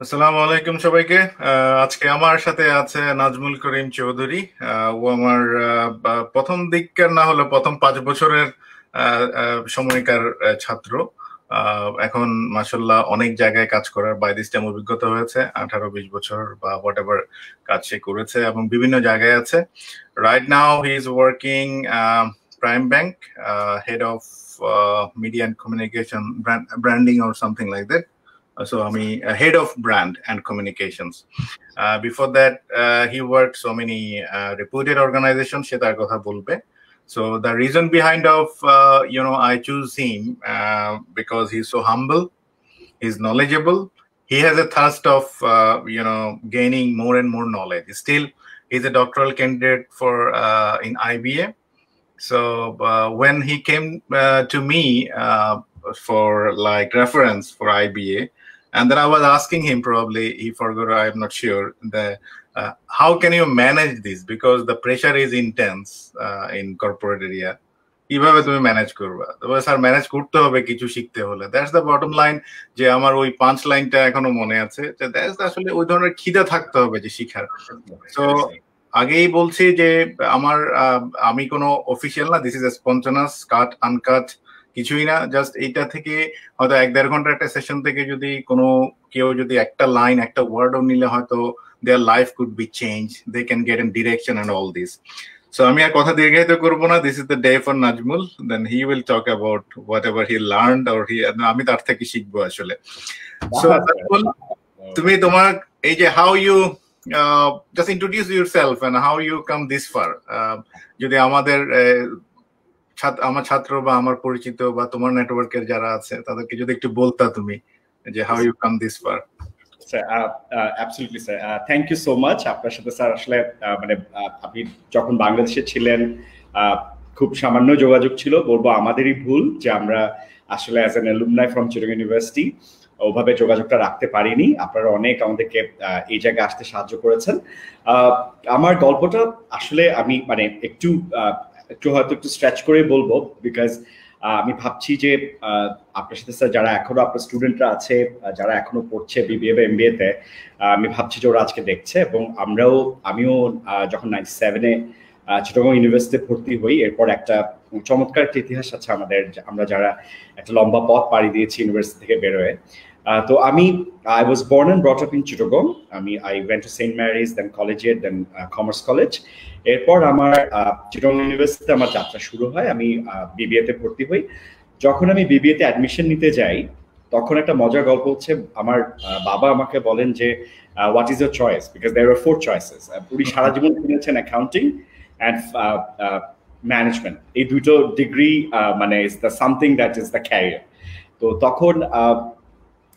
আসসালামু আলাইকুম সবাইকে। আজকে আমার সাথে আছে নাজমুল করিম চৌধুরী। ও আমার প্রথম দিককার না হলে প্রথম পাঁচ বছরের সময়কার ছাত্র। এখন মাসাল্লাহ অনেক জায়গায় কাজ করার বাই দিস টাইম অভিজ্ঞতা হয়েছে। আঠারো, বিশ বছর বা হোয়াট এভার কাজ সে করেছে এবং বিভিন্ন জায়গায় আছে। Right now he is working Prime Bank head of media and communication branding or something like that so I mean uh, head of brand and communications. Uh, before that, uh, he worked so many uh, reputed organizations. সে তার কথা বলবে. So the reason behind of uh, you know I choose him uh, because he's so humble, he's knowledgeable. He has a thirst of uh, you know gaining more and more knowledge. Still, he's a doctoral candidate for uh, in IBA. So uh, when he came uh, to me uh, for like reference for IBA, and then I was asking him, probably he forgot, I'm not sure, the, uh, how can you manage this? Because the pressure is intense uh, in corporate area. কীভাবে তুমি manage করবা তবে sir manage করতে হবে কিছু শিখতে হলে that's the bottom line যে আমার ওই পাঁচ লাইনটা এখনও মনে আছে যে দ্যাটস আসলে ওই ধরনের খিদা থাকতে হবে যে শিখার তো আগেই বলছি যে আমার আমি কোনো অফিসিয়াল না this is a spontaneous cut uncut কিছুই না জাস্ট এইটা থেকে হয়তো এক দেড় ঘণ্টা একটা সেশন থেকে যদি কোনো কেউ যদি একটা লাইন একটা ওয়ার্ডও নিলে হয়তো their life could be change they can get an direction and all this so আমি আর কথা দীর্ঘায়িত করব না this is the day for Nazmul then he will talk about whatever he learn or he আমি তার থেকে শিখব আসলে। সো তুমি তোমার এই যে how you just introduce yourself and how you come this far যদি আমাদের আমার ছাত্র বা আমার পরিচিত বা তোমার নেটওয়ার্কের যারা আছে, তাদেরকে যদি একটু বলতা তুমি যে how you come this far sir thank you so much আপনার সাথে স্যার আসলে মানে আপনি যখন বাংলাদেশে ছিলেন খুব সামান্য যোগাযোগ ছিল। বলব আমাদেরই ভুল যে আমরা আসলে অ্যাজ এন অ্যালুমনাই ফ্রম চিরং ইউনিভার্সিটি ওভাবে যোগাযোগটা রাখতে পারিনি। আপনারা অনেক আমাদেরকে এই জায়গায় আসতে সাহায্য করেছেন। আমার গল্পটা আসলে আমি মানে একটু একটু হয়তো একটু স্ট্রেচ করে বলব বিকজ আমি ভাবছি যে আপনার সাথে স্যার যারা এখনও আপনার স্টুডেন্টরা আছে যারা এখনও পড়ছে বিবিএ বা এমবিএ তে আমি ভাবছি যে ওরা আজকে দেখছে এবং আমরাও, আমিও যখন নাইনটি সেভেনে চিটগাঁও ইউনিভার্সিটিতে ভর্তি হই, এরপর একটা চমৎকার একটা ইতিহাস আছে আমাদের আমরা যারা একটা লম্বা পথ পাড়ি দিয়েছি ইউনিভার্সিটি থেকে বেরোয় তো আমি I was born and brought up in Chittagong আমি I went to saint Mary's then কলেজের দেন কমার্স কলেজ এরপর আমার চিটগং ইউনিভার্সিটিতে আমার যাত্রা শুরু হয়। আমি বিবিএতে ভর্তি হই। যখন আমি বিবিএতে অ্যাডমিশন নিতে যাই তখন একটা মজার গল্প হচ্ছে আমার বাবা আমাকে বলেন যে what is your choice because there are four choices উনি সারা জীবন শুনেছেন অ্যাকাউন্টিং অ্যান্ড ম্যানেজমেন্ট এই দুটো ডিগ্রি মানে is the something that is the career তো তখন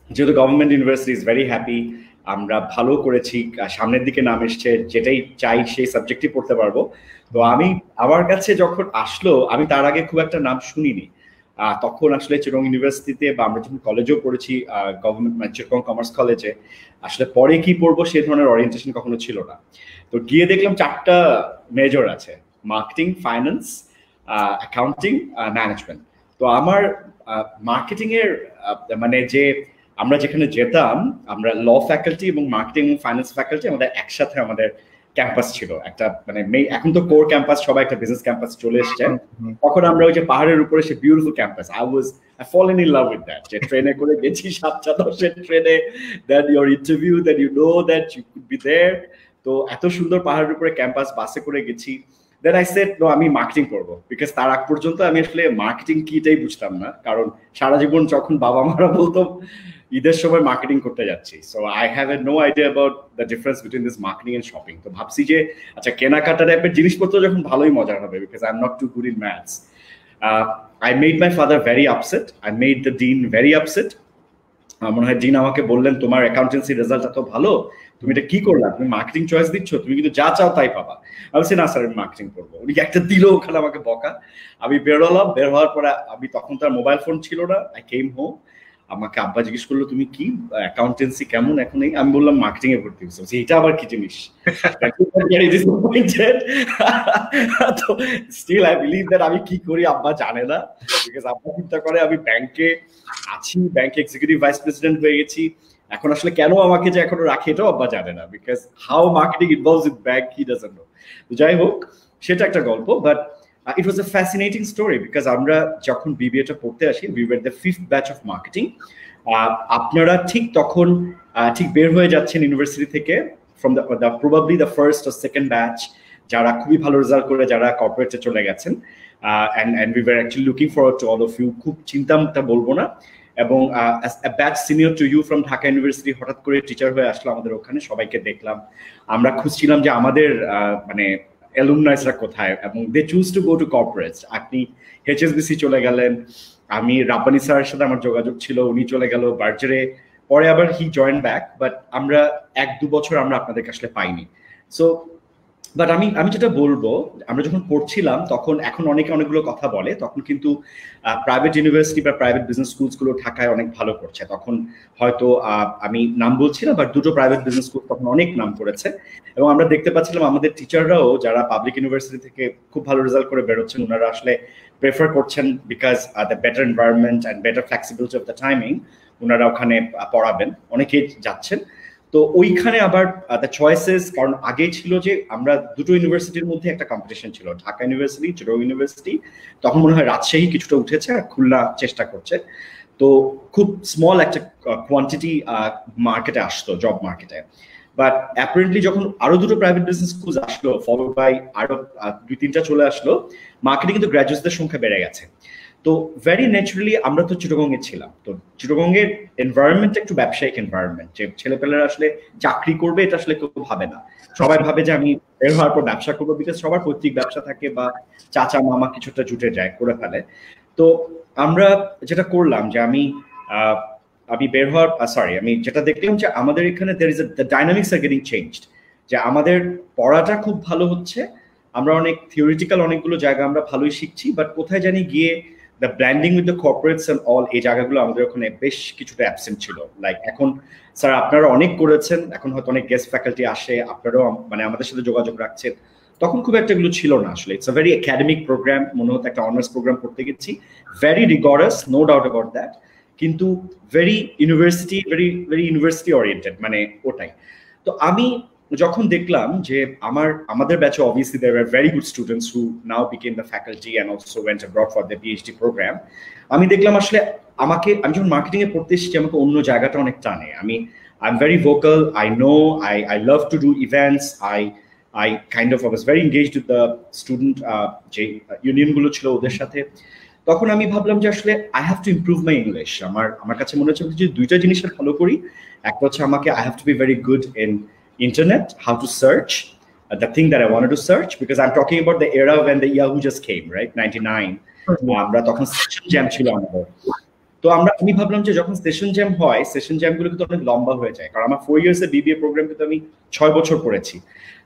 যেহেতু government university is very happy আমরা ভালো করেছি সামনের দিকে নাম এসছে, যেটাই চাই সেই সাবজেক্টই পড়তে পারব। তো আমি আমার কাছে যখন আসলো, আমি তার আগে খুব একটা নাম শুনিনি। তখন আসলে চিরং ইউনিভার্সিটিতে বা আমরা যখন কলেজেও পড়েছি গভর্নমেন্ট মানে চিরকং কমার্স কলেজে আসলে পরে কি পড়ব সে ধরনের অরিয়েন্টেশন কখনো ছিল না। তো গিয়ে দেখলাম চারটা মেজর আছে মার্কেটিং ফাইন্যান্স অ্যাকাউন্টিং ম্যানেজমেন্ট তো আমার মার্কেটিং এর মানে যে আমরা যেখানে যেতাম আমরা ল ফ্যাকাল্টি এবং মার্কেটিং এবং ফাইন্যান্স ফ্যাকাল্টি আমাদের একসাথে আমাদের ক্যাম্পাস ছিল। একটা মানে এখন তো কোর ক্যাম্পাস সবাই একটা বিজনেস ক্যাম্পাস চলে এসছে। তখন আমরা ওই যে পাহাড়ের উপরে সে beautiful campus I was I fall in in love with that যে ট্রেনে করে গেছি সাতটা দশের ট্রেনে। That your interview that you know that you could be there তো এত সুন্দর পাহাড়ের উপরে ক্যাম্পাস বাসে করে গেছি। দেন আই সেট নো আমি মার্কেটিং করব। বিকজ তার আগ পর্যন্ত আমি আসলে মার্কেটিং কিটাই বুঝতাম না। কারণ সারা জীবন যখন বাবা মারা বলতো ঈদের সময় মার্কেটিং করতে যাচ্ছি। So I have a no idea about the difference between this marketing and shopping তো ভাবছি যে আচ্ছা কেনাকাটা টাইপের জিনিসপত্র যখন ভালোই মজার হবে because I am not too good in maths I made my father very upset I made the dean very upset মনে হয় ডিন আমাকে বললেন, তোমার অ্যাকাউন্টেন্সি রেজাল্ট এত ভালো, তুমি এটা কি করলা? তুমি মার্কেটিং চয়েস দিচ্ছ, তুমি কিন্তু যা চাও তাই পাবা। আমি বলছি, না স্যার আমি মার্কেটিং করব। উনি একটা দিল ওখানে আমাকে বকা। আমি বেরোলাম, বের হওয়ার পরে আমি, তখন তার মোবাইল ফোন ছিল না আই কেম হোম আমাকে আব্বা জিজ্ঞেস করল, তুমি কি অ্যাকাউন্টেন্সি কেমন এখন এই? আমি বললাম মার্কেটিং এ ভর্তি হয়েছে। এটা আবার কি জিনিস? তো স্টিল আই বিলিভ দ্যাট আমি কি করি, আব্বা জানে না। বিকজ আব্বা চিন্তা করে, আমি ব্যাংকে আছি ব্যাংক এক্সিকিউটিভ ভাইস প্রেসিডেন্ট হয়ে গেছি। এখন আসলে কেন আমাকে যে এখনও রাখে, এটাও আব্বা জানে না। Because how marketing involves with bank he doesn't know যাই হোক, সেটা একটা গল্প but it was a fascinating story because আমরা যখন বিবিএটা পড়তে আসি we were the fifth batch of marketing আপনারা ঠিক তখন ঠিক বের হয়ে যাচ্ছেন ইউনিভার্সিটি থেকে from the the probably the first O second batch যারা খুবই ভালো রেজাল্ট করে, যারা কর্পোরেটে চলে গেছেন। And and we were actually looking forward to all of you খুব চিন্তা বলব না। এবং batch senior to you from Dhaka university হঠাৎ করে টিচার হয়ে আসলো আমাদের ওখানে, সবাইকে দেখলাম। আমরা খুঁজছিলাম যে আমাদের মানে অ্যালুমনাইসরা কোথায়? এবং they choose to go to corporate আপনি এইচএসবিসি চলে গেলেন, আমি রাব্বানি স্যারের সাথে আমার যোগাযোগ ছিল, উনি চলে গেল বার্জারে। পরে আবার হি জয়েন ব্যাক বাট আমরা এক দু বছর আমরা আপনাদের আসলে পাইনি। সো বাট আমি আমি যেটা বলব, আমরা যখন পড়ছিলাম, তখন এখন অনেকে অনেকগুলো কথা বলে, তখন কিন্তু প্রাইভেট ইউনিভার্সিটি বা প্রাইভেট বিজনেস স্কুলসগুলো ঢাকায় অনেক ভালো করছে। তখন হয়তো আমি নাম বলছি না বাট দুটো প্রাইভেট বিজনেস স্কুল তখন অনেক নাম করেছে। এবং আমরা দেখতে পাচ্ছিলাম আমাদের টিচাররাও যারা পাবলিক ইউনিভার্সিটি থেকে খুব ভালো রেজাল্ট করে বেরোচ্ছেন ওনারা আসলে প্রেফার করছেন because the better environment and better flexibility of the timing ওনারা ওখানে পড়াবেন। অনেকেই যাচ্ছেন। তো ওইখানে আবার দ্য চয়েসেস কারণ আগে ছিল যে আমরা দুটো ইউনিভার্সিটির মধ্যে একটা কম্পিটিশন ছিল, ঢাকা ইউনিভার্সিটি চিরো ইউনিভার্সিটি তখন মনে হয় রাজশাহী কিছুটা উঠেছে আর খুলনা চেষ্টা করছে। তো খুব স্মল একটা কোয়ান্টিটি মার্কেটে আসতো জব মার্কেটে বাট অ্যাপারেন্টলি যখন আরও দুটো প্রাইভেট বিজনেস স্কুল আসলো ফলো বাই আরও দুই তিনটা চলে আসলো মার্কেটে কিন্তু গ্র্যাজুয়েটদের সংখ্যা বেড়ে গেছে। তো ভেরি ন্যাচুরালি আমরা তো চিটগঙ্গে ছিলাম। তো চিটগঙ্গের এনভায়রনমেন্ট একটু ব্যবসায়িক এনভায়রনমেন্ট যে ছেলেপেলেরা আসলে চাকরি করবে এটা আসলে কেউ ভাবে না। সবাই ভাবে যে আমি বের হওয়ার পর ব্যবসা করব বিকজ সবার পৈতৃক ব্যবসা থাকে বা চাচা, মামা কিছুটা জুটে যায়, করে ফেলে। তো আমরা যেটা করলাম যে আমি আমি বের হওয়ার সরি আমি যেটা দেখলাম যে আমাদের এখানে there is the dynamics are getting changed যে আমাদের পড়াটা খুব ভালো হচ্ছে, আমরা অনেক থিওরিটিক্যাল অনেকগুলো জায়গা আমরা ভালোই শিখছি বাট কোথায় জানি গিয়ে the branding with the corporates and all এই জায়গাগুলো আমাদের ওখানে বেশ কিছুটা অ্যাবসেন্ট ছিল। লাইক এখন স্যার, আপনারা অনেক করেছেন, এখন হয়তো অনেক গেস্ট ফ্যাকাল্টি আসে, আপনারাও মানে আমাদের সাথে যোগাযোগ রাখছেন। তখন খুব একটা এগুলো ছিল না আসলে। It's a very academic programme মনে হতো একটা অনার্স প্রোগ্রাম করতে গেছি। Very rigorous no doubt about that কিন্তু very university very very university oriented মানে ওটাই। তো আমি যখন দেখলাম যে আমার, আমাদের ব্যাচে obviously there are very good students who now became the faculty and also went abroad for the PhD programme আমি দেখলাম আসলে আমাকে, আমি যখন মার্কেটিংয়ে পড়তে এসেছি, আমাকে অন্য জায়গাটা অনেক টানে। আমি I am very vocal I know I I love to do events I I kind of was very engage with the student যে ইউনিয়নগুলো ছিল ওদের সাথে। তখন আমি ভাবলাম যে আসলে I have to improve my English আমার আমার কাছে মনে হচ্ছে যে দুইটা জিনিসের ফলো করি, একটা হচ্ছে আমাকে I have to be very good in internet, how to search, uh, the thing that I wanted to search, because I'm talking about the era when the Yahoo just came, right? 99. আমরা তখন session jam ছিল আমাদের। তো আমরা আমি ভাবলাম যে যখন সেশন জ্যাম হয় সেশন জ্যামগুলো কিন্তু অনেক লম্বা হয়ে যায় কারণ আমার ফোর ইয়ার্স এর বিবিএ প্রোগ্রাম কিন্তু আমি ছয় বছর পড়েছি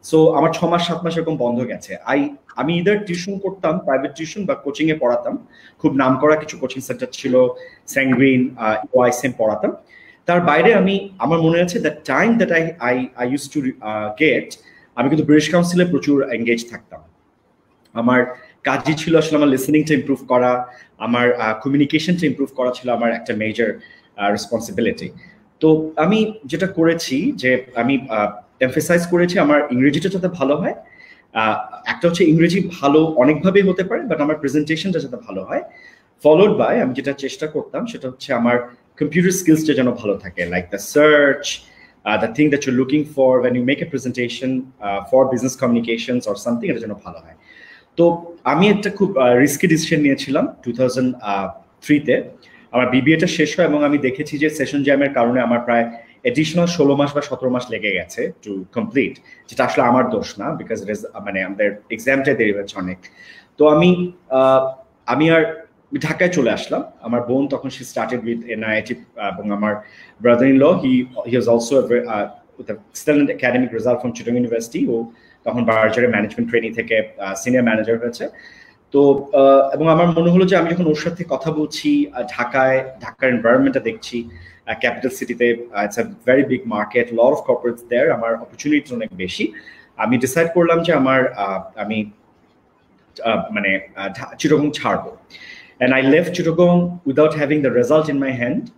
সো আমার ছ মাস সাত মাস এরকম বন্ধ গেছে। আই আমি ইদার টিউশন করতাম প্রাইভেট টিউশন বা কোচিং এ পড়াতাম খুব নাম করা কিছু কোচিং সেন্টার ছিল স্যাংগ্রিন ওয়াইসেম পড়াতাম। তার বাইরে আমি, আমার মনে আছে the time that I I I use to get আমি কিন্তু ব্রিটিশ কাউন্সিলে প্রচুর এঙ্গেজ থাকতাম। আমার কাজই ছিল আসলে আমার লিসেনিংটা ইম্প্রুভ করা, আমার কমিউনিকেশনটা ইম্প্রুভ করা ছিল আমার একটা মেজর রেসপন্সিবিলিটি তো আমি যেটা করেছি যে আমি এমফেসাইজ করেছি আমার ইংরেজিটা যাতে ভালো হয় একটা হচ্ছে ইংরেজি ভালো অনেকভাবে হতে পারে বাট আমার প্রেজেন্টেশনটা যাতে ভালো হয়। ফলোড বাই আমি যেটা চেষ্টা করতাম সেটা হচ্ছে আমার computer skills যেন ভালো থাকে like the search uh, thing that looking for when you make a presentation uh, for business communications or something এটা যেন ভালো হয়। তো আমি একটা খুব রিস্কি ডিসিশন নিয়েছিলাম টু থাউজেন্ড থ্রিতে আমার বিবিএটা শেষ হয় এবং আমি দেখেছি যে সেশন জ্যামের কারণে আমার প্রায় এডিশনাল ষোলো মাস বা সতেরো মাস লেগে গেছে টু কমপ্লিট যেটা আসলে আমার দোষ না বিকজ মানে আমাদের এক্সামটা দেরি হয়েছে অনেক। তো আমি আমি আর ঢাকায় চলে আসলাম। আমার বোন তখন সে স্টার্টেড উইথ এনআইটি এবং আমার brother in law he he was also excellent academic result from Chittagong university ও তখন বার্জারে ম্যানেজমেন্ট ট্রেনিং থেকে সিনিয়র ম্যানেজার হয়েছে। তো এবং আমার মনে হলো যে আমি যখন ওর সাথে কথা বলছি ঢাকায়, ঢাকার এনভায়রনমেন্টটা দেখছি ক্যাপিটাল সিটিতে it's a very big market lot of corporates there আমার অপরচুনিটি অনেক বেশি। আমি ডিসাইড করলাম যে আমার আমি মানে চিরকম ছাড়বো। and I left Chittagong without having the result in my hand.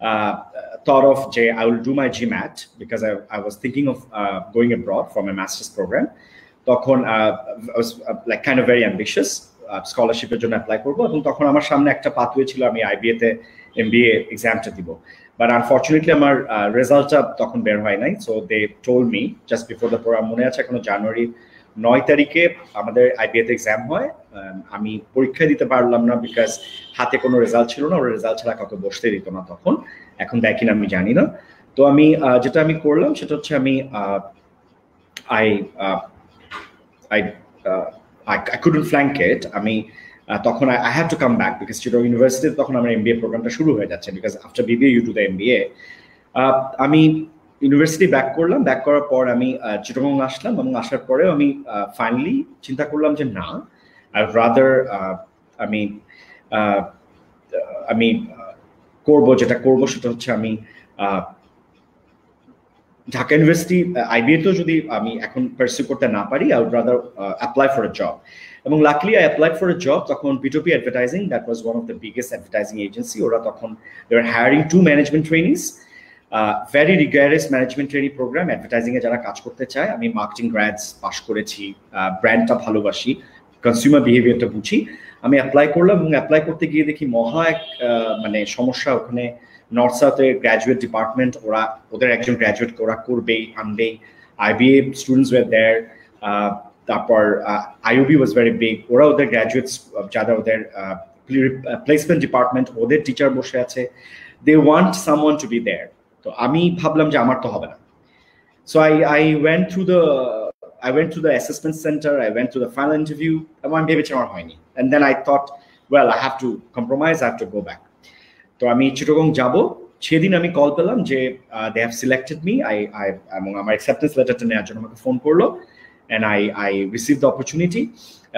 Uh, thought of Jay, I will do my GMAT because I, I was thinking of uh, going abroad for my master's program. তখন uh, I was uh, like kind of very ambitious স্কলারশিপের জন্য apply করবো এবং তখন আমার সামনে একটা pathway ছিল আমি আইবিএ তে এমবিএ এক্সামটা দিব বাট আনফর্চুনেটলি আমার রেজাল্টটা তখন বের হয় নাই so they told me just before the programme মনে আছে এখনো জানুয়ারি নয় তারিখে আমাদের আইবিএতে এক্সাম হয় আমি পরীক্ষা দিতে পারলাম না বিকজ হাতে কোনো রেজাল্ট ছিল না। ওর রেজাল্ট ছাড়া কাউকে বসতে দিত না তখন। এখন দেখি না, আমি জানি না। তো আমি যেটা আমি করলাম সেটা হচ্ছে আমি I I couldn't flank it. আমি তখন I have to come back because Chittagong ইউনিভার্সিটিতে তখন আমার এমবিএ প্রোগ্রামটা শুরু হয়ে যাচ্ছে because after BBA you to the MBA আমি ইউনিভার্সিটি ব্যাক করলাম। ব্যাক করার পর আমি চিটগং আসলাম এবং আসার পরেও আমি ফাইনালি চিন্তা করলাম যে না আই রাদার আমি আমি করব, যেটা করব সেটা হচ্ছে আমি ঢাকা ইউনিভার্সিটি আইবিএতেও যদি আমি এখন পার্সিউ করতে না পারি I would rather apply for a job এবং luckily I apply for a job তখন Bitopi advertising that was one of the biggest advertising agency ওরা তখন they are hiring two management trainees very rigorous management training programme অ্যাডভার্টাইজিংয়ে যারা কাজ করতে চায়, আমি marketing গ্র্যাডস পাশ করেছি ব্র্যান্ডটা ভালোবাসি কনজিউমার বিহেভিয়ারটা বুঝি। আমি অ্যাপ্লাই করলাম এবং অ্যাপ্লাই করতে গিয়ে দেখি মহা এক মানে সমস্যা ওখানে নর্থ সাউথে গ্র্যাজুয়েট ডিপার্টমেন্ট ওরা, ওদের একজন গ্র্যাজুয়েট ওরা করবেই, আনবেই। আইবিএ স্টুডেন্টস ওয়ার দেয়ার তারপর আইওবি ওয়াজ ভেরি বিগ ওরা ওদের গ্র্যাজুয়েটস যারা ওদের প্লেসমেন্ট ডিপার্টমেন্ট ওদের টিচার বসে আছে। They want someone to be there তো আমি ভাবলাম যে আমার তো হবে না। So I I went through the I went to the assessment center, I went to the final interview, এবং আমি ভেবেছি আমার হয়নি and then I thought well I have to compromise I have to go back. তো আমি চিটগং যাব সেদিন আমি কল পেলাম যে they have selected me I I এবং আমার অ্যাকসেপ্টেন্স লেটারটা নেওয়ার জন্য আমাকে ফোন করল and I I receive the opportunity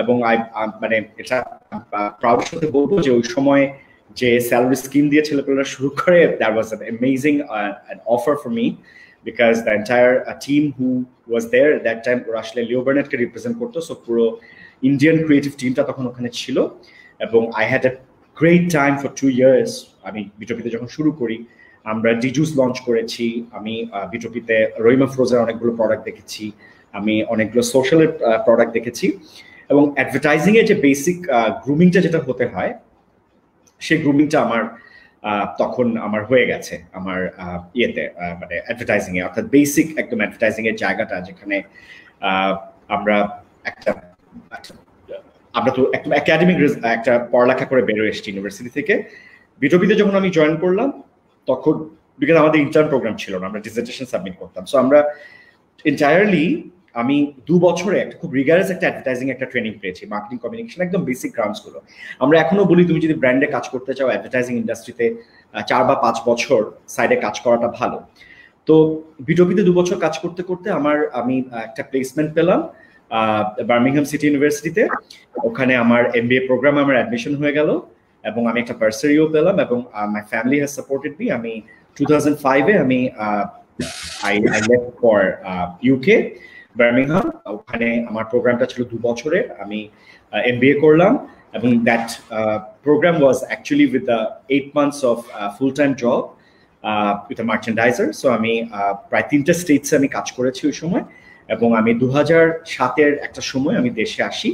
এবং আই মানে এটা প্রাউড সাথে বলব যে ওই সময় যে স্যালারি স্কিম দিয়ে ছেলেপেলেরা শুরু করে that was an amazing an offer for me because the entire team who was there that time ওরা আসলে লিও বার্নেটকে রিপ্রেজেন্ট করতো সো পুরো ইন্ডিয়ান ক্রিয়েটিভ টিমটা তখন ওখানে ছিল, এবং I had a great time for two years আমি বিটপিতে যখন শুরু করি, আমরা ডিজুস লঞ্চ করেছি, আমি বিটপিতে রহিমা ফ্রোজের অনেকগুলো প্রোডাক্ট দেখেছি, আমি অনেকগুলো সোশ্যালের প্রোডাক্ট দেখেছি, এবং অ্যাডভার্টাইজিংয়ে যে বেসিক গ্রুমিংটা যেটা হতে হয়, সেই গ্রুমিংটা আমার তখন আমার হয়ে গেছে আমার ইয়েতে মানে অ্যাডভার্টাইজিং এ। অর্থাৎ বেসিক একদম অ্যাডভার্টাইজিং এর জায়গাটা যেখানে আমরা একটা, আমরা তো একদম একাডেমিক একটা পড়ালেখা করে বেরো এসেছি ইউনিভার্সিটি থেকে। বিটবিতে যখন আমি জয়েন করলাম, তখন বিকজ আমাদের ইন্টার্ন প্রোগ্রাম ছিল না, আমরা ডিজার্টেশন সাবমিট করতাম। সো আমরা এন্টায়ারলি আমি দু বছরে একটা খুব রিগারাস একটা অ্যাডভার্টাইজিং একটা ট্রেনিং পেয়েছি মার্কেটিং কমিউনিকেশন একদম বেসিক গ্রাউন্ডসগুলো। আমরা এখনও বলি, তুমি যদি ব্র্যান্ডে কাজ করতে চাও অ্যাডভার্টাইজিং ইন্ডাস্ট্রিতে চার বা পাঁচ বছর সাইডে কাজ করাটা ভালো। তো বিটপিতে দু বছর কাজ করতে করতে আমার, আমি একটা প্লেসমেন্ট পেলাম বার্মিংহাম সিটি ইউনিভার্সিটিতে ওখানে আমার এমবিএ প্রোগ্রামে আমার অ্যাডমিশন হয়ে গেল এবং আমি একটা পার্সারিও পেলাম এবং my family has supported me আমি টু থাউজেন্ড ফাইভে আমি ইউকে বার্মিংহাম ওখানে আমার প্রোগ্রামটা ছিল দু বছরের। আমি এমবিএ করলাম এবং that programme was actually with the eight months of full time job with merchandiser so আমি প্রায় তিনটা স্টেটসে আমি কাজ করেছি ওই সময় এবং আমি দু হাজার সাতের একটা সময় আমি দেশে আসি।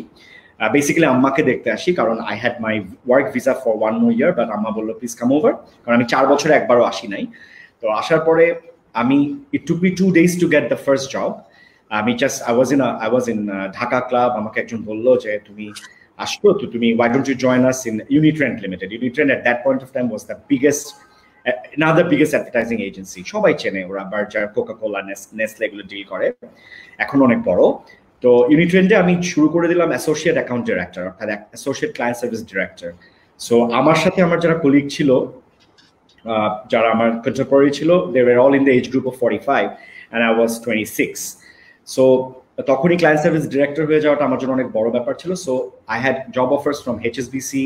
বেসিক্যালি আম্মাকে দেখতে আসি কারণ I had my work visa for one more year but আম্মা বলল প্লিজ কাম ওভার কারণ আমি চার বছরে একবারও আসি নাই। তো আসার পরে আমি it took me two days to get the first job আমি just I was in I was in Dhaka club আমাকে একজন বলল যে তুমি আসতো তো তুমি why don't you join us in Unitrend limited Unitrend at that point of time was the biggest another biggest advertising agency. সবাই চেনে ওরা বার্জার কোকা কোলা নেসলে এগুলো ডিল করে। এখন অনেক বড়। তো ইউনিট্রেন্ডে আমি শুরু করে দিলাম অ্যাসোসিয়েট অ্যাকাউন্ট ডিরেক্টর অর্থাৎ associate client service director so আমার সাথে আমার যারা কলিগ ছিল যারা আমার কন্টেম্পোরারি ছিল they were all in the age group of forty five and I was twenty six so তখনই ক্লায়েন্ট সার্ভিস ডিরেক্টর হয়ে যাওয়াটা আমার জন্য অনেক বড় ব্যাপার ছিল। So I had job offers from HSBC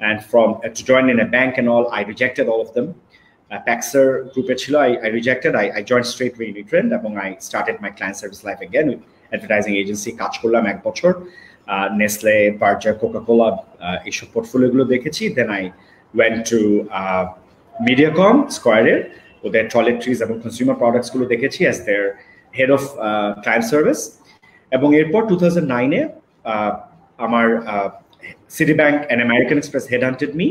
and from to join in a bank and all I rejected all of them প্যাক্সার গ্রুপে ছিল I I rejected I I join straight way Unitrend এবং I started my client service life again with advertising agency কাজ করলাম এক বছর। Nestle Berger Coca Cola এইসব পোর্টফোলিওগুলো দেখেছি। Then I went to Mediacom স্কোয়ারের ওদের টয়লেট্রিজ এবং কনজিউমার প্রোডাক্টসগুলো দেখেছি as their head of client service এবং এরপর টু থাউজেন্ড নাইনে আমার Citibank and American Express head hunted me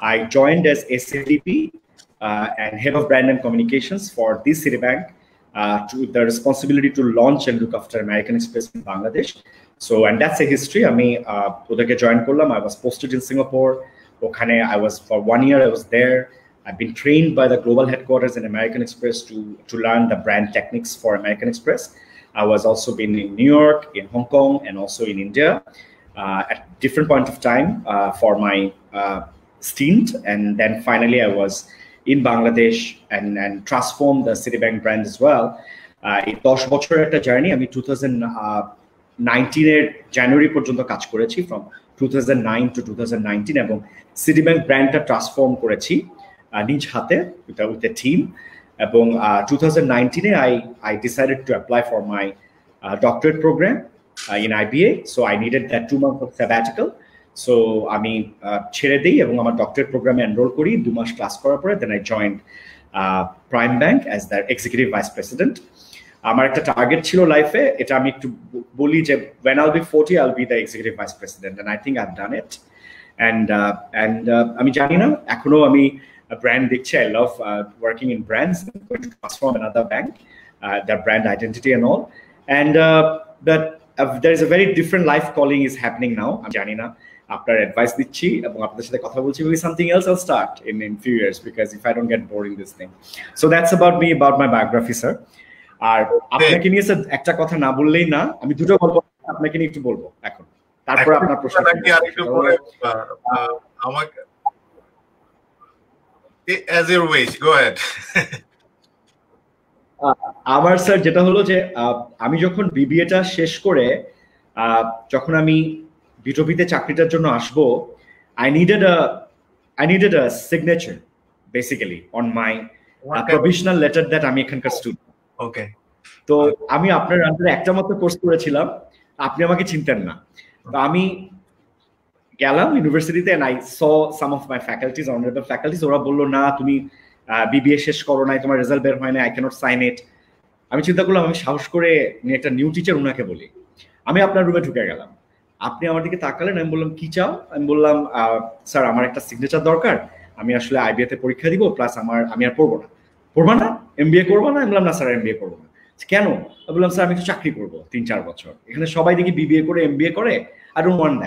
I joined as SADP uh, and head of brand and communications for this Citibank uh, to the responsibility to launch and look after American Express in Bangladesh. So, and that's a history. I mean, ওদেরকে join করলাম I was posted in Singapore. ওখানে I was for one year I was there. I've been trained by the global headquarters in American Express to to learn the brand techniques for American Express. I was also been in New York, in Hong Kong, and also in India uh, at different point of time uh, for my uh, stint. And then finally, I was in Bangladesh and, and transformed the Citibank brand as well. এই দশ বছরের একটা journey আমি two thousand নাইনটিনের জানুয়ারি পর্যন্ত কাজ করেছি from two thousand nine to two thousand nineteen এবং city bank ব্র্যান্ডটা transform করেছি নিজ হাতে উইথ এ টিম এবং two thousand নাইনটিনে I I decided to apply for my doctorate programme in IBA so I needed that two month of sabbatical so আমি ছেড়ে দিই এবং আমার ডক্টরেট প্রোগ্রামে এনরোল করি। দু মাস ক্লাস করার পরে then I joined Prime Bank as the executive vice president আমার একটা টার্গেট ছিল লাইফে এটা আমি একটু বলি যে when I'll be forty I'll be the executive vice president and I think I done it and and আমি জানি না, এখনও আমি ব্র্যান্ড দেখছি I love working in brands transform another bank the brand identity and all and that there is a very different life calling is happening now. আমি জানি না আপনার অ্যাডভাইস দিচ্ছি এবং আপনাদের সাথে কথা বলছি with something else I'll start in in few years because if I don't get bore in this thing so that's about me about my biography sir আর আপনাকে নিয়ে স্যার একটা কথা না বললেই না আমি দুটো গল্প আপনাকে নিয়ে একটু বলব এখন। তারপর আপনার প্রশ্ন আমাকে as your wish go ahead. আমার স্যার যেটা হলো যে আমি যখন বিবিএটা শেষ করে যখন আমি বিটবিতে চাকরিটার জন্য আসব I needed a I needed a signature basically on my provisional letter that আমি এখানকার স্টুডেন্ট ওকে তো আমি আপনার আন্ডারে একটা মাত্র কোর্স করেছিলাম আপনি আমাকে চিনতেন না। তো আমি গেলাম ইউনিভার্সিটিতে I saw some of my faculties honourable faculties ওরা বলল, না, তুমি বিবিএ শেষ করো নাই, তোমার রেজাল্ট বের হয় না আই ক্যানট সাইন ইট আমি চিন্তা করলাম, আমি সাহস করে একটা নিউ টিচার ওনাকে বলি। আমি আপনার রুমে ঢুকে গেলাম। আপনি আমার দিকে তাকালেন, আমি বললাম, কি চাও? আমি বললাম স্যার আমার একটা সিগনেচার দরকার, আমি আসলে আইবিএতে পরীক্ষা দিব প্লাস আমার, আমি আর পড়ব না। পড়বা না? এম বিএ করব না? আমি বললাম, না স্যার এম বিএ করব না। কেন? বললাম, স্যার, আমি একটু চাকরি করব, তিন, চার বছর। এখানে সবাই দেখি বিবিএ করে এম বিএ করে আই ডোন্ট ওয়ান্ট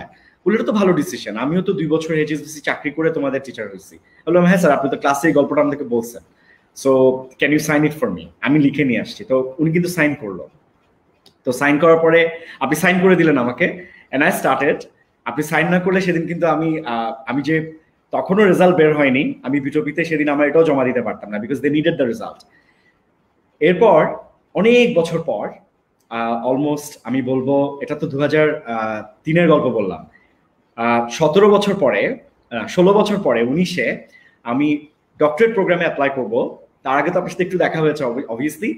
দ্যাট বলে তো ভালো ডিসিশন আমিও তো দুই বছর এইচএসবিসি চাকরি করে তোমাদের টিচার হয়েছি। বললাম হ্যাঁ স্যার আপনি তো ক্লাসে এই গল্পটা আমাদেরকে বলছেন। So can you sign it for me আমি লিখে নিয়ে আসছি। তো উনি কিন্তু সাইন করল। তো সাইন করার পরে আপনি সাইন করে দিলেন আমাকে। এন্ড আই স্টার্টেড আপনি সাইন না করলে সেদিন কিন্তু আমি আমি যে তখনও রেজাল্ট বের হয়নি, আমি বিটপিতে সেদিন আমার এটাও জমা দিতে পারতাম না because they needed the result এরপর অনেক বছর পর অলমোস্ট আমি বলব, এটা তো দু হাজার তিনের গল্প বললাম। সতেরো বছর পরে ষোলো বছর পরে, উনিশে আমি ডক্টরেট প্রোগ্রামে অ্যাপ্লাই করব। তার আগে তো আপনার সাথে একটু দেখা হয়েছে অবভিয়াসলি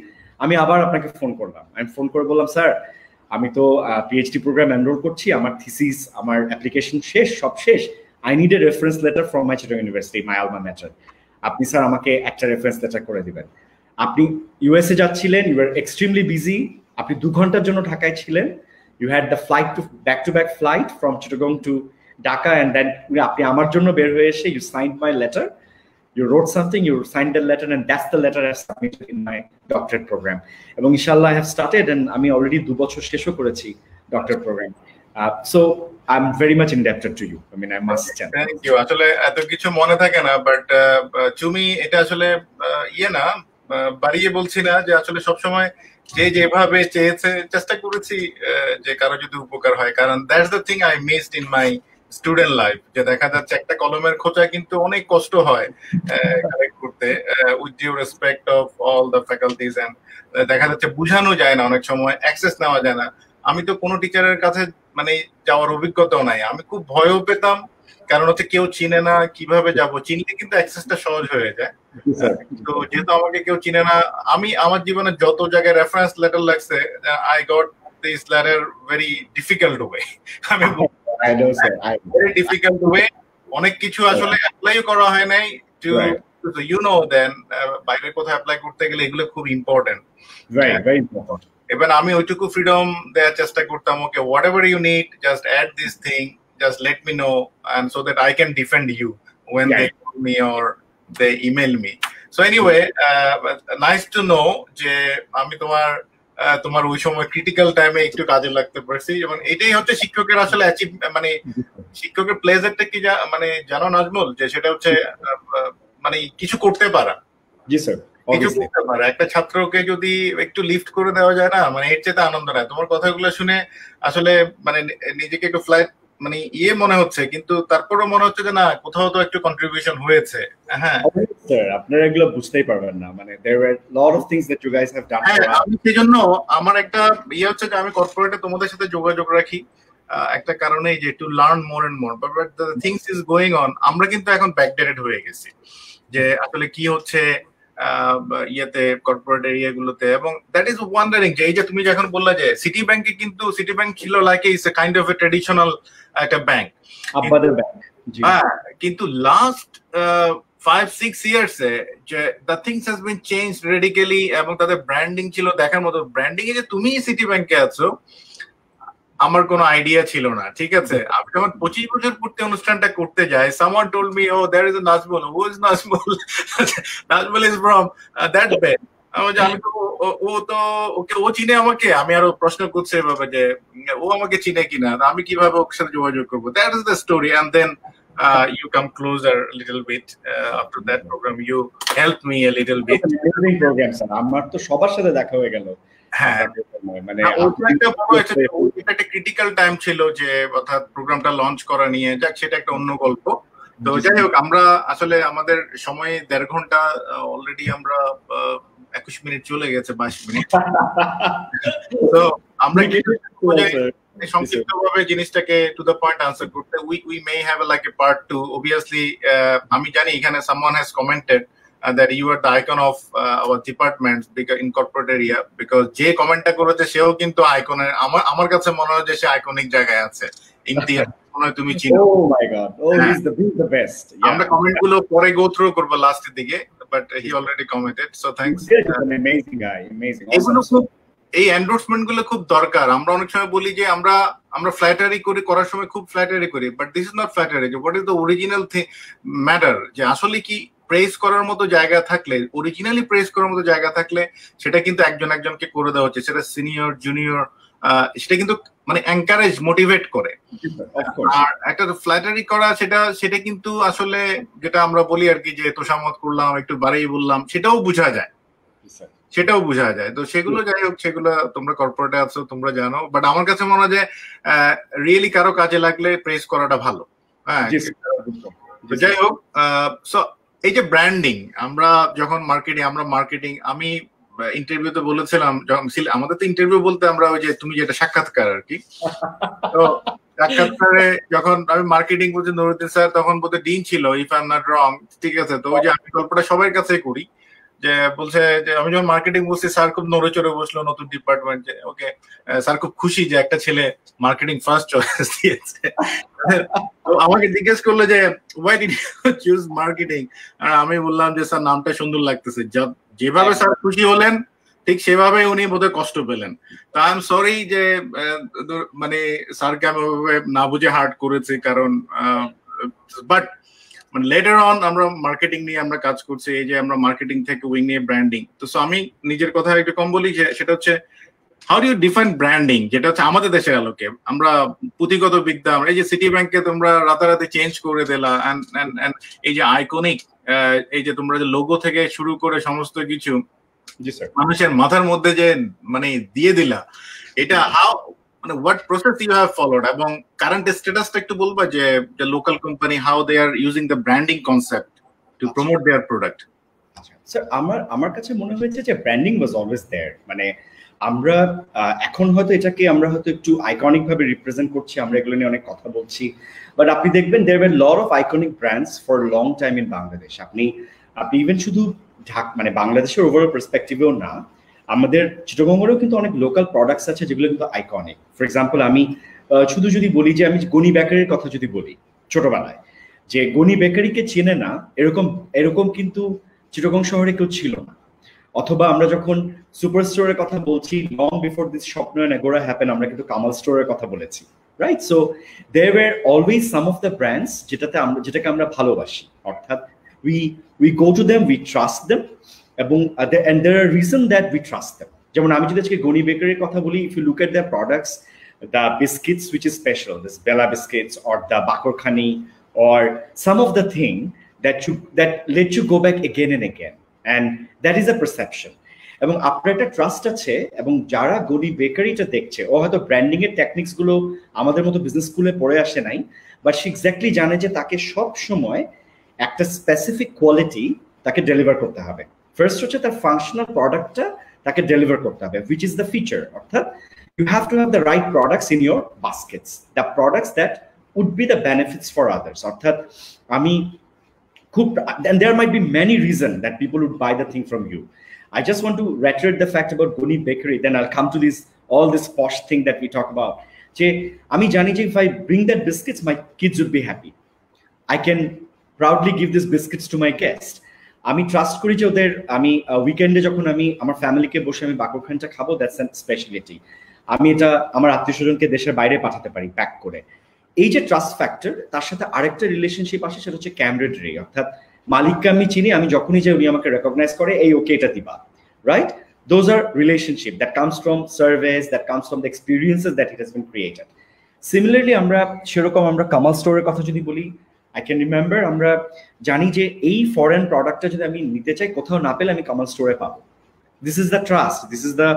আমি আবার আপনাকে ফোন করলাম। আমি ফোন করে বললাম স্যার আমি তো পিএইচডি প্রোগ্রাম এনরোল করছি। আমার থিসিস আমার অ্যাপ্লিকেশন শেষ, সব শেষ। I need a reference letter from my Chittagong university my alma mater আপনি স্যার আমাকে একটা রেফারেন্স লেটার করে দিবেন। আপনি ইউএসএ যাচ্ছিলেন ইউ আর এক্সট্রিমলি বিজি আপনি দু ঘণ্টার জন্য ঢাকায় ছিলেন। You had the flight to back to back flight from Chittagong to Dhaka and then আপনি আমার জন্য বের হয়ে এসে you sign my letter you wrote something, you signed the letter, and that's the letter I submitted in my doctorate program. এবং ইনশাল্লাহ I have started and আমি already দু বছর শেষও করেছি doctorate program. Uh, so I'm very much indebted to you. I mean, I must. Thank you. আসলে এত কিছু মনে থাকে না বাট চুমি এটা আসলে ইয়ে না বাড়িয়ে বলছি না যে আসলে সবসময় যে যেভাবে চেয়েছে, চেষ্টা করেছি যে কারও যদি উপকার হয়। কারণ that's the thing I missed in my student life যে দেখা যাচ্ছে একটা কলমের খোঁচা কিন্তু অনেক কষ্ট হয় কালেক্ট করতে with due respect of all the faculties and দেখা যাচ্ছে বুঝানো যায় না অনেক সময় অ্যাক্সেস নেওয়া যায় না। আমি তো কোনো টিচারের কাছে মানে যাওয়ার অভিজ্ঞতাও নাই। আমি খুব ভয়ও পেতাম কারণ হচ্ছে কেউ চিনে না কীভাবে যাব। চিনলে কিন্তু অ্যাক্সেসটা সহজ হয়ে যায়। তো যেহেতু আমাকে কেউ চিনে না আমি আমার জীবনে যত জায়গায় রেফারেন্স লেটার লাগছে I got this letter very difficult way আমি ভেরি ডিফিকাল্ট ওয়ে অনেক কিছু আসলে অ্যাপ্লাই করা হয় নাই টু ইউ নো দেন বাইরে কোথাও অ্যাপ্লাই করতে গেলে এগুলো খুব ইম্পর্টেন্ট এবার আমি ওইটুকু ফ্রিডম দেওয়ার চেষ্টা করতাম okay whatever you need just add this thing just let me know and so that I can defend you when yeah. they call me or they email me. So anyway, uh, nice to know যে আমি তোমার তোমার ওই সময় critical টাইমে একটু কাজে লাগতে পারছি এবং এটাই হচ্ছে শিক্ষকের আসলে অ্যাচিভ মানে শিক্ষকের প্লেজারটা কি মানে জানো নাজমুল? যে সেটা হচ্ছে মানে কিছু করতে পারা। জি স্যার কিছু করতে পারে। একটা ছাত্রকে যদি একটু লিফট করে দেওয়া যায় না মানে এর চেয়ে আনন্দ নেয় তোমার কথাগুলো শুনে আসলে মানে নিজেকে একটু ফ্লাইট মানে ইয়ে মনে হচ্ছে কিন্তু তারপরও মনে হচ্ছে যে না কোথাও তো একটু কন্ট্রিবিউশন হয়েছে হ্যাঁ স্যার আপনারা এগুলো বুঝতেই পারবেন না মানে there are lot of things that you guys have done হ্যাঁ আমি সেজন্য আমার একটা ইয়ে হচ্ছে যে আমি কর্পোরেটে তোমাদের সাথে যোগাযোগ রাখি একটা কারণে যে to learn more and more but the things is going on আমরা কিন্তু এখন ব্যাকডেটেড হয়ে গেছি যে আসলে কি হচ্ছে ইয়েতে কর্পোরেট এরিয়াগুলোতে এবং দ্যাট ইজ ওয়ান্ডারিং যে এই যে তুমি যখন বললা যে সিটি ব্যাংকে কিন্তু সিটি ব্যাংক ছিল like is a kind of a traditional একটা ব্যাংক আপনাদের ব্যাংক হ্যাঁ কিন্তু লাস্ট ফাইভ সিক্স ইয়ার্স এ যে the things has been change radically এবং তাদের ব্র্যান্ডিং ছিল দেখার মতো। ব্র্যান্ডিং এ যে তুমি সিটি ব্যাংকে আছো আমার কোনো আইডিয়া ছিল না ঠিক আছে? আমি যখন পঁচিশ বছর পূর্তি অনুষ্ঠানটা করতে যাই someone told me oh there is Nazmul who is Nazmul Nazmul is from that bed আমি তো ও তো ওকে ও চিনে আমাকে? আমি আরও প্রশ্ন করছি এভাবে যে ও আমাকে চিনে কিনা? আমি কীভাবে ওর সাথে যোগাযোগ করব? That is the story and then uh, you come closer a little bit uh, after that program. You helped me a little bit. Program sir আমার তো সবার সাথে দেখা হয়ে গেল। হ্যাঁ। মানে একটা ক্রিটিক্যাল টাইম ছিল যে অর্থাৎ প্রোগ্রামটা লঞ্চ করা নিয়ে যাক সেটা একটা অন্য গল্প। তো যাই হোক আমরা আসলে আমাদের সময় দেড় ঘণ্টা অলরেডি আমরা একুশ মিনিট চলে গেছে বাইশ মিনিট। তো আমরা সংক্ষিপ্ত ভাবে জিনিসটাকে টু দ্য পয়েন্ট আনসার করতে we we may have like a part two obviously আমি জানি এখানে someone has commented that you are the icon of uh, our department in corporate area because যে কমেন্টটা করেছে সেও কিন্তু আইকনের আমার আমার কাছে মনে হয় যে সে আইকনিক জায়গায় আছে। ইমতিয়াজ তুমি চিনো। ও my god oh he is the the best আমরা কমেন্টগুলো পরে গো থ্রু করব লাস্টের দিকে but he already commented so thanks amazing guy amazing এগুলো খুব এই এন্ডোর্সমেন্টগুলো খুব দরকার। আমরা অনেক সময় বলি যে আমরা আমরা ফ্ল্যাটারি করি করার সময় খুব ফ্ল্যাটারি করি but this is not flattery what is the original matter যে আসলে কি প্রেস করার মতো জায়গা থাকলে অরিজিনালি প্রেস করার মতো জায়গা থাকলে সেটা কিন্তু একজন একজনকে করে দেওয়া হচ্ছে। সেটা সিনিয়র জুনিয়র সেটা কিন্তু মানে এনকারেজ মোটিভেট করে। আর একটা ফ্ল্যাটারি করা সেটা সেটা কিন্তু আসলে যেটা আমরা বলি আর কি যে তোষামত করলাম একটু বাড়িয়ে বললাম সেটাও বোঝা যায়। সেটাও বোঝা যায়। তো সেগুলো যাই হোক সেগুলো তোমরা কর্পোরেটে আছো তোমরা জানো। বাট আমার কাছে মনে হয় যে রিয়েলি কারও কাজে লাগলে প্রেস করাটা ভালো। হ্যাঁ যাই হোক সো এই যে ব্র্যান্ডিং আমরা যখন মার্কেটিং আমরা মার্কেটিং আমি ইন্টারভিউতে বলেছিলাম, যখন আমাদের তো ইন্টারভিউ বলতে আমরা ওই যে তুমি যেটা সাক্ষাৎকার আর কি। তো সাক্ষাৎকারে যখন আমি মার্কেটিং বলছি, নুরুদ্দিন স্যার তখন বোধহয় ডিন ছিল ইফ আই নট রং ঠিক আছে? তো ওই যে আমি গল্পটা সবার কাছে করি। যে বলছে যে, আমি যখন মার্কেটিং বলছি স্যার খুব নড়ে চড়ে বসল নতুন ডিপার্টমেন্ট ওকে স্যার খুব খুশি যে একটা ছেলে মার্কেটিং ফার্স্ট চয়েস দিয়েছে। তো আমাকে জিজ্ঞেস করল যে ওয়াই ডিড চুজ মার্কেটিং আর আমি বললাম যে স্যার নামটা সুন্দর লাগতেছে। যেভাবে স্যার খুশি হলেন, ঠিক সেভাবে উনি বোধহয় কষ্ট পেলেন। তা আই এম সরি যে মানে স্যারকে আমি ওভাবে না বুঝে হার্ট করেছি কারণ বাট মানে লেটার অন আমরা মার্কেটিং নিয়ে আমরা কাজ করছি এই যে আমরা মার্কেটিং থেকে উইং নিয়ে ব্র্যান্ডিং তো সো আমি নিজের কথা একটু কম বলি সেটা হচ্ছে হাউ ডু ডিফাইন ব্র্যান্ডিং যেটা হচ্ছে আমাদের দেশের আলোকে। আমরা পুঁথিগত বিদ্যা আমরা এই যে সিটি ব্যাংকে তোমরা রাতারাতি চেঞ্জ করে দিলা এই যে আইকনিক এই যে তোমরা যে লোগো থেকে শুরু করে সমস্ত কিছু মানুষের মাথার মধ্যে যে মানে দিয়ে দিলা এটা হাউ মানে what process you have followed এবং কারেন্ট স্ট্যাটাসটা একটু বলবা যে local company how they are using the branding concept to promote their product sir আমার আমার কাছে মনে হয়েছে যে ব্র্যান্ডিং ওয়াজ অলওয়েজ দেয়ার মানে আমরা এখন হয়তো এটাকে আমরা হয়তো একটু আইকনিক ভাবে রিপ্রেজেন্ট করছি আমরা এগুলো নিয়ে অনেক কথা বলছি। বাট আপনি দেখবেন there were lot of iconic brands for long time in Bangladesh আপনি আপনি ইভেন শুধু ঢাক মানে বাংলাদেশের ওভারঅল পার্সপেক্টিভেও না আমাদের চিটগঙ্গেরও কিন্তু অনেক লোকাল প্রোডাক্টস আছে যেগুলো কিন্তু আইকনিক ফর এক্সাম্পল আমি শুধু যদি বলি যে আমি গনি বেকারির কথা যদি বলি, ছোটবেলায়, যে গনি বেকারিকে চেনে না, এরকম এরকম কিন্তু চিটগং শহরে কেউ ছিল না। অথবা আমরা যখন সুপার স্টোরের কথা বলছি লং বিফোর দিস স্বপ্ন এগোরা হ্যাপেন আমরা কিন্তু কামাল স্টোরের কথা বলেছি right so they were always some of the brands যেটাতে আমরা, যেটাকে আমরা ভালোবাসি। অর্থাৎ we we go to them we trust them এবং and R reason that we trust them যেমন আমি যদি আজকে গনি বেকারির কথা বলি if you look at the products the biscuits which is special this Bela biscuits or the bakarkhani or some of the thing that you, that let you go back again and again and that is a perception এবং আপনার একটা trust আছে, এবং যারা গনি বেকারিটা দেখছে, ও হয়তো branding এর টেকনিক্সগুলো আমাদের মতো বিজনেস স্কুলে পড়ে আসে নাই বাট সে এক্স্যাক্টলি জানে যে তাকে সব সময় একটা স্পেসিফিক কোয়ালিটি তাকে ডেলিভার করতে হবে। ফার্স্ট হচ্ছে তার ফাংশনাল প্রোডাক্টটা তাকে ডেলিভার করতে হবে উইচ ইজ দ্য ফিচার অর্থাৎ you have to have the right products in your baskets the products that would be the benefits for others অর্থাৎ আমি খুব and there might be many reasons that people would buy the thing from you I just want to reiterate the fact about Guni Bakery then I'll come to this all this posh thing that we talk about যে আমি জানি যে if I bring that biscuits my kids would be happy I can proudly give this biscuits to my guest আমি trust করি যে ওদের, আমি উইকেন্ডে যখন আমি, আমার ফ্যামিলিকে বসে আমি বাকরখানটা খাব দ্যাটস অ্যান স্পেশালিটি আমি এটা আমার আত্মীয় স্বজনকে দেশের বাইরে পাঠাতে পারি প্যাক করে। এই যে ট্রাস্ট ফ্যাক্টর তার সাথে আরেকটা রিলেশনশিপ আসে, সেটা হচ্ছে ক্যামরেডারি অর্থাৎ মালিককে আমি চিনি, আমি যখনই যে উনি আমাকে রেকগনাইজ করে, এই ওকে এটা দিবা right those are relationship that comes from service that comes from the experiences that it has been created similarly আমরা, সেরকম আমরা কামাল স্টোরের কথা যদি বলি আই ক্যান রিমেম্বার আমরা জানি যে এই ফরেন প্রোডাক্টটা যদি আমি নিতে চাই, কোথাও না পেলে আমি কামাল স্টোরে পাবো। This is the trust, this is the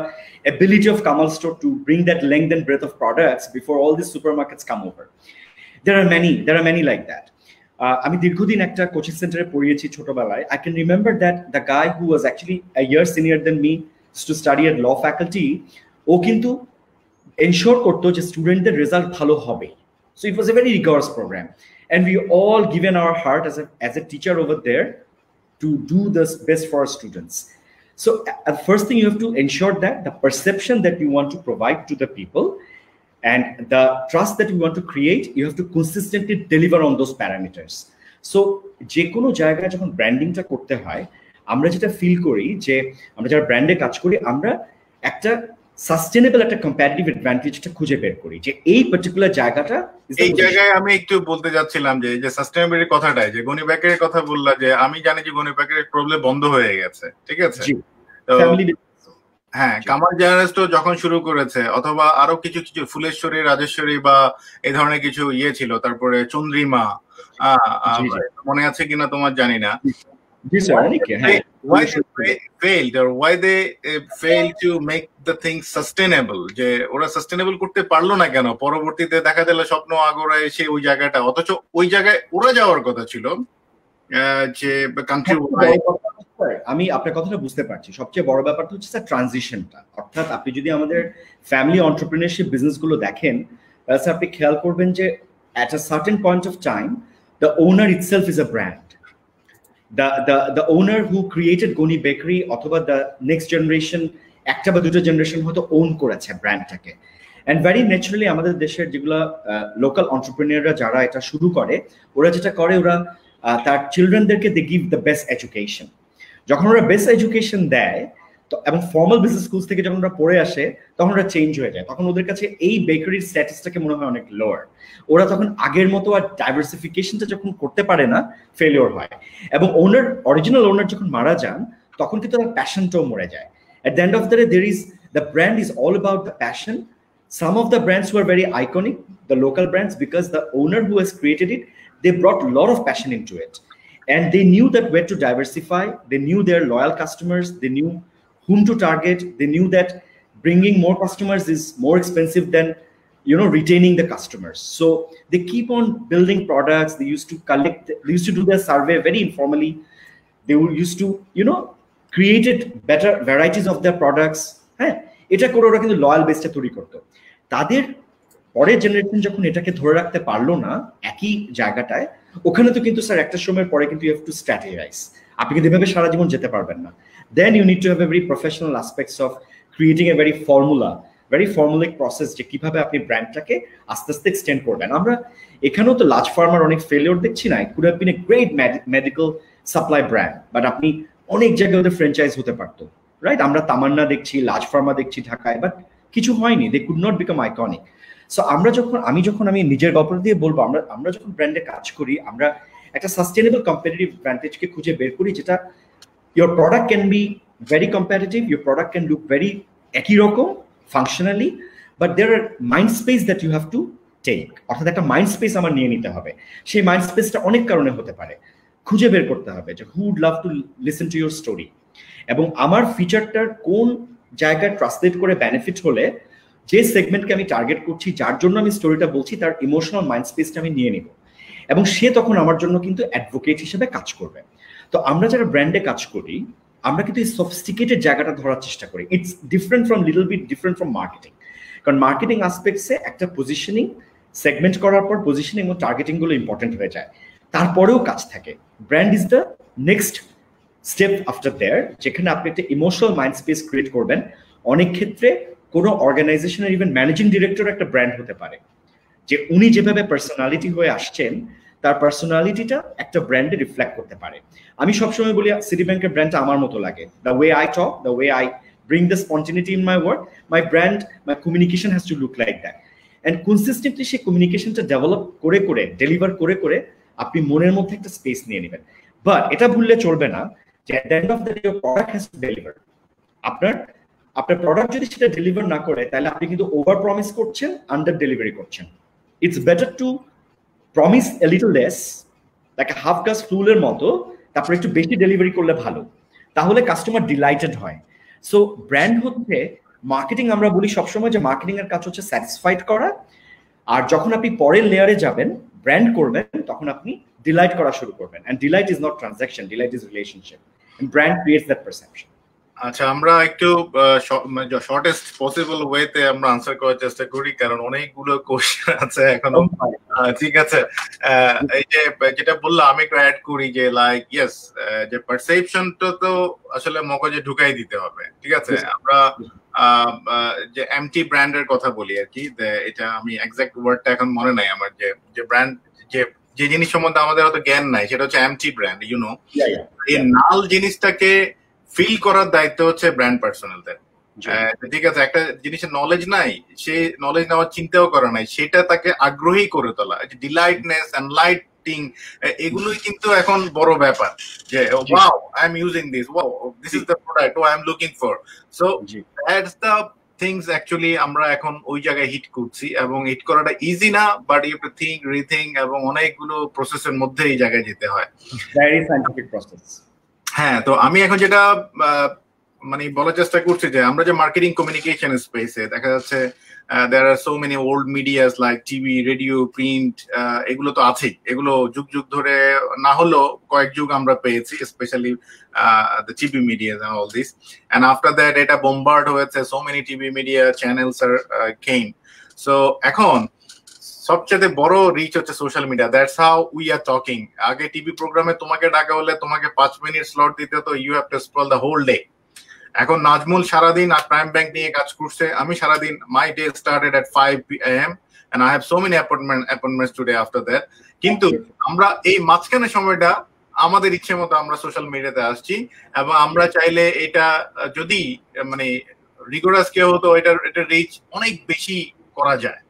ability of kamal store to bring that length and breadth of products before all these supermarkets come over. There are many, there are many like that. আমি দীর্ঘদিন একটা coaching সেন্টারে পড়িয়েছি ছোটবেলায়। I can remember that the guy who was actually a year senior then me to study at law faculty ও কিন্তু ensure করতো যে স্টুডেন্টদের রেজাল্ট ভালো হবে। So it was a very rigorous program And we all given our heart as as a teacher over there to do the best for students So uh, first thing you have to ensure that the perception that you want to provide to the people and the trust that you want to create, you have to consistently deliver on those parameters. So যে কোনো জায়গায় যখন ব্র্যান্ডিংটা করতে হয় আমরা যেটা feel করি যে আমরা যারা ব্র্যান্ডে কাজ করি আমরা একটা সাস্টেনেবল একটা কম্প্যারিটিভ অ্যাডভান্টেজটা খুঁজে বের করি যে এই পার্টিকুলার জায়গাটা এই জায়গায় আমি একটু বলতে যাচ্ছিলাম যে যে সাস্টেনেবিলিটির কথাটাই যে গনি ব্যাকের কথা বললা যে আমি জানি যে গনি ব্যাকের প্রবলেম বন্ধ হয়ে গেছে ঠিক আছে? হ্যাঁ কামাল জাহারাস্ট যখন শুরু করেছে অথবা আরও কিছু কিছু ফুলেশ্বরী রাজেশ্বরী বা এই ধরনের কিছু ইয়ে ছিল তারপরে চন্দ্রিমা মনে আছে কিনা তোমার জানি না। Why they failed or why they uh, failed to make the thing sustainable? যে ওরা সাস্টেনেবল করতে পারল না কেন? পরবর্তীতে দেখা দিল স্বপ্ন আগরে এসে ওই জায়গাটা অথচ ওই জায়গায় ওরা যাওয়ার কথা ছিল যে কান্ট্রি আমি আপনার কথাটা বুঝতে পারছি। সবচেয়ে বড় ব্যাপারটা হচ্ছে স্যার ট্রানজিশনটা অর্থাৎ আপনি যদি আমাদের ফ্যামিলি অন্টারপ্রিনারশিপ বিজনেসগুলো দেখেন তাহলে আপনি খেয়াল করবেন যে at a certain point of time the owner itself is a brand the the the owner who created Goni Bakery অথবা the next generation, একটা বা দুটো জেনারেশন হয়তো ওন করেছে ব্র্যান্ডটাকে অ্যান্ড ভেরি ন্যাচারালি আমাদের দেশের যেগুলো লোকাল অন্টারপ্রিনিয়ররা যারা এটা শুরু করে, ওরা যেটা করে ওরা তার চিলড্রেনদেরকে they give the best education যখন ওরা বেস্ট এডুকেশন দেয় এবং ফর্মাল বিজনেস স্কুল থেকে যখন ওরা পড়ে আসে তখন ওরা চেঞ্জ হয়ে যায় তখন ওদের কাছে এই বেকারির স্ট্যাটাসটাকে মনে হয় অনেক লোয়ার ওরা তখন আগের মতো আর ডাইভার্সিফিকেশনটা যখন করতে পারে না ফেলিওর হয় এবং ওনার অরিজিনাল ওনার যখন মারা যান তখন কিন্তু তার প্যাশনটাও মরে যায় at the end of the day there is the brand is all about the passion some of the brands were very iconic the local brands because the owner who has created it they brought a lot of passion into it and they knew that where to diversify they knew their loyal customers they knew whom to target they knew that bringing more customers is more expensive than you know retaining the customers so they keep on building products they used to collect they used to do their survey very informally they used to you know created better varieties of the products হ্যাঁ এটা করে ওরা কিন্তু loyal বেসটা তৈরি করতো তাদের পরের জেনারেশন যখন এটাকে ধরে রাখতে পারল না একই জায়গাটায় ওখানে তো কিন্তু স্যার একটা সময়ের পরে কিন্তু আপনি কিন্তু এভাবে সারা জীবন যেতে পারবেন না then you need to have a very professional aspects of creating a very formula very formulaic process যে কীভাবে আপনি ব্র্যান্ডটাকে আস্তে আস্তে এক্সটেন্ড করবেন। আমরা এখানেও তো লার্জ ফার্মার অনেক ফেলিওর দেখছি না could have been a great medical supply brand but আপনি অনেক জায়গায় ওদের ফ্র্যাঞ্চাইজ হতে পারতো রাইট আমরা তামান্না দেখছি লার্জ ফার্মা দেখছি ঢাকায় বাট কিছু হয়নি they could not become iconic so আমরা যখন, আমি যখন আমি নিজের গল্প দিয়ে বলব, আমরা আমরা যখন ব্র্যান্ডে কাজ করি, আমরা একটা সাস্টেনেবল কম্পিটিটিভ অ্যাডভান্টেজকে খুঁজে বের করি, যেটা product can be very competitive your product can look very একই রকম functionally but there are mind space that you have to take অর্থাৎ একটা মাইন্ড স্পেস আমার নিয়ে নিতে হবে। সেই মাইন্ড স্পেসটা অনেক কারণে হতে পারে। খুঁজে বের করতে হবে যে who would love to listen to your story এবং আমার ফিচারটার কোন জায়গায় ট্রান্সলেট করে বেনিফিট হলে, যে সেগমেন্টকে আমি টার্গেট করছি, যার জন্য আমি স্টোরিটা বলছি, তার ইমোশনাল মাইন্ড স্পেসটা আমি নিয়ে নিব। এবং সে তখন আমার জন্য কিন্তু অ্যাডভোকেট হিসেবে কাজ করবে। তো আমরা যারা ব্র্যান্ডে কাজ করি, আমরা কিন্তু এই সফিস্টিকেটেড জায়গাটা ধরার চেষ্টা করি। It's different from little bit different from marketing কারণ মার্কেটিং আসপেক্টসে একটা পজিশনিং সেগমেন্ট করার পর পজিশনিং এবং টার্গেটিংগুলো ইম্পর্টেন্ট হয়ে যায়। তারপরেও কাজ থাকে। Brand is the next step after there যেখানে আপনি একটা ইমোশনাল মাইন্ড স্পেস ক্রিয়েট করবেন। অনেক ক্ষেত্রে কোনো অর্গানাইজেশনের ইভেন ম্যানেজিং ডিরেক্টর একটা ব্র্যান্ড হতে পারে। যে উনি যেভাবে পার্সোনালিটি হয়ে আসছেন তার পার্সোনালিটিটা একটা ব্র্যান্ডে রিফ্লেক্ট করতে পারে। আমি সবসময় বলি সিটি ব্যাংকের ব্র্যান্ডটা আমার মতো লাগে। The way I talk the way I bring the spontaneity in my work my brand my communication has to look like that and consistently সেই কমিউনিকেশনটা ডেভেলপ করে করে ডেলিভার করে করে আপনি মনের মধ্যে একটা স্পেস নিয়ে নেবেন। বাট এটা ভুললে চলবে না যে at the end of the day product has to deliver আপনার আপনার প্রোডাক্ট যদি সেটা ডেলিভার না করে, তাহলে আপনি কিন্তু ওভার প্রমিস করছেন আন্ডার ডেলিভারি করছেন। It's better to promise a little less like half গাছ ফ্লুলের মতো, তারপরে একটু বেশি ডেলিভারি করলে ভালো। তাহলে কাস্টমার ডিলাইটেড হয়। সো ব্র্যান্ড হচ্ছে মার্কেটিং আমরা বলি সবসময় যে মার্কেটিং এর কাজ হচ্ছে স্যাটিসফাইড করা। আর যখন আপনি পরের লেয়ারে যাবেন ব্র্যান্ড করবেন, তখন আপনি ডিলাইট করা শুরু করবেন। And delight is not transaction delight is relationship brand creates that perception আচ্ছা আমরা একটু শর্টেস্ট পসিবল ওয়েতে আমরা আনসার করার চেষ্টা করি কারণ অনেকগুলো কোশ্চেন আছে এখনও। ঠিক আছে। এই যে যেটা বললাম আমি একটু অ্যাড করি যে লাইক ইয়েস যে পারসেপশনটা তো আসলে মগজে ঢুকাই দিতে হবে ঠিক আছে? আমরা যে এমটি ব্র্যান্ডের কথা বলি আর কি এটা আমি এক্সাক্ট ওয়ার্ডটা এখন মনে নাই আমার যে যে ব্র্যান্ড যে যে জিনিস সম্বন্ধে আমাদের হয়তো জ্ঞান নাই সেটা হচ্ছে এমটি ব্র্যান্ড ইউনো এই নাল জিনিসটাকে ফিল করার দায়িত্ব হচ্ছে ব্র্যান্ড পার্সোনালদের। ঠিক আছে একটা জিনিসের নলেজ নাই সে নলেজ নেওয়ার চিন্তাও করা নাই সেটা তাকে আগ্রহী করে তোলা। ডিলাইটনেস অ্যান্ড লাইটিং এগুলোই কিন্তু এখন বড় ব্যাপার যে wow I am using this wow this is the product oh I am looking for so that's the things actually আমরা এখন ওই জায়গায় হিট করছি এবং হিট করাটা ইজি না but you to think rethink এবং অনেকগুলো প্রসেসের মধ্যে এই জায়গায় যেতে হয়। ভেরি সাইন্টিফিক প্রসেস হ্যাঁ তো আমি এখন যেটা মানে বলার চেষ্টা করছি যে আমরা যে মার্কেটিং কমিউনিকেশন স্পেসে দেখা যাচ্ছে there are so many old medias like TV radio print এগুলো তো আছেই। এগুলো যুগ যুগ ধরে না হলেও কয়েক যুগ আমরা পেয়েছি specially the TV media all this and after that এটা বোম্বার্ড হয়েছে so many TV media channels are came so এখন সবচেয়ে বড় রিচ হচ্ছে social media that's how we are talking আগে টিভি প্রোগ্রামে তোমাকে ডাকা হলে তোমাকে পাঁচ মিনিট স্লট দিতে হতো you have to scroll the whole day এখন নাজমুল সারাদিন আর প্রাইম ব্যাংক নিয়ে কাজ করছে। আমি সারাদিন my day started at five am and I have so many appointment appointments today after that কিন্তু আমরা এই মাঝখানে সময়টা আমাদের ইচ্ছে মতো আমরা সোশ্যাল মিডিয়াতে আসছি এবং আমরা চাইলে এটা যদি মানে রিগোরাস কেউ হতো এটার এটা রিচ অনেক বেশি করা যায়।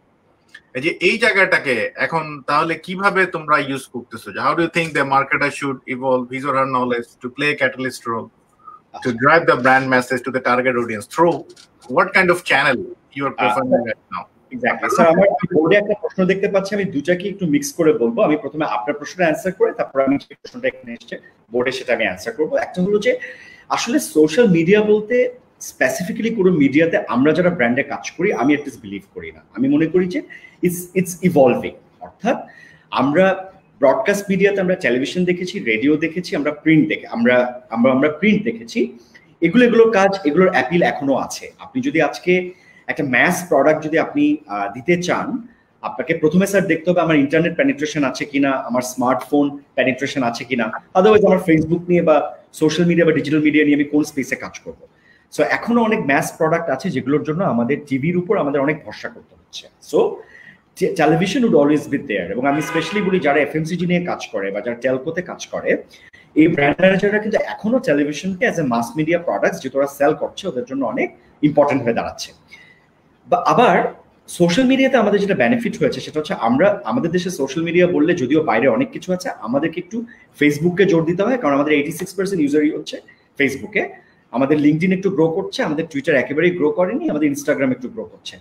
যে এই জায়গাটাকে এখন তাহলে কীভাবে তোমরা ইউজ করতেছো? How do think the marketer should evolve his or her knowledge to play catalyst role to the target audience through what kind of channel you are preferring uh, right now? Exactly sir আমার বোর্ডে একটা প্রশ্ন দেখতে পাচ্ছি আমি দুটাকে একটু mix করে বলব। আমি প্রথমে আপনার প্রশ্নটা অ্যান্সার করে তারপর আমি যে প্রশ্নটা এখানে এসছে বোর্ডে সেটা আমি অ্যান্সার করব। একটা হলো যে আসলে সোশ্যাল মিডিয়া বলতে স্পেসিফিক্যালি কোনো মিডিয়াতে আমরা যারা ব্র্যান্ডে কাজ করি, আমি অ্যাটলিস্ট বিলিভ করি না। আমি মনে করি যে ইটস ইটস ইভলভিং অর্থাৎ আমরা ব্রডকাস্ট মিডিয়াতে আমরা টেলিভিশন দেখেছি রেডিও দেখেছি, আমরা প্রিন্ট দেখে, আমরা আমরা আমরা প্রিন্ট দেখেছি। এগুলো এগুলো কাজ, এগুলোর অ্যাপিল এখনও আছে। আপনি যদি আজকে একটা ম্যাস প্রোডাক্ট যদি আপনি দিতে চান, আপনাকে প্রথমে স্যার দেখতে হবে আমার ইন্টারনেট পেনিট্রেশন আছে কিনা, আমার স্মার্টফোন পেনিট্রেশন আছে কিনা। আদারওয়াইজ আমার ফেসবুক নিয়ে বা সোশ্যাল মিডিয়া বা ডিজিটাল মিডিয়া নিয়ে আমি কোন স্পেসে কাজ করব? সো এখনও অনেক ম্যাস প্রোডাক্ট আছে যেগুলোর জন্য আমাদের টিভির উপর আমাদের অনেক ভরসা করতে হচ্ছে। So television would always be there এবং আমি স্পেশালি বলি যারা এফএমসিজি নিয়ে কাজ করে বা যারা টেলকোতে কাজ করে, এই ব্র্যান্ড ম্যানেজাররা কিন্তু এখনও টেলিভিশনকে as a mass media product যেটা ওরা সেল করছে ওদের জন্য অনেক ইম্পর্টেন্ট হয়ে দাঁড়াচ্ছে। বা আবার সোশ্যাল মিডিয়াতে আমাদের যেটা বেনিফিট হয়েছে সেটা হচ্ছে আমরা, আমাদের দেশে সোশ্যাল মিডিয়া বললে যদিও বাইরে অনেক কিছু আছে, আমাদেরকে একটু ফেসবুককে জোর দিতে হয় কারণ আমাদের এইটি সিক্স পার্সেন্ট ইউজারই হচ্ছে ফেসবুকে আমাদের লিঙ্কডিন একটু গ্রো করছে, আমাদের টুইটার একেবারেই গ্রো করেনি, আমাদের ইনস্টাগ্রাম একটু গ্রো করছে।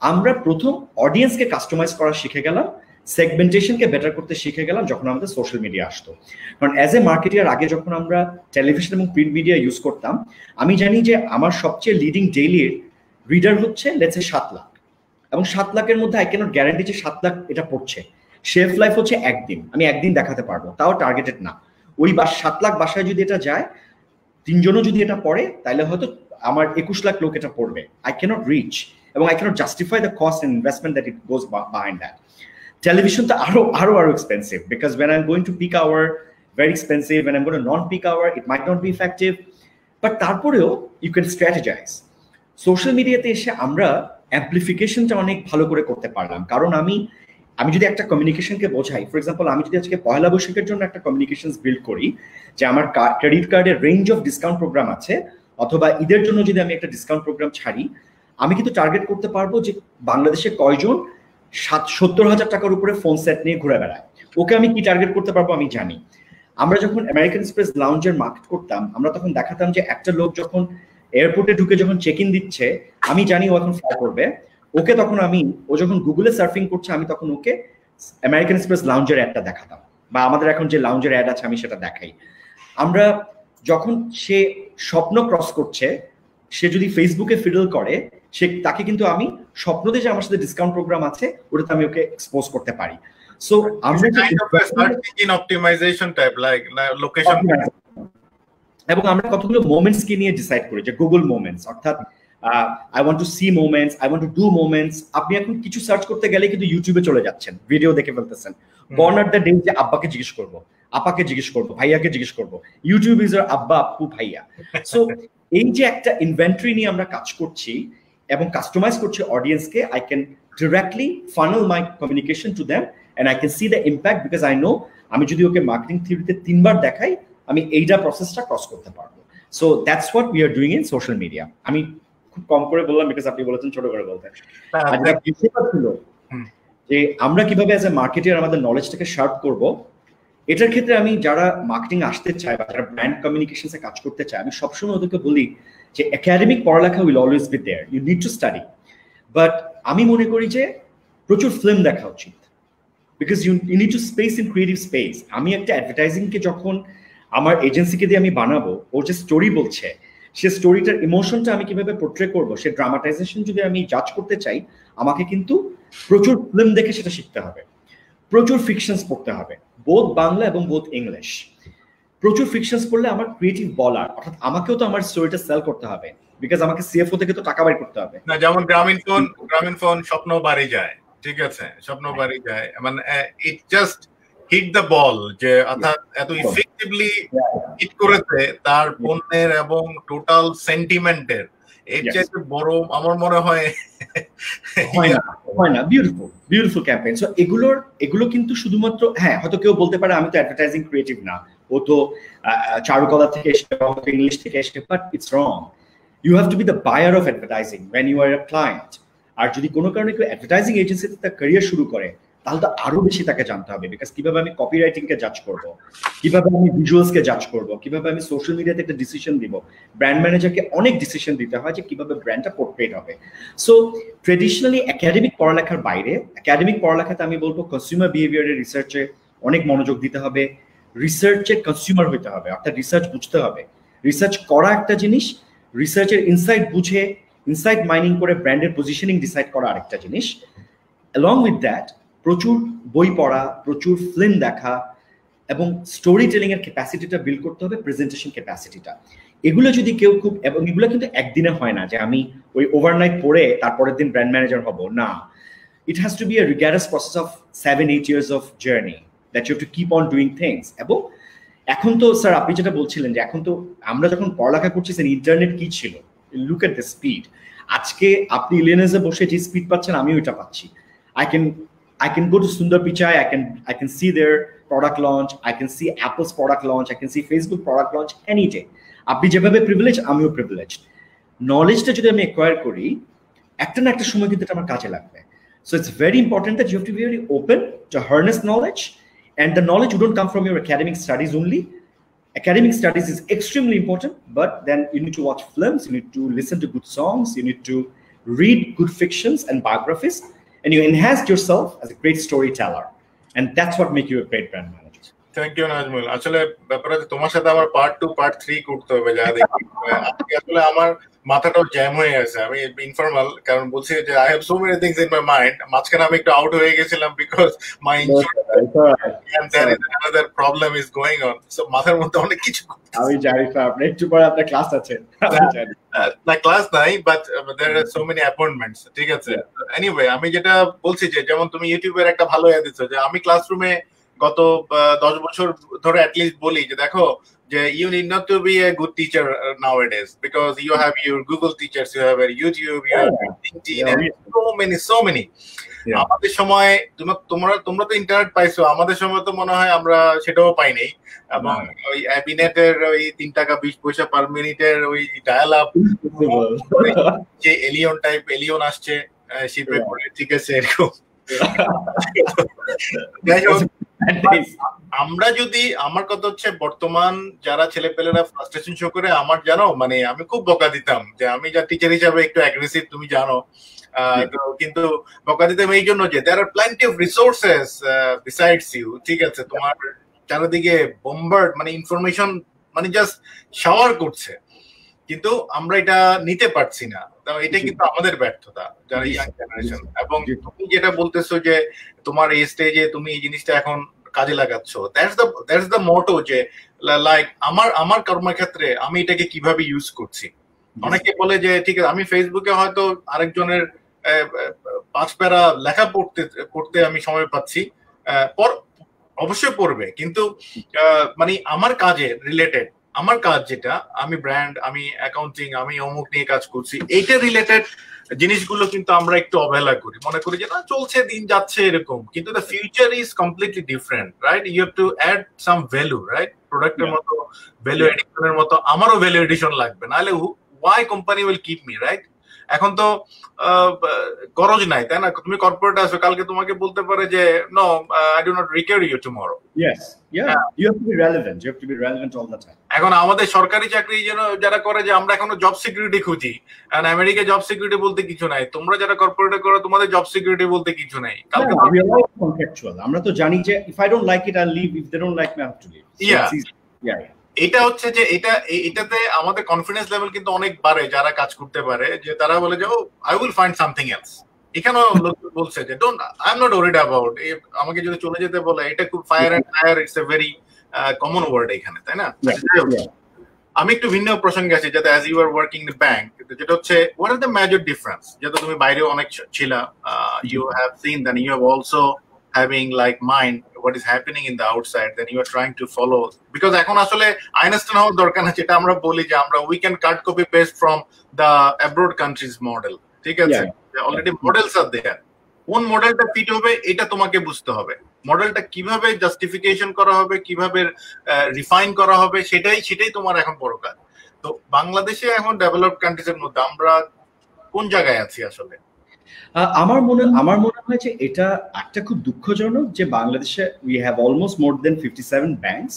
আমরা প্রথম অডিয়েন্সকে কাস্টমাইজ করা শিখে গেলাম সেগমেন্টেশনকে বেটার করতে শিখে গেলাম যখন আমাদের সোশ্যাল মিডিয়া আসতো। কারণ অ্যাজ এ মার্কেটিয়ার আগে যখন আমরা টেলিভিশন এবং প্রিন্ট মিডিয়া ইউজ করতাম, আমি জানি যে আমার সবচেয়ে লিডিং ডেইলির রিডার হচ্ছে লেটস এ সাত লাখ। এবং সাত লাখের মধ্যে আই ক্যানট গ্যারান্টি যে সাত লাখ এটা পড়ছে। শেফ লাইফ হচ্ছে একদিন, আমি একদিন দেখাতে পারব, তাও টার্গেটেড না। ওই বা, সাত লাখ বাসায় যদি এটা যায় তিনজনও যদি এটা পড়ে তাহলে হয়তো আমার একুশ লাখ লোক এটা পড়বে। আই ক্যানট রিচ এবং I can't justify the cost investment that it goes behind that television তো আরও আরও আরও expensive because when I going to peak hour very expensive when I non peak hour it might not be effective but তারপরেও you can strategize social মিডিয়াতে এসে আমরা অ্যাম্পলিফিকেশনটা অনেক ভালো করে করতে পারলাম। কারণ আমি আমি যদি একটা কমিউনিকেশনকে বোঝাই ফর এক্সাম্পল আমি যদি আজকে পয়লা বৈশাখের জন্য একটা কমিউনিকেশন বিল্ড করি, যে আমার ক্রেডিট কার্ডের রেঞ্জ অফ ডিসকাউন্ট প্রোগ্রাম আছে, অথবা ঈদের জন্য যদি আমি একটা ডিসকাউন্ট প্রোগ্রাম ছাড়ি, আমি কিন্তু টার্গেট করতে পারব যে বাংলাদেশে কয়জন সাত, সত্তর হাজার টাকার উপরে ফোন সেট নিয়ে ঘুরে বেড়ায়। ওকে আমি কি টার্গেট করতে পারব আমি জানি। আমরা যখন আমেরিকান এক্সপ্রেস লাউঞ্জের মার্কেট করতাম, আমরা তখন দেখাতাম যে একটা লোক যখন এয়ারপোর্টে ঢুকে যখন চেক ইন দিচ্ছে, আমি জানি ও এখন ফ্লাই করবে। ওকে তখন আমি ও যখন গুগলে সার্ফিং করছে আমি তখন ওকে আমেরিকান এক্সপ্রেস লাউঞ্জের অ্যাডটা দেখাতাম। বা আমাদের এখন যে লাউঞ্জের অ্যাড আছে আমি সেটা দেখাই। আমরা যখন সে স্বপ্ন ক্রস করছে সে যদি ফেসবুকে ফিডল করে সে তাকে কিন্তু আমি স্বপ্নতে যে আমার সাথে ডিসকাউন্ট প্রোগ্রাম আছে ওটাতে আমি ওকে এক্সপোজ করতে পারি। সো আমরা অপটিমাইজেশন টাইপ লাইক লোকেশন এবং আমরা কতগুলো মোমেন্টস কে নিয়ে ডিসাইড করি যে গুগল মোমেন্টস অর্থাৎ I want to see moments I want to do moments আপনি এখন কিছু সার্চ করতে গেলে কিন্তু ইউটিউবে চলে যাচ্ছেন ভিডিও দেখে ফেলতেছেন। বর্ন দ্য ডে যে আব্বাকে জিজ্ঞেস করব আপাকে জিজ্ঞেস করব ভাইয়াকে জিজ্ঞেস করব ইউটিউব ইজ আব্বা আপু ভাইয়া। সো এই যে একটা ইনভেন্টরি নিয়ে আমরা কাজ করছি এবং কাস্টমাইজ করছি অডিয়েন্সকে I can directly funnel my communication to them and I can see the impact because I know আমি যদি ওকে মার্কেটিং থিওরিতে তিনবার দেখাই আমি এইটা প্রসেসটা ক্রস করতে পারব। So that's what we are doing in social media আমি খুব কম করে বললাম বিকজ আপনি বলেছেন ছোট করে বলতে। ছিল যে আমরা কীভাবে অ্যাজ এ মার্কেটিয়ার আমাদের নলেজটাকে শার্প করব এটার ক্ষেত্রে আমি যারা মার্কেটিং আসতে চায় বা যারা ব্র্যান্ড কমিউনিকেশনসে কাজ করতে চায় আমি সবসময় ওদেরকে বলি যে একাডেমিক পড়ালেখা will always be there you need to study but আমি মনে করি যে প্রচুর ফিল্ম দেখা উচিত। Because you you need to space in creative space আমি একটা অ্যাডভার্টাইজিংকে যখন আমার এজেন্সিকে দিয়ে আমি বানাবো ওর যে স্টোরি বলছে সে স্টোরিটার ইমোশনটা আমি কীভাবে পোর্ট্রে করব সে ড্রামাটাইজেশন যদি আমি জাজ করতে চাই আমাকে কিন্তু প্রচুর ফিল্ম দেখে সেটা শিখতে হবে। প্রচুর ফিকশনস পড়তে হবে বোধ বাংলা এবং বোধ ইংলিশ প্রচুর ফিকশনস পড়লে আমার ক্রিয়েটিভ বলার অর্থাৎ আমাকেও তো আমার স্টোরিটা সেল করতে হবে বিকজ আমাকে সিএফও থেকে তো টাকা বাড়ি করতে হবে। না যেমন গ্রামীণ ফোন গ্রামীণ ফোন স্বপ্ন বাড়ি যায় ঠিক আছে? স্বপ্ন বাড়ি যায় মানে it just hit the ball যে অর্থাৎ এত ইফেক্টিভলি হিট করেছে তার পণ্যের এবং টোটাল সেন্টিমেন্টের এর চাইতে বড় আমার মনে হয় হয় না বিউটিফুল বিউটিফুল ক্যাম্পেইন সো এগুলোর এগুলো কিন্তু শুধুমাত্র হ্যাঁ হয়তো কেউ বলতে পারে আমি তো অ্যাডভার্টাইজিং ক্রিয়েটিভ না। ও তো চারুকলা থেকে এসে ইংলিশ থেকে এসে but it's wrong you have to be the buyer of advertising when you are a client আর যদি কোনো কারণে কেউ অ্যাডভার্টাইজিং এজেন্সিতে তার ক্যারিয়ার শুরু করে তাহলে তো আরও বেশি তাকে জানতে হবে বিকজ কীভাবে আমি কপি রাইটিং কে জাজ করব, কীভাবে আমি ভিজুয়ালস কে জাজ করব, কীভাবে আমি সোশ্যাল মিডিয়াতে একটা ডিসিশন দিব ব্র্যান্ড ম্যানেজারকে অনেক ডিসিশন দিতে হয় যে কীভাবে ব্র্যান্ডটা পোর্ট্রেট হবে। সো ট্রেডিশনালি একাডেমিক পড়ালেখার বাইরে একাডেমিক পড়ালেখাতে আমি বলব কনজিউমার বিহেভিয়ারের রিসার্চে অনেক মনোযোগ দিতে হবে রিসার্চের কনজিউমার হইতে হবে, অর্থাৎ রিসার্চ বুঝতে হবে। রিসার্চ করা একটা জিনিস রিসার্চের ইনসাইট বুঝে ইনসাইট মাইনিং করে ব্র্যান্ডের পজিশনিং ডিসাইড করা আরেকটা জিনিস। অ্যালং উইথ দ্যাট প্রচুর বই পড়া, প্রচুর ফিল্ম দেখা এবং স্টোরি টেলিং এর ক্যাপাসিটিটা বিল্ড করতে হবে প্রেজেন্টেশন ক্যাপাসিটিটা এগুলো যদি কেউ খুব, এবং এগুলো কিন্তু একদিনে হয় না যে আমি ওই ওভারনাইট পড়ে তারপরের দিন ব্র্যান্ড ম্যানেজার হব। না। It has to be a rigorous process of seven eight years of journey that you to keep on doing things এবং এখন তো স্যার আপনি যেটা বলছিলেন যে এখন তো আমরা যখন পড়ালেখা করছি স্যার ইন্টারনেট কি ছিল? লুক এট দ্য স্পিড আজকে আপনি ইলেনেসে বসে যে স্পিড পাচ্ছেন আমি ওইটা পাচ্ছি। I can I can go to Sundar Pichai, I can I can see their product launch, I can see Apple's product launch, I can see Facebook product launch any day. আপনি যেভাবে privilege আমিও privilege নলেজটা যদি আমি acquire করি একটা না একটা সময় কিন্তু এটা আমার কাজে লাগবে so it's very important that you have to be very open to harness knowledge and the knowledge wouldn't come from your academic studies only academic studies is extremely important but then you need to watch films you need to listen to good songs you need to read good fictions and biographies and you enhance yourself as a great storyteller. And that's what makes you a great brand manager thank you Nazmul আসলে ব্যাপারে তোমার সাথে আমার part two part three করতে হবে যা দেখি। আসলে আমার মাথাটাও জ্যাম হয়ে গেছে। আমি ইনফর্মাল কারণ বলছি যে I have so many things in my mind মাঝখানে আমি একটু আউট হয়ে গেছিলাম because my another problem is going on so মাথার মধ্যে অনেক কিছু আমি জানি স্যার আপনি একটু পরে আপনার ক্লাস আছে না ক্লাস নাই but there are so many appointments ঠিক আছে? এনিওয়ে আমি যেটা বলছি যে যেমন তুমি ইউটিউবের একটা ভালো ইয়ে দিচ্ছ যে আমি ক্লাসরুমে গত দশ বছর ধরে অ্যাটলিস্ট বলি যে দেখো যে you need not to be a good teacher now it is because you have your Google teachers you have YouTube you have so many so many আমাদের সময় তোমরা তোমরা তো ইন্টারনেট পাইছো আমাদের সময় তো মনে হয় আমরা সেটাও পাইনি। এবং ওই অ্যাবিনেটের ওই তিন টাকা বিশ পয়সা পার মিনিটের ওই ডায়াল আপ যে এলিয়ন টাইপ এলিয়ন আসছে শিপে করে ঠিক আছে এরকম। যাই হোক আমরা যদি আমার কথা হচ্ছে বর্তমান যারা ছেলেপেলেরা ফ্রাস্ট্রেশন শো করে আমার জানো মানে আমি খুব বকা দিতাম যে আমি যা টিচার হিসাবে একটু অ্যাগ্রেসিভ তুমি জানো। কিন্তু বকা দিতাম এই জন্য যে there are plenty of resources besides you ঠিক আছে? তোমার চারিদিকে বোম্বার্ড মানে ইনফরমেশন মানে জাস্ট শাওয়ার করছে। কিন্তু আমরা এটা নিতে পারছি না। এটা কিন্তু আমাদের ব্যর্থতা যারা ইয়াং জেনারেশন এবং তুমি যেটা বলতেছো যে তোমার এই স্টেজে তুমি এই জিনিসটা এখন কাজে লাগাচ্ছ that's the that's the motto যে লাইক আমার আমার কর্মক্ষেত্রে আমি এটাকে কীভাবে ইউজ করছি। অনেকে বলে যে ঠিক আছে আমি ফেসবুকে হয়তো আরেকজনের পাঁচ প্যারা লেখা পড়তে পড়তে আমি সময় পাচ্ছি অবশ্যই পড়বে। কিন্তু মানে আমার কাজে রিলেটেড আমার কাজ যেটা আমি ব্র্যান্ড আমি অ্যাকাউন্টিং আমি অমুক নিয়ে কাজ করছি এইটা রিলেটেড জিনিসগুলো কিন্তু আমরা একটু অবহেলা করি। মনে করি যে না চলছে দিন যাচ্ছে এরকম। কিন্তু the future is completely different right you have to add some value right প্রোডাক্টের মতো ভ্যালু এডিশনের মতো আমারও ভ্যালু এডিশন লাগবে। নাহলে why company will keep me right এখন তো গরজ নাই তাই না? তুমি কর্পোরেট আসবে কালকে তোমাকে বলতে পারে যে no I do not require you tomorrow yes ya you have to be relevant you have to be relevant all the time এখন আমাদের সরকারি চাকরি যেন যারা করে যে আমরা এখনও জব সিকিউরিটি খুঁজি এন্ড আমেরিকা জব সিকিউরিটি বলতে কিছু নাই। তোমরা যারা কর্পোরেট করো তোমাদের জব সিকিউরিটি বলতে কিছু নাই। আমরা তো জানি যে if I don't like it I leave if they don't like me I have to leave ya ya এটা হচ্ছে যে এটা এটাতে আমাদের কনফিডেন্স লেভেল কিন্তু অনেক বাড়ে যারা কাজ করতে পারে যে তারা বলে যে ও I will find something else এখানেও লোক বলছে যে don't I am not worried about আমাকে যদি চলে যেতে বলে এটা খুব fire and fire it's a very common word এখানে তাই না? আমি একটু ভিন্ন প্রসঙ্গে আছি যাতে as you are working the bank যেটা হচ্ছে what are the major difference যেটা তুমি বাইরে অনেক ছিলা you have seen then you have also having like mind what is happening in the outside then you are trying to follow. Because এখন আসলে Einstein হওয়ার দরকার আছে যেটা আমরা বলি যে আমরা we can cut copy paste from the abroad countries model ঠিক আছে? অলরেডি মডেলস আর দেয়ার কোন মডেলটা ফিট হবে এটা তোমাকে বুঝতে হবে। মডেলটা কীভাবে জাস্টিফিকেশন করা হবে কীভাবে রিফাইন করা হবে সেটাই সেটাই তোমার এখন বড় কাজ। তো বাংলাদেশে এখন ডেভেলপড কান্ট্রিজের মধ্যে আমরা কোন জায়গায় আছি আসলে? আমার মনে আমার মনে হয় যে এটা একটা খুব দুঃখজনক যে বাংলাদেশে we have almost more than fifty seven banks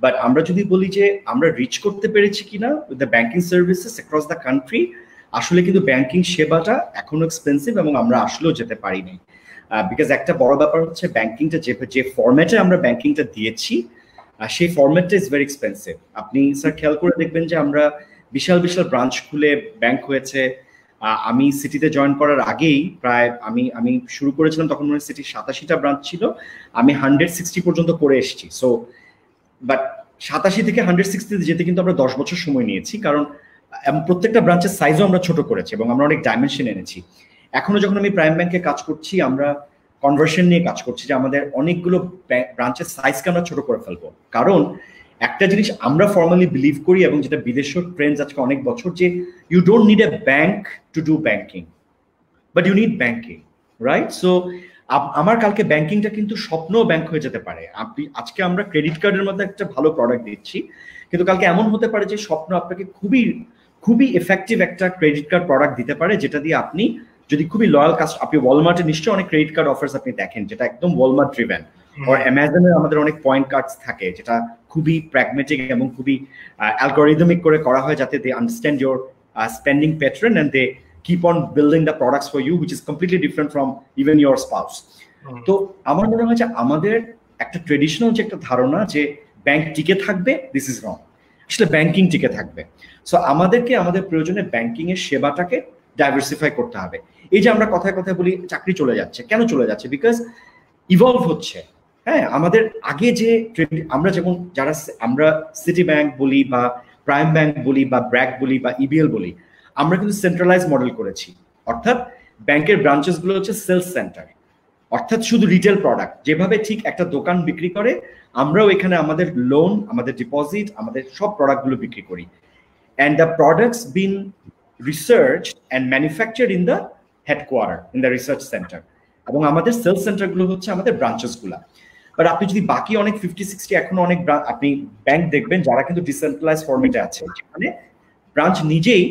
but আমরা যদি বলি যে আমরা রিচ করতে পেরেছি কিনা with the banking services across the country আসলে কিন্তু ব্যাংকিং সেবাটা এখনও এক্সপেন্সিভ এবং আমরা আসলেও যেতে পারিনি। বিকজ একটা বড় ব্যাপার হচ্ছে ব্যাংকিংটা যে যে ফর্ম্যাটে আমরা ব্যাংকিংটা দিয়েছি সেই ফর্ম্যাটটা ইজ ভেরি এক্সপেন্সিভ আপনি স্যার খেয়াল করে দেখবেন যে আমরা বিশাল বিশাল ব্রাঞ্চ খুলে ব্যাংক হয়েছে আমি সিটিতে জয়েন করার আগেই প্রায় আমি আমি শুরু করেছিলাম তখন মনে সিটির সাতাশিটা ব্রাঞ্চ ছিল। আমি হান্ড্রেড সিক্সটি পর্যন্ত করে এসেছি। সো বাট সাতাশি থেকে হান্ড্রেড সিক্সটিতে যেতে কিন্তু আমরা দশ বছর সময় নিয়েছি। কারণ প্রত্যেকটা ব্রাঞ্চের সাইজও আমরা ছোট করেছি এবং আমরা অনেক ডাইমেনশন এনেছি। এখনও যখন আমি প্রাইম ব্যাংকে কাজ করছি, আমরা কনভার্সন নিয়ে কাজ করছি যে আমাদের অনেকগুলো ব্রাঞ্চের সাইজকে আমরা ছোট করে ফেলব। কারণ একটা জিনিস আমরা ফর্মালি বিলিভ করি এবং যেটা বিদেশের ট্রেন্ডস আজকে অনেক বছর যে you don't need a bank to do banking but you need banking right so আমার কালকে ব্যাংকিংটা কিন্তু স্বপ্ন ব্যাংক হয়ে যেতে পারে। আপনি, আজকে আমরা ক্রেডিট কার্ডের মধ্যে একটা ভালো প্রোডাক্ট দিচ্ছি, কিন্তু কালকে এমন হতে পারে যে স্বপ্ন আপনাকে খুবই খুবই এফেক্টিভ একটা ক্রেডিট কার্ড প্রোডাক্ট দিতে পারে, যেটা দিয়ে আপনি যদি খুবই লয়াল কাস্ট আপনি ওয়ালমার্টে নিশ্চয়ই অনেক ক্রেডিট কার্ড অফার্স আপনি দেখেন, যেটা একদম ওয়ালমার্ট ড্রিভেন আর অ্যামাজনে আমাদের অনেক পয়েন্ট কার্ডস থাকে যেটা খুবই প্র্যাগমেটিক এবং খুবই অ্যালগোরিদমিক করে করা হয় যাতে they understand your spending pattern and they keep on building the products for you which is completely different from even your spouse তো আমার মনে হয় যে আমাদের একটা ট্রেডিশনাল যে একটা ধারণা যে ব্যাংক টিকে থাকবে দিস ইজ রং আসলে ব্যাংকিং টিকে থাকবে। সো আমাদেরকে আমাদের প্রয়োজনে ব্যাংকিং এর সেবাটাকে ডাইভার্সিফাই করতে হবে। এই যে আমরা কথায় কথায় বলি চাকরি চলে যাচ্ছে। কেন চলে যাচ্ছে? বিকজ ইভলভ হচ্ছে। হ্যাঁ আমাদের আগে যে আমরা যেমন যারা আমরা সিটি ব্যাংক বলি বা প্রাইম ব্যাংক বলি বা ব্র্যাক বলি বা ইবিএল বলি, আমরা কিন্তু সেন্ট্রালাইজ মডেল করেছি। অর্থাৎ ব্যাংকের ব্রাঞ্চেসগুলো হচ্ছে সেলস সেন্টার অর্থাৎ শুধু রিটেল প্রোডাক্ট যেভাবে ঠিক একটা দোকান বিক্রি করে, আমরাও এখানে আমাদের লোন আমাদের ডিপোজিট আমাদের সব প্রোডাক্টগুলো বিক্রি করি। And the products been research and manufacture in the headquarter in the research centre এবং আমাদের সেলস সেন্টারগুলো হচ্ছে আমাদের ব্রাঞ্চেসগুলো বাট আপনি যদি বাকি অনেক ফিফটি সিক্সটি এখনও অনেক আপনি ব্যাংক দেখবেন যারা কিন্তু ডিসেন্ট্রালাইজ ফর্মেটে আছে। যেখানে ব্রাঞ্চ নিজেই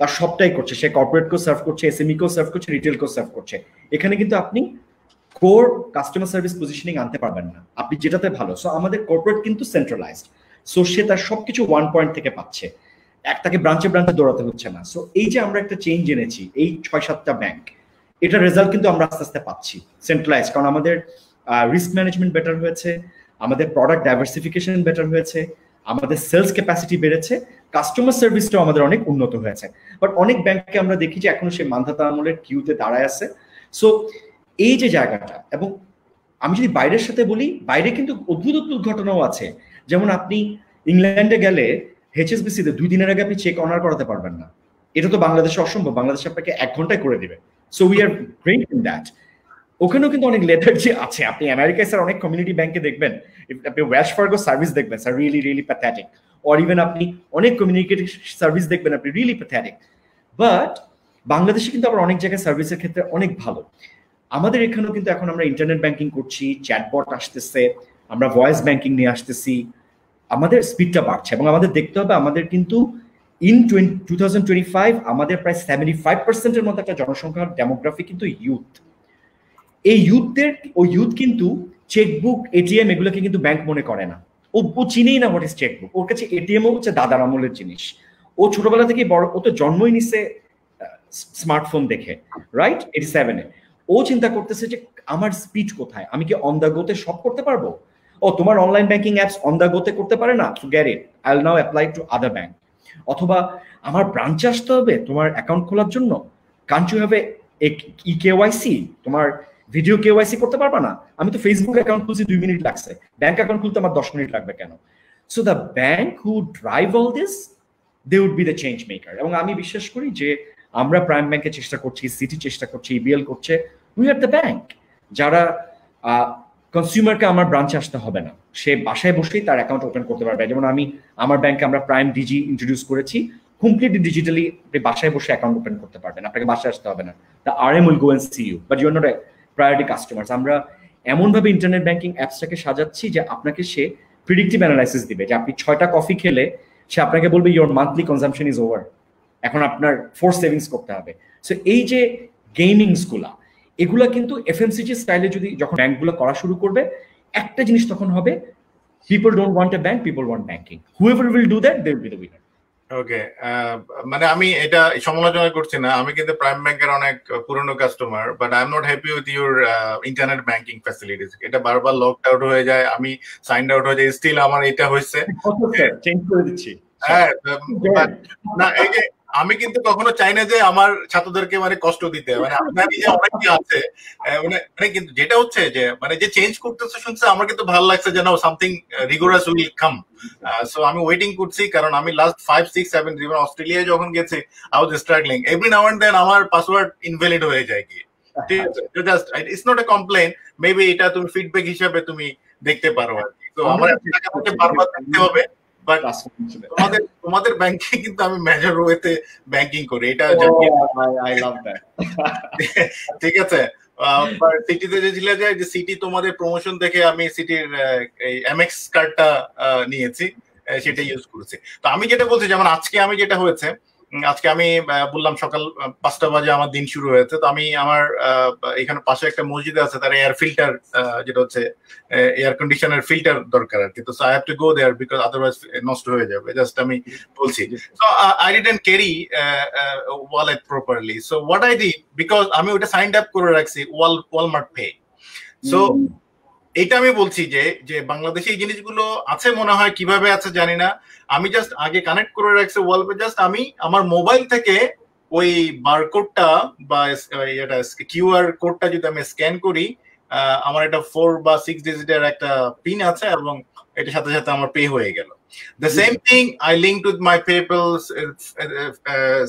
তার সবটাই করছে। সে কর্পোরেটকেও সার্ভ করছে এসএমইকেও সার্ভ করছে রিটেলকেও সার্ভ করছে। এখানে কিন্তু আপনি কোর কাস্টমার সার্ভিস পজিশনিং আনতে পারবেন না। আপনি যেটাতে ভালো। সো আমাদের কর্পোরেট কিন্তু সেন্ট্রালাইজড সো সে তার সবকিছু ওয়ান পয়েন্ট থেকে পাচ্ছে। এক তাকে ব্রাঞ্চে ব্রাঞ্চে দৌড়াতে হচ্ছে না। সো এই যে আমরা একটা চেঞ্জ এনেছি, এই ছয়, সাতটা ব্যাংক এটা রেজাল্ট কিন্তু আমরা আস্তে আস্তে পাচ্ছি। সেন্ট্রালাইজ কারণ আমাদের রিস্ক ম্যানেজমেন্ট বেটার হয়েছে, আমাদের প্রোডাক্ট ডাইভার্সিফিকেশন বেটার হয়েছে, আমাদের সেলস ক্যাপাসিটি বেড়েছে কাস্টমার সার্ভিসটাও আমাদের অনেক উন্নত হয়েছে। বাট অনেক ব্যাংককে আমরা দেখি যে এখনও সেই মান্ধাতা আমলের কিউতে দাঁড়ায় আছে। সো এই যে জায়গাটা এবং আমি যদি বাইরের সাথে বলি, বাইরে কিন্তু অদ্ভুত অদ্ভুত ঘটনাও আছে। যেমন আপনি ইংল্যান্ডে গেলে তে দুই দিনের আগে আপনি চেক অনার করাতে পারবেন না। এটা তো বাংলাদেশে অসম্ভব, বাংলাদেশে আপনাকে এক ঘন্টায় করে দিবে। So we are great in that ওখানেও কিন্তু অনেক লেটার্জি আছে। আপনি আমেরিকায় স্যার অনেক কমিউনিটি ব্যাংকে দেখবেন। আপনি ওয়েশ ফার্গো সার্ভিস দেখবেন sir really really pathetic or even আপনি অনেক কমিউনিকেটিভ সার্ভিস দেখবেন, আপনি রিয়েলি প্যাথেটিক বাট বাংলাদেশে কিন্তু আবার অনেক জায়গায় সার্ভিসের ক্ষেত্রে অনেক ভালো। আমাদের এখানেও কিন্তু এখন আমরা ইন্টারনেট ব্যাংকিং করছি চ্যাটবট আসতেছে, আমরা ভয়েস ব্যাংকিং নিয়ে আসতেছি। আমাদের স্পিডটা বাড়ছে এবং আমাদের দেখতে হবে আমাদের কিন্তু in two thousand twenty five আমাদের প্রায় সেভেন্টি ফাইভ পার্সেন্টের মতো একটা জনসংখ্যার ডেমোগ্রাফি কিন্তু ইউথ এই ইউথদের ও ইউথ কিন্তু চেকবুক এটিএম এগুলোকে কিন্তু ব্যাংক মনে করে না। ও ও চিনেই না হোয়াট ইস চেকবুক ওর কাছে এটিএমও হচ্ছে দাদার আমলের জিনিস। ও ছোটবেলা থেকে বড়, ও তো জন্মই নিছে স্মার্টফোন দেখে রাইট এইটি সেভেনে ও চিন্তা করতেছে যে আমার স্পিড কোথায়? আমি কি অন দ্য গোতে সব করতে পারব? ও, তোমার online banking apps on the গোতে করতে পারে না? To get it I now apply to other bank অথবা আমার ব্রাঞ্চে আসতে হবে তোমার অ্যাকাউন্ট খোলার জন্য। Can't you have a E K KYC তোমার ভিডিও কেওয়াইসি করতে পারবা না? আমি তো ফেসবুক অ্যাকাউন্ট খুলছি, দুই মিনিট লাগছে। ব্যাংক অ্যাকাউন্ট খুলতে আমার দশ মিনিট লাগবে কেন? So the bank who drive all this they would be the change maker এবং আমি বিশ্বাস করি যে আমরা প্রাইম ব্যাংকে চেষ্টা করছি সিটি চেষ্টা করছি ইবিএল করছে উই আর দ্য ব্যাংক যারা কনজিউমারকে আমার ব্রাঞ্চে আসতে হবে না। সে বাসায় বসেই তার অ্যাকাউন্ট ওপেন করতে পারবে। যেমন আমি আমার ব্যাংকে আমরা প্রাইম ডিজি ইন্ট্রোডিউস করেছি কমপ্লিটলি ডিজিটালি আপনি বাসায় বসে অ্যাকাউন্ট ওপেন করতে পারবেন, আপনাকে বাসায় আসতে হবে না। The R M will go and see you but you're not priority customers আমরা এমনভাবে ইন্টারনেট ব্যাংকিং অ্যাপসটাকে সাজাচ্ছি যে আপনাকে সে প্রিডিক্টিভ অ্যানালাইসিস দিবে যে আপনি ছয়টা কফি খেলে সে আপনাকে বলবে your monthly consumption is over এখন আপনার ফোর সেভিংস করতে হবে। সো এই যে গেমিংসগুলা এগুলা কিন্তু এফএমসিজি স্টাইলে যদি যখন ব্যাংকগুলো করা শুরু করবে, একটা জিনিস তখন হবে people don't want a bank people want banking whoever will do that they will be the winner okay মানে আমি এটা সমালোচনা করছি না। আমি কিন্তু প্রাইম ব্যাংকের অনেক পুরনো customer but I am not happy with your internet banking facilities এটা বারবার লক আউট হয়ে যায় আমি সাইন আউট হয়ে যায় স্টিল আমার এটা হয়েছে। চেঞ্জ করে দিচ্ছি। হ্যাঁ না এই যে আমি কিন্তু কখনো চাই না যে আমার ছাত্রদেরকে মানে কষ্ট দিতে মানে আপনার যে অনেক আছে মানে মানে কিন্তু যেটা হচ্ছে যে মানে যে চেঞ্জ করতেছে শুনছে আমার কিন্তু ভালো লাগছে যে now something rigorous will come so আমি ওয়েটিং করছি কারণ আমি last five six seven even অস্ট্রেলিয়ায় যখন গেছি I was struggling every now and then আমার পাসওয়ার্ড ইনভ্যালিড হয়ে যায় কি just it's not a complain maybe এটা তুমি ফিডব্যাক হিসাবে তুমি দেখতে পারো আর কি। তো আমার বারবার দেখতে হবে। বাট তোমাদের তোমাদের ব্যাংকে কিন্তু আমি মেজর ওয়েতে ব্যাংকিং করি। এটা আই লাভ দ্যাট ঠিক আছে? সিটিতে যে ছিল যে সিটি তোমাদের প্রমোশন দেখে আমি সিটির এই এমএক্স কার্ডটা নিয়েছি সেটা ইউজ করেছি। তো আমি যেটা বলছি যেমন আজকে আমি যেটা হয়েছে আজকে আমি বললাম সকাল পাঁচটা বাজে আমার দিন শুরু হয়েছে। তো আমি আমার এখানে পাশে একটা মসজিদ আছে, তার এয়ার ফিল্টার যেটা হচ্ছে এয়ার কন্ডিশনার ফিল্টার দরকার আর কি। তো I have to go there because otherwise নষ্ট হয়ে যাবে। জাস্ট আমি বলছি। So I didn't carry wallet properly so what I did because আমি ওটা সাইন আপ করে রাখছি ওয়াল ওয়ালমার্ট পে সো এটা আমি বলছি যে যে বাংলাদেশে এই জিনিসগুলো আছে মনে হয় কীভাবে আছে জানি না। আমি জাস্ট আগে কানেক্ট করে রাখছি ওয়ালপে জাস্ট আমি আমার মোবাইল থেকে ওই বারকোডটা বা এটা কিউআর কোডটা যদি আমি স্ক্যান করি আমার একটা ফোর বা সিক্স ডিজিটের একটা পিন আছে এবং এটার সাথে সাথে আমার পে হয়ে গেল। The same thing I link with my PayPal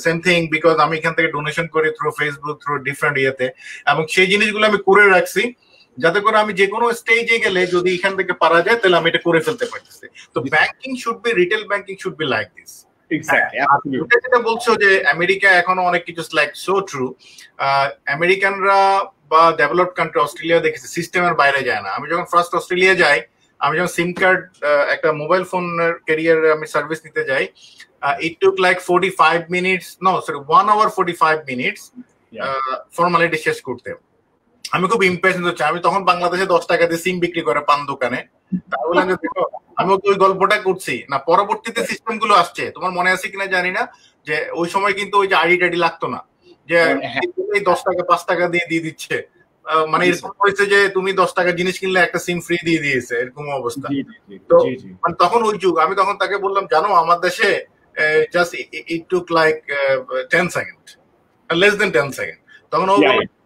same thing because আমি এখান থেকে ডোনেশন করি থ্রু ফেসবুক থ্রু ডিফারেন্ট ইয়েতে। এবং সেই জিনিসগুলো আমি করে রাখছি। যাতে করে আমি যে কোনো স্টেজে গেলে যদি এখান থেকে পারা যায় তাহলে আমি এটা করে ফেলতে পারতেছি। তো banking should be retail banking should be like this যেটা বলছো যে আমেরিকা এখনও অনেক কিছু লাইক সো ট্রু আমেরিকানরা বা ডেভেলপ কান্ট্রি অস্ট্রেলিয়া দেখেছি সিস্টেমের বাইরে যায় না। আমি যখন ফার্স্ট অস্ট্রেলিয়া যাই আমি যখন সিম কার্ড একটা মোবাইল ফোন ক্যারিয়ার আমি সার্ভিস নিতে যাই it took like forty five minutes no sorry one hour forty five minutes formality শেষ করতে। আমি খুব ইম্প্রেশন হচ্ছে। আমি তখন বাংলাদেশে দশ টাকা দিয়ে সিম বিক্রি করে পান দোকানে। বললাম যে দেখো আমি ওই গল্পটা করছি। না পরবর্তীতে সিস্টেমগুলো আসছে। তোমার মনে আছে কিনা জানি না। যে ওই সময় কিন্তু ওই যে আইডি টাইডি লাগতো না। যে দশ টাকা পাঁচ টাকা দিয়ে দিয়ে দিচ্ছে। মানে এরকম হয়েছে যে তুমি দশ টাকা জিনিস কিনলে একটা সিম ফ্রি দিয়ে দিয়েছে। এরকম অবস্থা। তো মানে তখন ওই যুগ। আমি তখন তাকে বললাম জানো আমার দেশে just it took like ten second less than ten second তখন ও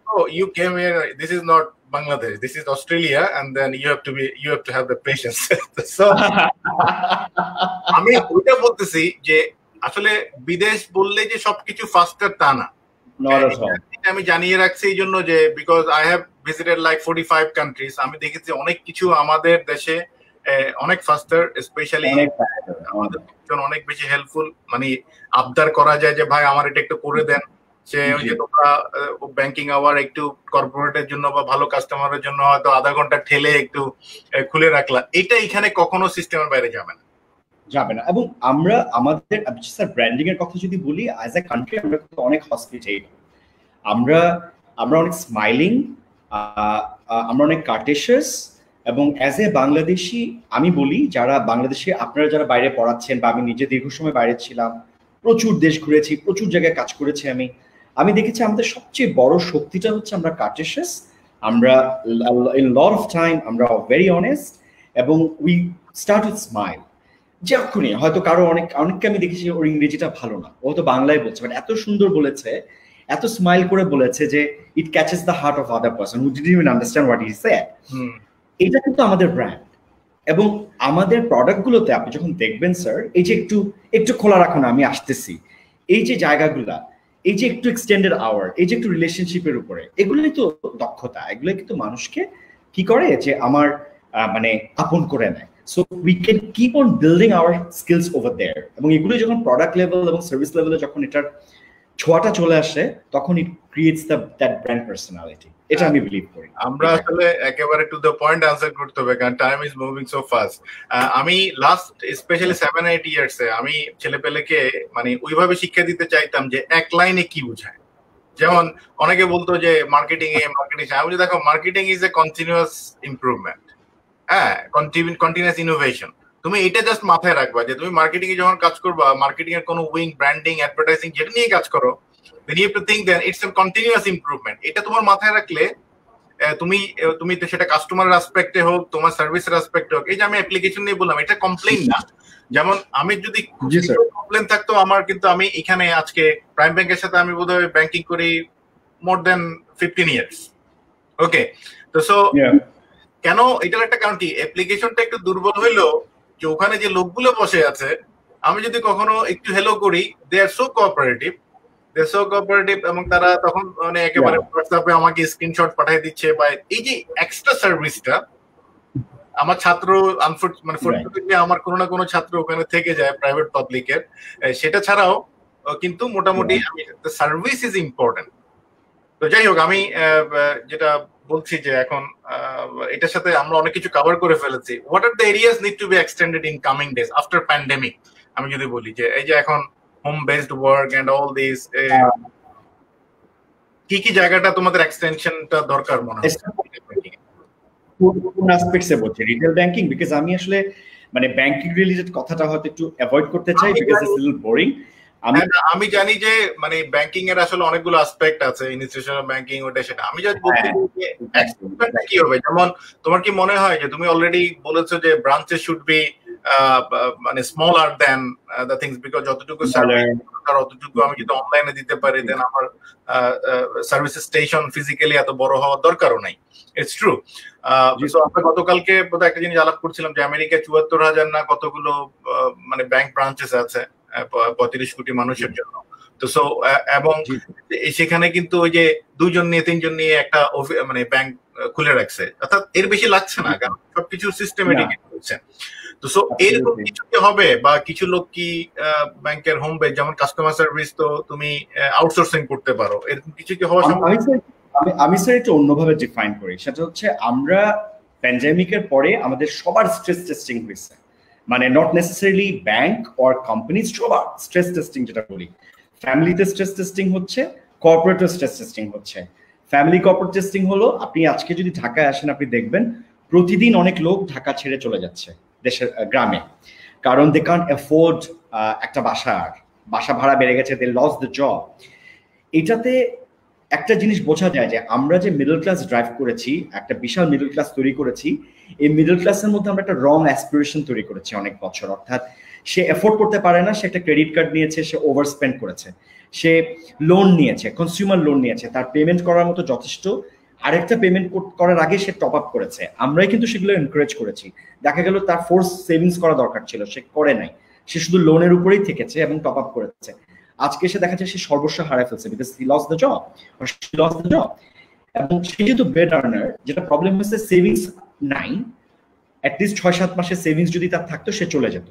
oh, you came here. This is not Bangladesh. This is Australia, and then you have to be you have to have the patience. so আমি ওইটা বলতেছি যে আসলে বিদেশ বললে যে সবকিছু ফাস্টার তা না আমি জানিয়ে রাখছি এই জন্য যে because I have visited like forty five countries আমি দেখেছি অনেক কিছু আমাদের দেশে অনেক ফাস্টার স্পেশালি আমাদের অনেক বেশি হেল্পফুল মানে আবদার করা যায় যে ভাই আমার এটা একটু করে দেন সে ওই যে তোমরা ব্যাংকিং আওয়ার একটু কর্পোরেটের জন্য বা ভালো কাস্টমারের জন্য হয়তো আধা ঘণ্টা ঠেলে একটু খুলে রাখলা। এটা এখানে কখনো সিস্টেমের বাইরে যাবে না। যাবে না। এবং আমরা আমাদের স্যার ব্র্যান্ডিং এর কথা যদি বলি অ্যাজ এ কান্ট্রি আমরা কিন্তু অনেক হসপিটাল আমরা আমরা অনেক স্মাইলিং আমরা অনেক কার্টেশিয়াস এবং অ্যাজ এ বাংলাদেশি আমি বলি যারা বাংলাদেশে আপনারা যারা বাইরে পড়াচ্ছেন বা আমি নিজে দীর্ঘ সময় বাইরে ছিলাম প্রচুর দেশ ঘুরেছি প্রচুর জায়গায় কাজ করেছি আমি আমি দেখেছি আমাদের সবচেয়ে বড় শক্তিটা হচ্ছে আমরা কার্টেশিয়াস আমরা ইন লট অফ টাইম আমরা ভেরি অনেস্ট এবং উই স্টার্ট উইথ স্মাইল যখনই হয়তো কারও অনেক অনেককে আমি দেখেছি ওর ইংরেজিটা ভালো না ও তো বাংলায় বলছে বাট এত সুন্দর বলেছে এত স্মাইল করে বলেছে যে it catches the heart of other person who did even understand what is sad এটা কিন্তু আমাদের ব্র্যান্ড এবং আমাদের প্রোডাক্টগুলোতে আপনি যখন দেখবেন স্যার এই যে একটু একটু খোলা রাখুন আমি আসতেছি। এই যে জায়গাগুলা এই যে একটু এক্সটেন্ডেড আওয়ার এই যে একটু রিলেশনশিপের উপরে, এগুলোই তো দক্ষতা, এগুলো কিন্তু মানুষকে কি করে যে আমার মানে আপন করে নেয়। So we can keep on building our skills over there এবং এগুলো যখন প্রোডাক্ট লেভেল এবং সার্ভিস লেভেলে যখন এটার ছোঁয়াটা চলে আসে, তখন it creates the that brand personality এটা আমি বিলিভ করি। আমরা আসলে একেবারে টু দ্য পয়েন্ট আনসার করতে হবে কারণ time is moving so fast আমি last specially seven eight years এ আমি ছেলে পেলেকে মানে ওইভাবে শিক্ষা দিতে চাইতাম যে এক লাইনে কি বুঝায়। যেমন অনেকে বলতো যে মার্কেটিং এ মার্কেটিং আমি দেখো marketing is a continuous improvement হ্যাঁ কন্টিনিউয়াস ইনোভেশন তুমি এটা জাস্ট মাথায় রাখবা যে তুমি মার্কেটিং এ যখন কাজ করবা মার্কেটিং এর কোনো উইং ব্র্যান্ডিং অ্যাডভার্টাইজিং যেটা নিয়ে কাজ করো then you have to think that it's a continuous improvement. এটা তোমার মাথায় রাখলে তুমি তুমি সেটা কাস্টমার অ্যাসপেক্টে হোক তোমার সার্ভিসের অ্যাসপেক্টে হোক এই যে আমি অ্যাপ্লিকেশন নিয়ে বললাম এটা কমপ্লেইন না। যেমন আমি যদি প্রবলেম থাকতো আমার কিন্তু আমি এখানে আজকে প্রাইম ব্যাংকের সাথে আমি বোধহয় ব্যাংকিং করি মোর দেন ফিফটিন ইয়ার্স ওকে তো সো কেন এটার একটা কারণ কি? অ্যাপ্লিকেশনটা একটু দুর্বল হইল যে ওখানে যে লোকগুলো বসে আছে আমি যদি কখনো একটু হেলো করি they are so cooperative they cooperative এবং তারা তখন মানে একেবারে হোয়াটসঅ্যাপে আমাকে স্ক্রিনশট পাঠিয়ে দিচ্ছে বা এই যে এক্সট্রা সার্ভিসটা আমার ছাত্র মানে ফর্চুনেটলি আমার কোনো না কোনো ছাত্র ওখানে থেকে যায় প্রাইভেট পাবলিকের সেটা ছাড়াও কিন্তু মোটামুটি আমি সার্ভিস ইজ ইম্পর্টেন্ট তো যাই হোক আমি যেটা বলছি যে এখন এটার সাথে আমরা অনেক কিছু কভার করে ফেলেছি। What are the areas need to be extended in coming days after pandemic আমি যদি বলি যে এই যে এখন home based work and all this কি কি জায়গাটা তোমাদের এক্সটেনশনটা দরকার মনে হয়? কোন অ্যাসপেক্টসে বলছে রিটেল ব্যাংকিং বিকজ আমি আসলে মানে ব্যাংকিং রিলেটেড কথাটা হয়তো একটু অ্যাভয়েড করতে চাই বিকজ ইটস লিটল বোরিং আমি জানি যে মানে ব্যাংকিং এর আসলে অনেকগুলো অ্যাসপেক্ট আছে ইনস্টিটিউশনাল ব্যাংকিং ওটা সেটা। আমি জাস্ট বলছি কি হবে? যেমন তোমার কি মনে হয় যে তুমি অলরেডি বলেছ যে ব্রাঞ্চে শুড বি মানে smaller than the things because যতটুকু সার্ভিস অতটুকু আমি যদি অনলাইনে দিতে পারি দেন আমার সার্ভিস স্টেশন ফিজিক্যালি এত বড় হওয়ার দরকারও নাই। ইটস ট্রু আমরা গতকালকে বোধহয় একটা জিনিস আলাপ করছিলাম যে আমেরিকায় চুয়াত্তর হাজার না কতগুলো মানে ব্যাংক ব্রাঞ্চেস আছে। পঁয়ত্রিশ কোটি মানুষের জন্য। তো সো এবং সেখানে কিন্তু ওই যে দুইজন নিয়ে তিনজন নিয়ে একটা মানে ব্যাংক খুলে রাখছে। অর্থাৎ এর বেশি লাগছে না কারণ সবকিছু সিস্টেমেটিক হচ্ছে তো সো এরকম কিছু কি হবে? বা কিছু লোক কি ব্যাংকের হোম যেমন কাস্টমার সার্ভিস তো তুমি আউটসোর্সিং করতে পারো এরকম কিছু কি হওয়া সম্ভব? আমি আমি স্যার একটু অন্যভাবে ডিফাইন করি। সেটা হচ্ছে আমরা প্যান্ডামিকের পরে আমাদের সবার স্ট্রেস টেস্টিং হয়েছে। মানে not necessarily bank or company সবার স্ট্রেস টেস্টিং যেটা বলি। ফ্যামিলিতে স্ট্রেস টেস্টিং হচ্ছে কর্পোরেট স্ট্রেস টেস্টিং হচ্ছে। ফ্যামিলি কর্পোরেট টেস্টিং হলো, আপনি আজকে যদি ঢাকায় আসেন, আপনি দেখবেন প্রতিদিন অনেক লোক ঢাকা ছেড়ে চলে যাচ্ছে দেশের গ্রামে। কারণ দে কান অ্যাফোর্ড একটা বাসা বাসা ভাড়া বেড়ে গেছে দে লস দ্য জব এটাতে একটা জিনিস বোঝা যায় যে আমরা যে মিডল ক্লাস ড্রাইভ করেছি, একটা বিশাল মিডল ক্লাস তৈরি করেছি, এই মিডল ক্লাসের মধ্যে আমরা একটা রং অ্যাসপিরেশন তৈরি করেছি অনেক বছর। অর্থাৎ সে এফোর্ড করতে পারে না, সে একটা ক্রেডিট কার্ড নিয়েছে, সে ওভার স্পেন্ড করেছে। সে লোন নিয়েছে কনজিউমার লোন নিয়েছে, তার পেমেন্ট করার মতো যথেষ্ট। আরেকটা পেমেন্ট করার আগে সে টপ আপ করেছে। আমরাই কিন্তু সেগুলো এনকারেজ করেছি। দেখা গেল তার ফোর্স সেভিংস করা দরকার ছিল, সে করে নাই। সে শুধু লোনের উপরেই থেকেছে এবং টপ আপ করেছে। আজকে এসে দেখা যায় সে সর্বস্ব হারায় ফেলছে because he loss the job loss the job এবং সে যেহেতু বেড আর্নার যেটা প্রবলেম হচ্ছে সেভিংস নাই অ্যাটলিস্ট ছয়, সাত মাসের সেভিংস যদি তার থাকতো, সে চলে যেত।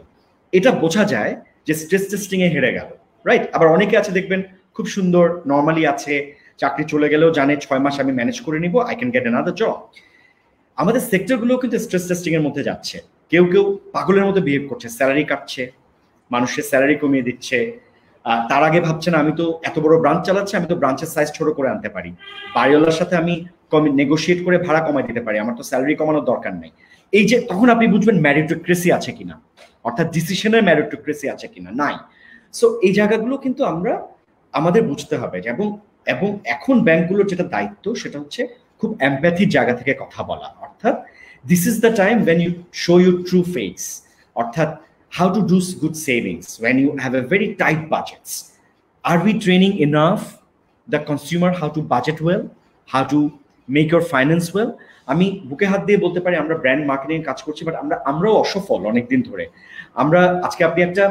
এটা বোঝা যায় যে স্ট্রেস টেস্টিং এ হেরে গেল রাইট আবার অনেকে আছে দেখবেন, খুব সুন্দর নর্মালি আছে, চাকরি চলে গেলেও জানে ছয় মাস আমি ম্যানেজ করে নিব I can get another job আমাদের সেক্টরগুলো কিন্তু স্ট্রেস টেস্টিং এর মধ্যে যাচ্ছে। কেউ কেউ পাগলের মতো বিহেভ করছে স্যালারি কাটছে, মানুষের স্যালারি কমিয়ে দিচ্ছে তার আগে ভাবছে না আমি তো এত বড় ব্রাঞ্চ চালাচ্ছি, আমি তো ব্রাঞ্চের সাইজ ছোট করে আনতে পারি। বাড়িওয়ালার সাথে আমি নেগোসিয়েট করে ভাড়া কমাই দিতে পারি, আমার তো স্যালারি কমানোর দরকার নেই। এই যে তখন আপনি বুঝবেন ম্যারিটোক্রেসি আছে কিনা, অর্থাৎ ডিসিশনের ম্যারিটোক্রেসি আছে কিনা, নাই। সো এই জায়গাগুলো কিন্তু আমরা, আমাদের বুঝতে হবে এবং এবং এখন ব্যাংকগুলোর যেটা দায়িত্ব, সেটা হচ্ছে খুব এম্প্যাথির জায়গা থেকে কথা বলা। অর্থাৎ this is the time when you show you true face অর্থাৎ how to do good savings when you have a very tight budgets. Are we training enough the consumer how to budget well, how to make your finance well? আমি বুকে হাত দিয়ে বলতে পারি, আমরা brand marketing কাজ করছি বাট আমরা, আমরাও অসফল অনেকদিন ধরে। আমরা আজকে আপনি একটা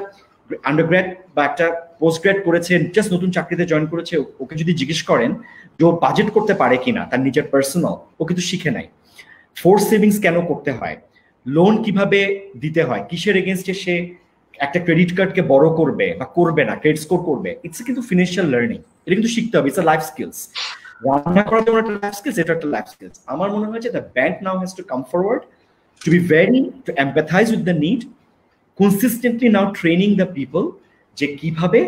আন্ডারগ্র্যাড বা একটা পোস্ট গ্র্যাড করেছেন জাস্ট নতুন চাকরিতে জয়েন করেছে, ওকে যদি জিজ্ঞেস করেন যে ও বাজেট করতে পারে কিনা, তার নিজের পার্সোনাল ও কিন্তু শিখে নাই। ফোর্স সেভিংস কেন করতে হয়? লোন কীভাবে দিতে হয়? কিসের এগেনস্টে সে একটা ক্রেডিট কার্ডকে বড় করবে বা করবে না ক্রেডিট স্কোর করবে? ইটস কিন্তু ফিনান্সিয়াল লার্নিং এটা কিন্তু শিখতে হবে ইটস লাইফ স্কিলস রান্না করার জন্য একটা লাইফ স্কিলস এটা একটা লাইফ স্কিলস আমার মনে হয় যে the bank now has to come forward to be very to empathise with the need consistently now training the people যে কীভাবে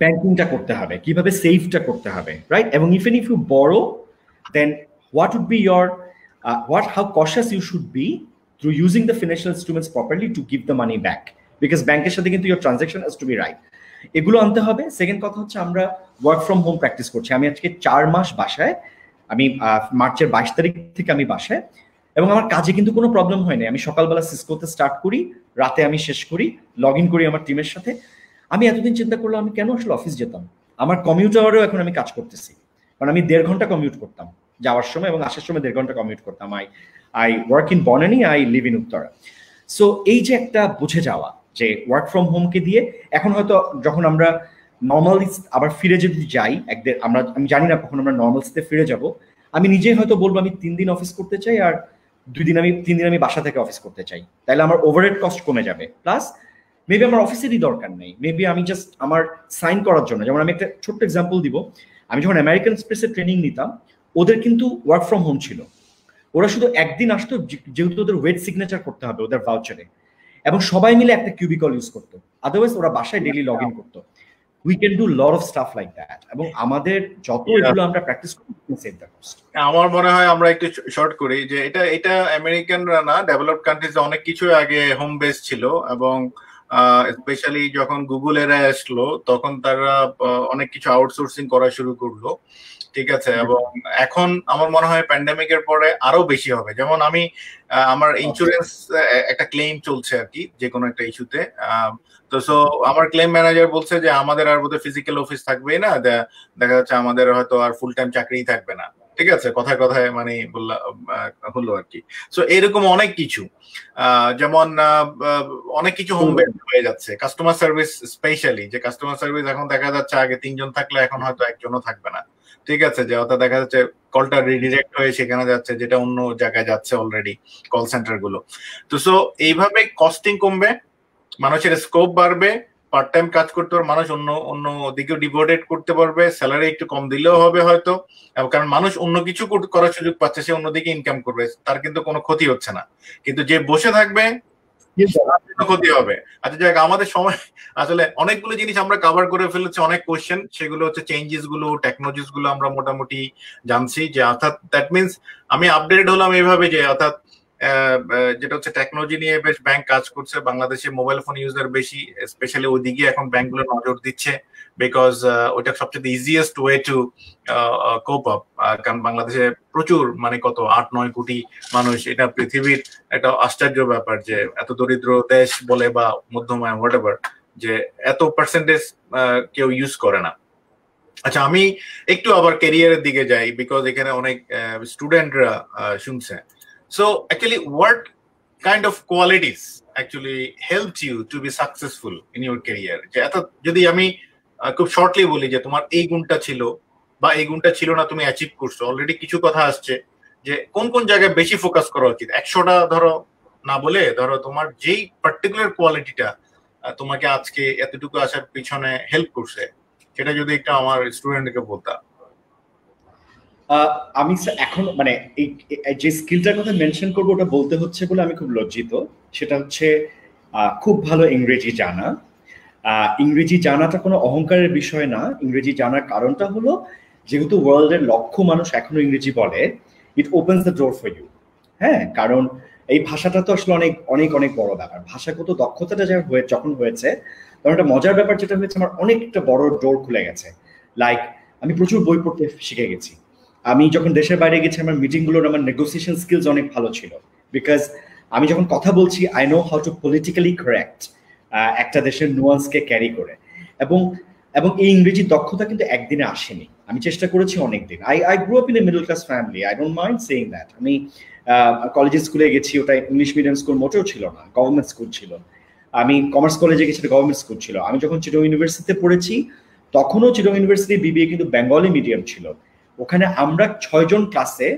ব্যাংকিংটা করতে হবে, কীভাবে সেভটা করতে হবে রাইট এবং ইফেন ইফ ইউ বড় then what would be your uh, what how cautious you should be through using the financial instruments properly to give the money back. Because ব্যাংকের সাথে কিন্তু your transaction has to be right. এগুলো আনতে হবে। Second কথা হচ্ছে আমরা work from home practice করছি। আমি আজকে চার মাস বাসায় আমি মার্চের বাইশ তারিখ থেকে আমি বাসায়। এবং আমার কাজে কিন্তু কোনো প্রবলেম হয় না আমি সকালবেলা সিসকোতে স্টার্ট করি রাতে আমি শেষ করি লগ ইন করি আমার টিমের সাথে। আমি এতদিন চিন্তা করলাম আমি কেন আসলে অফিস যেতাম? আমার কমিউটারেও এখন আমি কাজ করতেছি। কারণ আমি দেড় ঘণ্টা কমিউট করতাম। যাওয়ার সময় এবং আসার সময় দেড় ঘণ্টা কমিউট করতাম। I I work in Banani I live in Uttara so এই যে একটা বুঝে যাওয়া যে ওয়ার্ক ফ্রম হোমকে দিয়ে এখন হয়তো যখন আমরা নর্মাল আবার ফিরে যদি যাই একদিন আমরা, আমি জানি না কখন আমরা নর্মালসিতে ফিরে যাব। আমি নিজেই হয়তো বলব আমি তিন দিন অফিস করতে চাই আর দুই দিন আমি, তিন দিন আমি বাসা থেকে অফিস করতে চাই। তাহলে আমার ওভারহেড কস্ট কমে যাবে। প্লাস মেবি আমার অফিসেরই দরকার নেই। মেবি আমি জাস্ট আমার সাইন করার জন্য, যেমন আমি একটা ছোট্ট এক্সাম্পল দিব। আমি যখন আমেরিকান স্পেসে ট্রেনিং নিতাম ওদের কিন্তু ওয়ার্ক ফ্রম হোম ছিল। ওরা শুধু একদিন আসতো যেহেতু ওদের ওয়েট সিগনেচার করতে হবে ওদের ভাউচারে এবং সবাই মিলে একটা কিউবিকল ইউজ করতো। আদারওয়াইজ ওরা বাসায় ডেলি লগ ইন করতো। We can do lot of stuff like that এবং আমাদের যত এগুলো আমরা প্র্যাকটিস করি সেভ দ্য কস্ট আমার মনে হয় আমরা একটু শর্ট করি যে এটা এটা আমেরিকানরা না ডেভেলপ কান্ট্রিজ অনেক কিছু আগে হোম বেস ছিল এবং স্পেশালি যখন গুগল এরা আসলো তখন তারা অনেক কিছু আউটসোর্সিং করা শুরু করল। ঠিক আছে এবং এখন আমার মনে হয় প্যান্ডামিকের পরে আরও বেশি হবে। যেমন আমি আমার ইন্স্যুরেন্স একটা ক্লেম চলছে আর কি যে কোনো একটা ইস্যুতে তো। সো আমার ক্লেম ম্যানেজার বলছে যে আমাদের আর বোধহয় ফিজিক্যাল অফিস থাকবেই না। দেখা যাচ্ছে আমাদের হয়তো আর ফুল টাইম চাকরিই থাকবে না। ঠিক আছে কথায় কথায় মানে বললাম হলো আর কি। সো এরকম অনেক কিছু। যেমন অনেক কিছু হোম হয়ে যাচ্ছে। কাস্টমার সার্ভিস স্পেশালি যে কাস্টমার সার্ভিস এখন দেখা যাচ্ছে আগে তিনজন থাকলে এখন হয়তো একজনও থাকবে না। ঠিক আছে, যে অর্থাৎ দেখা যাচ্ছে কলটা রিডিরেক্ট হয়ে সেখানে যাচ্ছে, যেটা অন্য জায়গায় যাচ্ছে অলরেডি কল সেন্টারগুলো। তো সো এইভাবে কস্টিং কমবে, মানুষের স্কোপ বাড়বে পার্ট টাইম কাজ করতে পারবে, মানুষ অন্য অন্য দিকেও ডিভোটেড করতে পারবে স্যালারি একটু কম দিলেও হবে হয়তো কারণ মানুষ অন্য কিছু করার সুযোগ পাচ্ছে, সে অন্যদিকে ইনকাম করবে, তার কিন্তু কোনো ক্ষতি হচ্ছে না। কিন্তু যে বসে থাকবে আচ্ছা যাক আমাদের সময় আসলে অনেকগুলো জিনিস আমরা কভার করে ফেলেছি, অনেক কোয়েশ্চেন সেগুলো হচ্ছে চেঞ্জেসগুলো টেকনোলজিসগুলো আমরা মোটামুটি জানছি যে, অর্থাৎ দ্যাট মিনস আমি আপডেট হলাম এইভাবে যে, অর্থাৎ যেটা হচ্ছে টেকনোলজি নিয়ে বেশ ব্যাংক কাজ করছে। বাংলাদেশে মোবাইল ফোন ইউজার বেশি স্পেশালি ওইদিকে এখন ব্যাংকগুলো নজর দিচ্ছে। বিকজ ওইটা সবচেয়ে easiest way to cope up কারণ বাংলাদেশে প্রচুর মানে কত আট নয় কোটি মানুষ এটা পৃথিবীর একটা আশ্চর্য ব্যাপার যে এত দরিদ্র দেশ বলে বা মধ্যমায় হোয়াট এভার যে এত পার্সেন্টেজ কেউ ইউজ করে না আচ্ছা আমি একটু আবার ক্যারিয়ারের দিকে যাই বিকজ এখানে অনেক স্টুডেন্টরা শুনছে so actually, what kind of qualities actually help you to be successful in your career? যে এত যদি আমি খুব শর্টলি বলি যে তোমার এই গুণটা ছিল বা এই গুণটা ছিল না তুমি অ্যাচিভ করছ। অলরেডি কিছু কথা আসছে যে কোন কোন জায়গায় বেশি ফোকাস করা উচিত? একশোটা ধরো না বলে ধরো তোমার যেই পার্টিকুলার কোয়ালিটিটা তোমাকে আজকে এতটুকু আসার পিছনে হেল্প করছে, সেটা যদি একটু আমার স্টুডেন্টকে বলতাম আমি এখন মানে এই যে স্কিলটার কথা মেনশন করব, ওটা বলতে হচ্ছে বলে আমি খুব লজ্জিত। সেটা হচ্ছে খুব ভালো ইংরেজি জানা। ইংরেজি জানাটা কোনো অহংকারের বিষয় না। ইংরেজি জানার কারণটা হলো, যেহেতু ওয়ার্ল্ডের লক্ষ মানুষ এখনও ইংরেজি বলে it opens the door for you হ্যাঁ কারণ এই ভাষাটা তো আসলে অনেক অনেক অনেক বড় ব্যাপার। ভাষাগত দক্ষতাটা যা হয়ে, যখন হয়েছে, তখন একটা মজার ব্যাপার যেটা হয়েছে, আমার অনেকটা বড় ডোর খুলে গেছে। লাইক আমি প্রচুর বই পড়তে শিখে গেছি। আমি যখন দেশের বাইরে গেছি, আমার মিটিংগুলোর আমার নেগোসিয়েশন স্কিলস অনেক ভালো ছিল। বিকজ আমি যখন কথা বলছি I know how to politically correct একটা দেশের নুয়ান্সকে ক্যারি করে। এবং এবং এই ইংরেজি দক্ষতা কিন্তু একদিনে আসেনি। আমি চেষ্টা করেছি অনেকদিন। I I grow up in a middle class family I don't mind saying that আমি কলেজের স্কুলে গেছি, ওটা ইংলিশ মিডিয়াম স্কুল মোটেও ছিল না গভর্নমেন্ট স্কুল ছিল। আমি কমার্স কলেজে গেছি গভর্নমেন্ট স্কুল ছিল। আমি যখন চিটং ইউনিভার্সিটিতে পড়েছি, তখনও চিটং ইউনিভার্সিটি বিবিএ কিন্তু বেঙ্গলি মিডিয়াম ছিল। ওখানে আমরা ছয়জন ক্লাসে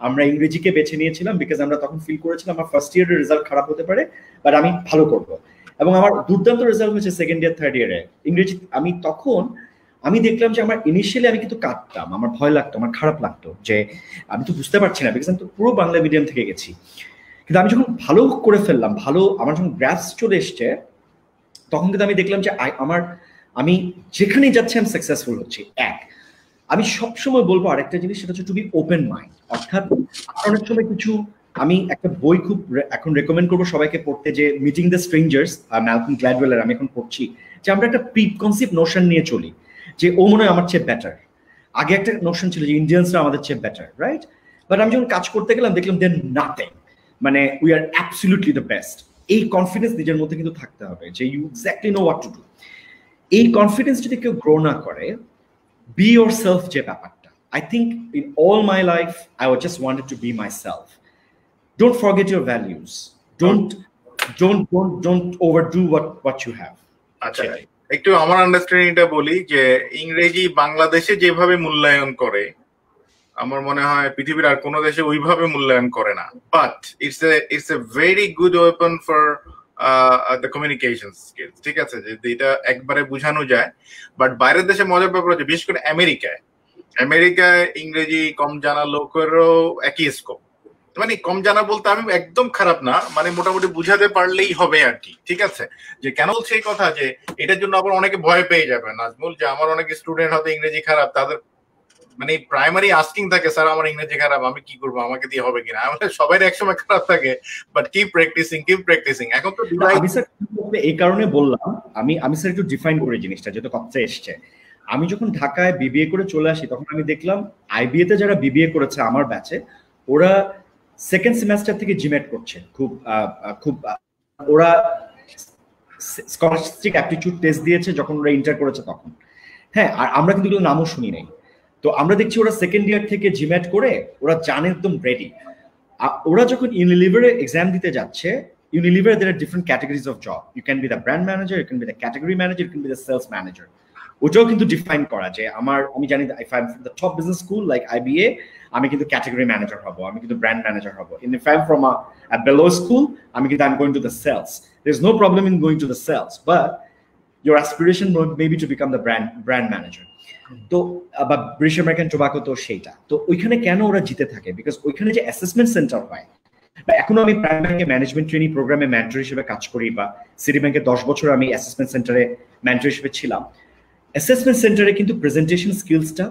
আমরা ইংরেজিকে বেছে নিয়েছিলাম বিকজ আমরা তখন ফিল করেছিলাম, আমার ফার্স্ট ইয়ারের রেজাল্ট খারাপ হতে পারে বাট আমি ভালো করব। এবং আমার দুর্দান্ত রেজাল্ট হয়েছে সেকেন্ড ইয়ার থার্ড ইয়ারে ইংরেজি, আমি তখন, আমি দেখলাম যে আমার ইনিশিয়ালি আমি কিন্তু কাঁদতাম, আমার ভয় লাগতো, আমার খারাপ লাগতো যে আমি তো বুঝতে পারছি না বিকজ আমি তো পুরো বাংলা মিডিয়াম থেকে গেছি। কিন্তু আমি যখন ভালো করে ফেললাম, ভালো, আমার যখন গ্রাফস চলে এসছে, তখন কিন্তু আমি দেখলাম যে আমার, আমি যেখানেই যাচ্ছি আমি সাকসেসফুল হচ্ছি, এক। আমি সবসময় বলব আরেকটা জিনিস, সেটা হচ্ছে টু বি ওপেন মাইন্ড অর্থাৎ অনেক সময় কিছু আমি একটা বই খুব এখন রেকমেন্ড করব সবাইকে পড়তে, যে মিটিং দ্য স্ট্রেঞ্জার্স ম্যালকম গ্ল্যাডওয়েলার আমি এখন পড়ছি, যে আমরা একটা প্রি কনসেপ্ট নোশন নিয়ে চলি, যে ও মনে হয় আমার চেয়ে বেটার আগে একটা নোশন ছিল যে ইন্ডিয়ানসরা আমাদের চেয়ে বেটার রাইট বাট আমি যখন কাজ করতে গেলাম, দেখলাম দেন নাথিং মানে we are absolutely the best এই কনফিডেন্স নিজের মধ্যে কিন্তু থাকতে হবে, যে you exactly know what to do এই কনফিডেন্স যদি কেউ গ্রো না করে বি ইয়োর সেলফ যে ব্যাপারটা। I think in all my life I was just wanted to be myself don't forget your values don't don't don't don't overdo what what you have আচ্ছা একটু আমার আন্ডারস্ট্যান্ডিংটা বলি যে ইংরেজি বাংলাদেশে যেভাবে মূল্যায়ন করে আমার মনে হয় পৃথিবীর আর কোনো দেশে ওইভাবে মূল্যায়ন করে না। But it's a it's a very good weapon for the communication skills ঠিক আছে? যে এটা একবারে বোঝানো যায়। বাট বাইরের দেশে মজার ব্যাপার হচ্ছে বিশেষ করে আমেরিকায় আমেরিকায় ইংরেজি কম জানা লোকেরও একই স্কোপ মানে কম জানা বলতে আমি একদম খারাপ না মানে মোটামুটি বুঝাতে পারলেই হবে আর কি ঠিক আছে? যে কেন বলছে এই কথা? যে এটার জন্য আবার অনেকে ভয় পেয়ে যাবে নাজমুল যে আমার অনেক স্টুডেন্ট হয়তো ইংরেজি খারাপ তাদের মানে প্রাইমারি আস্কিং থাকে স্যার আমার ইংরেজি খারাপ আমি কি করব? আমাকে দিয়ে হবে কিনা? আমাদের সবাই একসময় খারাপ থাকে বাট কি প্র্যাকটিসিং কি প্র্যাকটিসিং এখন তো আমি স্যার এই কারণে বললাম আমি আমি স্যার একটু ডিফাইন করে জিনিসটা যেহেতু কথা এসছে। আমি যখন ঢাকায় বিবিএ করে চলে আসি তখন আমি দেখলাম আইবিএ তে যারা বিবিএ করেছে আমার ব্যাচে ওরা সেকেন্ড সেমেস্টার থেকে জিমেট করছে। খুব খুব ওরা স্কলারশিপ অ্যাপটিটিউড টেস্ট দিয়েছে যখন ওরা ইন্টার করেছে তখন। হ্যাঁ আর আমরা কিন্তু নামও শুনি নাই। তো আমরা দেখছি ওরা সেকেন্ড ইয়ার থেকে জিমেট করে ওরা জানে একদম রেডি ওরা যখন ইউনিলিভারে এক্সাম দিতে যাচ্ছে Unilever there are different categories of job you can be the brand manager you can be the category manager you can be the sales manager ওটাও কিন্তু ডিফাইন করা যে আমার, আমি জানি I the top business school like IBA আমি কিন্তু category manager হব, আমি কিন্তু ব্র্যান্ড ম্যানেজার হব। In I from a below school আমি কিন্তু I am going to the sales there is no problem in going to the sales but your aspiration may be to become the brand brand manager. তো বা British American tobacco তো সেইটা। তো ওইখানে কেন ওরা জিতে থাকে? বিকজ ওইখানে যে অ্যাসেসমেন্ট সেন্টার হয়, বা এখনও আমি প্রাইম ব্যাংকে ম্যানেজমেন্ট ট্রেনিং প্রোগ্রামে ম্যান্টর হিসেবে কাজ করি, বা সিটি ব্যাংকে দশ বছর আমি অ্যাসেসমেন্ট সেন্টারে ম্যান্টর হিসেবে ছিলাম। অ্যাসেসমেন্ট সেন্টারে কিন্তু প্রেজেন্টেশন স্কিলসটা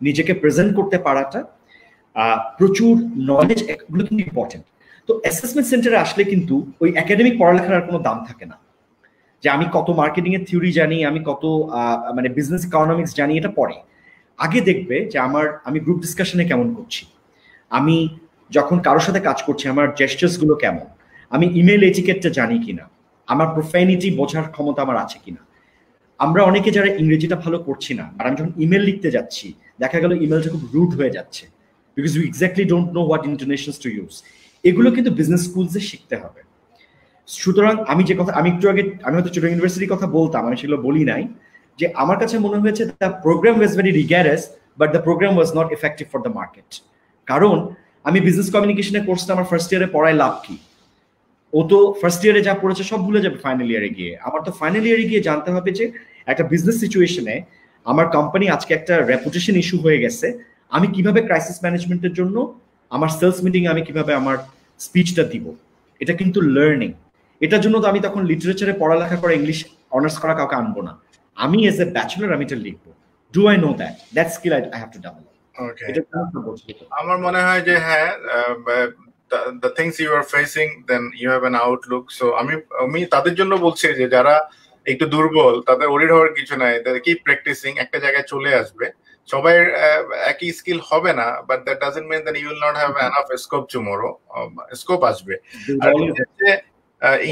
নিজেকে প্রেজেন্ট করতে পারাটা প্রচুর নলেজ এগুলো কিন্তু ইম্পর্টেন্ট তো অ্যাসেসমেন্ট সেন্টারে আসলে কিন্তু ওই একাডেমিক পড়ালেখার আর কোনো দাম থাকে না। যে আমি কত মার্কেটিং এর থিওরি জানি, আমি কত মানে বিজনেস ইকোনমিক্স জানি, এটা পরে আগে দেখবে যে আমার, আমি গ্রুপ ডিসকাশনে কেমন করছি। আমি যখন কারোর সাথে কাজ করছি, আমার জেস্টার্সগুলো কেমন? আমি ইমেল এটিকেটটা জানি কিনা? আমার প্রোফাইনিটি বোঝার ক্ষমতা আমার আছে কিনা? আমরা অনেকে যারা ইংরেজিটা ভালো করছি না, আর আমি যখন ইমেল লিখতে যাচ্ছি, দেখা গেল ইমেলটা খুব রুট হয়ে যাচ্ছে। Because you exactly don't know what intentions to use এগুলো কিন্তু বিজনেস স্কুলসে শিখতে হবে। সুতরাং আমি যে কথা আমি একটু আগে আমি হয়তো ছোট ইউনিভার্সিটির কথা বলতাম, আমি সেগুলো বলি নাই। যে আমার কাছে মনে হয়েছে the programme was very rigorous but the programme was not effective for the market কারণ আমি বিজনেস কমিউনিকেশনের কোর্সটা আমার ফার্স্ট ইয়ারে পড়ায় লাভ কি? ও তো ফার্স্ট ইয়ারে যা পড়েছে সব ভুলে যাবে ফাইনাল ইয়ারে গিয়ে। আমার তো ফাইনাল ইয়ারে গিয়ে জানতে হবে যে একটা বিজনেস সিচুয়েশনে আমার কোম্পানি আজকে একটা রেপুটেশন ইস্যু হয়ে গেছে। আমি কীভাবে ক্রাইসিস ম্যানেজমেন্টের জন্য আমার সেলস মিটিং আমি কীভাবে আমার স্পিচটা দিব? এটা কিন্তু লার্নিং এটার জন্য তো আমি তখন লিটারেচারে পড়ালেখা করে ইংলিশ অনার্স করা কাউকে আনব না। আমি এজ এ ব্যাচেলর আমি এটা লিখব। Do I know that that skill I have to develop আমার মনে হয় যে হ্যাঁ the things you are facing then you have an outlook. So আমি আমি তাদের জন্য বলছি যে যারা একটু দুর্বল তাদের ওরিড হওয়ার কিছু নাই তাদের কি প্র্যাকটিসিং একটা জায়গায় চলে আসবে। সবাই একই স্কিল হবে না but that doesn't mean that you will not have enough scope tomorrow scope আসবে।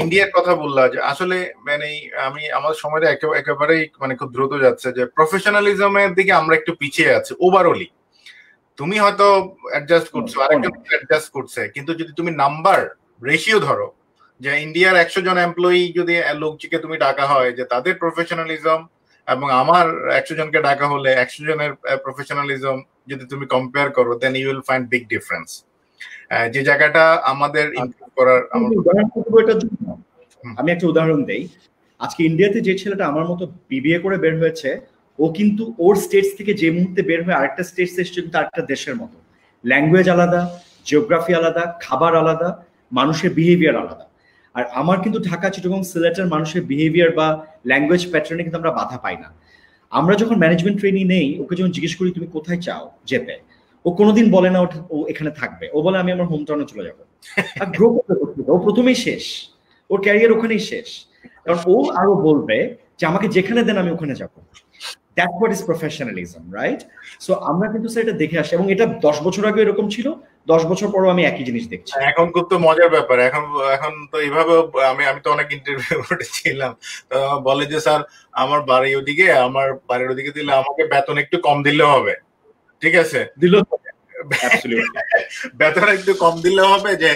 ইন্ডিয়ার কথা বললা যে আসলে মানে আমি আমার সময়টা একেবারেই মানে খুব দ্রুত যাচ্ছে যে প্রফেশনালিজমের দিকে আমরা একটু পিছিয়ে আছি ওভারঅলি তুমি হয়তো অ্যাডজাস্ট করছ আরেকজন অ্যাডজাস্ট করছে কিন্তু যদি তুমি নাম্বার রেশিও ধরো যে ইন্ডিয়ার একশো জন এমপ্লয়ি যদি লোকজিকে তুমি ডাকা হয় যে তাদের প্রফেশনালিজম এবং আমার একশো জনকে ডাকা হলে একশো জনের প্রফেশনালিজম যদি তুমি কম্পেয়ার করো then you will find big difference যে জায়গাটা আমাদের ইমপ্রুভ করার আমি একটা উদাহরণ দেই। আজকে ইন্ডিয়াতে যে ছেলেটা আমার মতো বিবিএ করে বের হয়েছে ও কিন্তু ওর স্টেটস থেকে যে মুহূর্তে বের হয়ে আরেকটা স্টেটস এসছে কিন্তু আরেকটা দেশের মতো। ল্যাঙ্গুয়েজ আলাদা জিওগ্রাফি আলাদা খাবার আলাদা মানুষের বিহেভিয়ার আলাদা। আর আমার কিন্তু ঢাকা, চিটগং, সিলেটের মানুষের বিহেভিয়ার বা ল্যাঙ্গুয়েজ প্যাটার্নে কিন্তু আমরা বাধা পাই না। আমরা যখন ম্যানেজমেন্ট ট্রেনিং নেই, ওকে যখন জিজ্ঞেস করি, তুমি কোথায় চাও? যেতে ও কোনোদিন বলে না ও এখানে থাকবে। ও বলে, আমি আমার হোম টাউনে চলে যাব। ও প্রথমেই শেষ। ওর ক্যারিয়ার ওখানেই শেষ। কারণ ও আরও বলবে যে, আমাকে যেখানে দেন, আমি ওখানে যাব। That what is professionalism right so আমরা কিন্তু স্যার এটা দেখে আসি। এবং এটা দশ বছর আগে এরকম ছিল। দশ বছর পরও আমি একই জিনিস দেখছি। এখন খুব তো মজার ব্যাপার। এখন এখন তো এইভাবে আমি আমি তো অনেক ইন্টারভিউ ছিলাম। তো বলে যে স্যার আমার বাড়ি ওদিকে আমার বাড়ির ওদিকে দিলে আমাকে বেতন একটু কম দিলে হবে। ঠিক আছে? দিল বেতন একটু কম দিলে হবে যে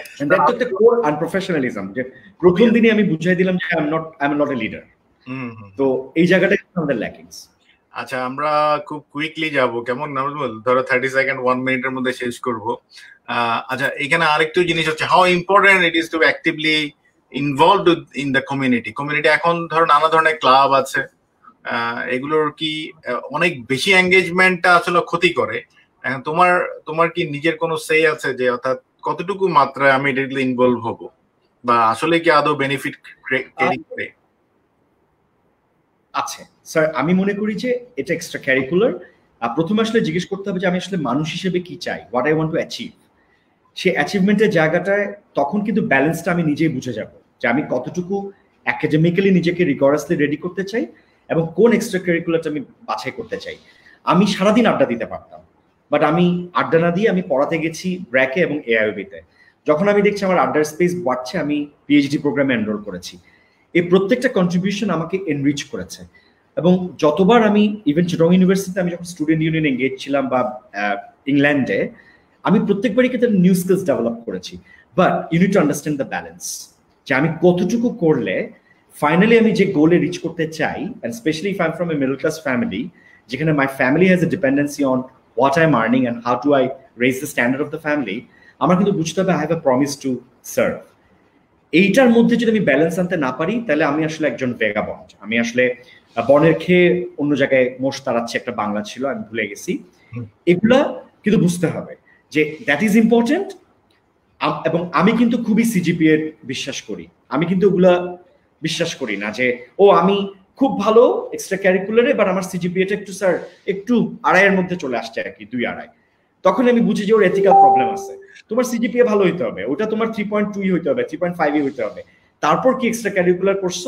আনপ্রফেশনালিজম যে প্রথম দিনে আমি বুঝাই দিলাম যে I am not I am not a leader তো এই জায়গাটাই আমাদের ল্যাকিংস আচ্ছা আমরা খুব কুইকলি যাব। কেমন? ধরো থার্টি সেকেন্ড ওয়ান মিনিটের মধ্যে শেষ করব। আচ্ছা এখানে আরেকটু জিনিস হচ্ছে how important it is to actively involve in the community community এখন ধরো নানা ধরনের ক্লাব আছে এগুলোর কি অনেক বেশি এঙ্গেজমেন্টটা আসলে ক্ষতি করে। এখন তোমার তোমার কি নিজের কোনো সেই আছে যে, অর্থাৎ কতটুকু মাত্রায় আমি ডিরেক্টলি ইনভলভ হব? বা আসলে কি আদৌ বেনিফিট ক্যারি করে? আছে। স্যার আমি মনে করি যে এটা এক্সট্রা ক্যারিকুলার প্রথমে আসলে জিজ্ঞেস করতে হবে যে আমি আসলে মানুষ হিসেবে কি চাই what I want to achieve সে অ্যাচিভমেন্টের জায়গাটায় তখন কিন্তু ব্যালেন্সটা আমি নিজেই বুঝে যাব যে আমি কতটুকু একাডেমিক্যালি নিজেকে রিকর্ডাসলি রেডি করতে চাই এবং কোন এক্সট্রা কারিকুলারটা আমি বাছাই করতে চাই। আমি সারাদিন আড্ডা দিতে পারতাম বাট আমি আড্ডা না দিয়ে আমি পড়াতে গেছি ব্র্যাকে এবং এআইবিতে যখন আমি দেখছি আমার আড্ডার স্পেস বাড়ছে, আমি পিএইচডি প্রোগ্রামে এনরোল করেছি। এই প্রত্যেকটা কন্ট্রিবিউশন আমাকে এনরিচ করেছে এবং যতবার আমি ইভেন চিটং ইউনিভার্সিটিতে আমি যখন স্টুডেন্ট ইউনিয়ন এঙ্গেজ ছিলাম বা ইংল্যান্ডে আমি প্রত্যেকবারই কিন্তু নিউ স্কিলস ডেভেলপ করেছি but you need to understand the balance যে আমি কতটুকু করলে ফাইনালি আমি যে গোলে রিচ করতে চাই and specially if I from a middle class family যেখানে my family has a dependency on what I am earning and how to I raise the standard of the family আমার কিন্তু বুঝতে হবে I have a promise to serve এইটার মধ্যে যদি আমি balance আনতে না পারি তাহলে আমি আসলে একজন ভেগাবন্ড আমি আসলে বনের খেয়ে অন্য জায়গায় মোষ তাড়াচ্ছে একটা বাংলা ছিল আমি ভুলে গেছি। এগুলা কিন্তু বুঝতে হবে। যে দ্যাট ইজ ইম্পর্টেন্ট এবং আমি কিন্তু খুবই সিজিপি এর বিশ্বাস করি। আমি কিন্তু ওগুলা বিশ্বাস করি না যে, ও, আমি খুব ভালো এক্সট্রা ক্যারিকুলারে বাট আমার সিজিপিএটা একটু স্যার একটু আড়াইয়ের মধ্যে চলে আসছে আর কি, দুই আড়াই। তখন আমি বুঝি যে ওর এথিক্যাল প্রবলেম আছে। তোমার সিজিপিএ ভালো হইতে হবে, ওটা তোমার থ্রি পয়েন্ট টুই হইতে হবে থ্রি পয়েন্ট ফাইভই হইতে হবে। তারপর কি এক্সট্রা ক্যারিকুলার করছ?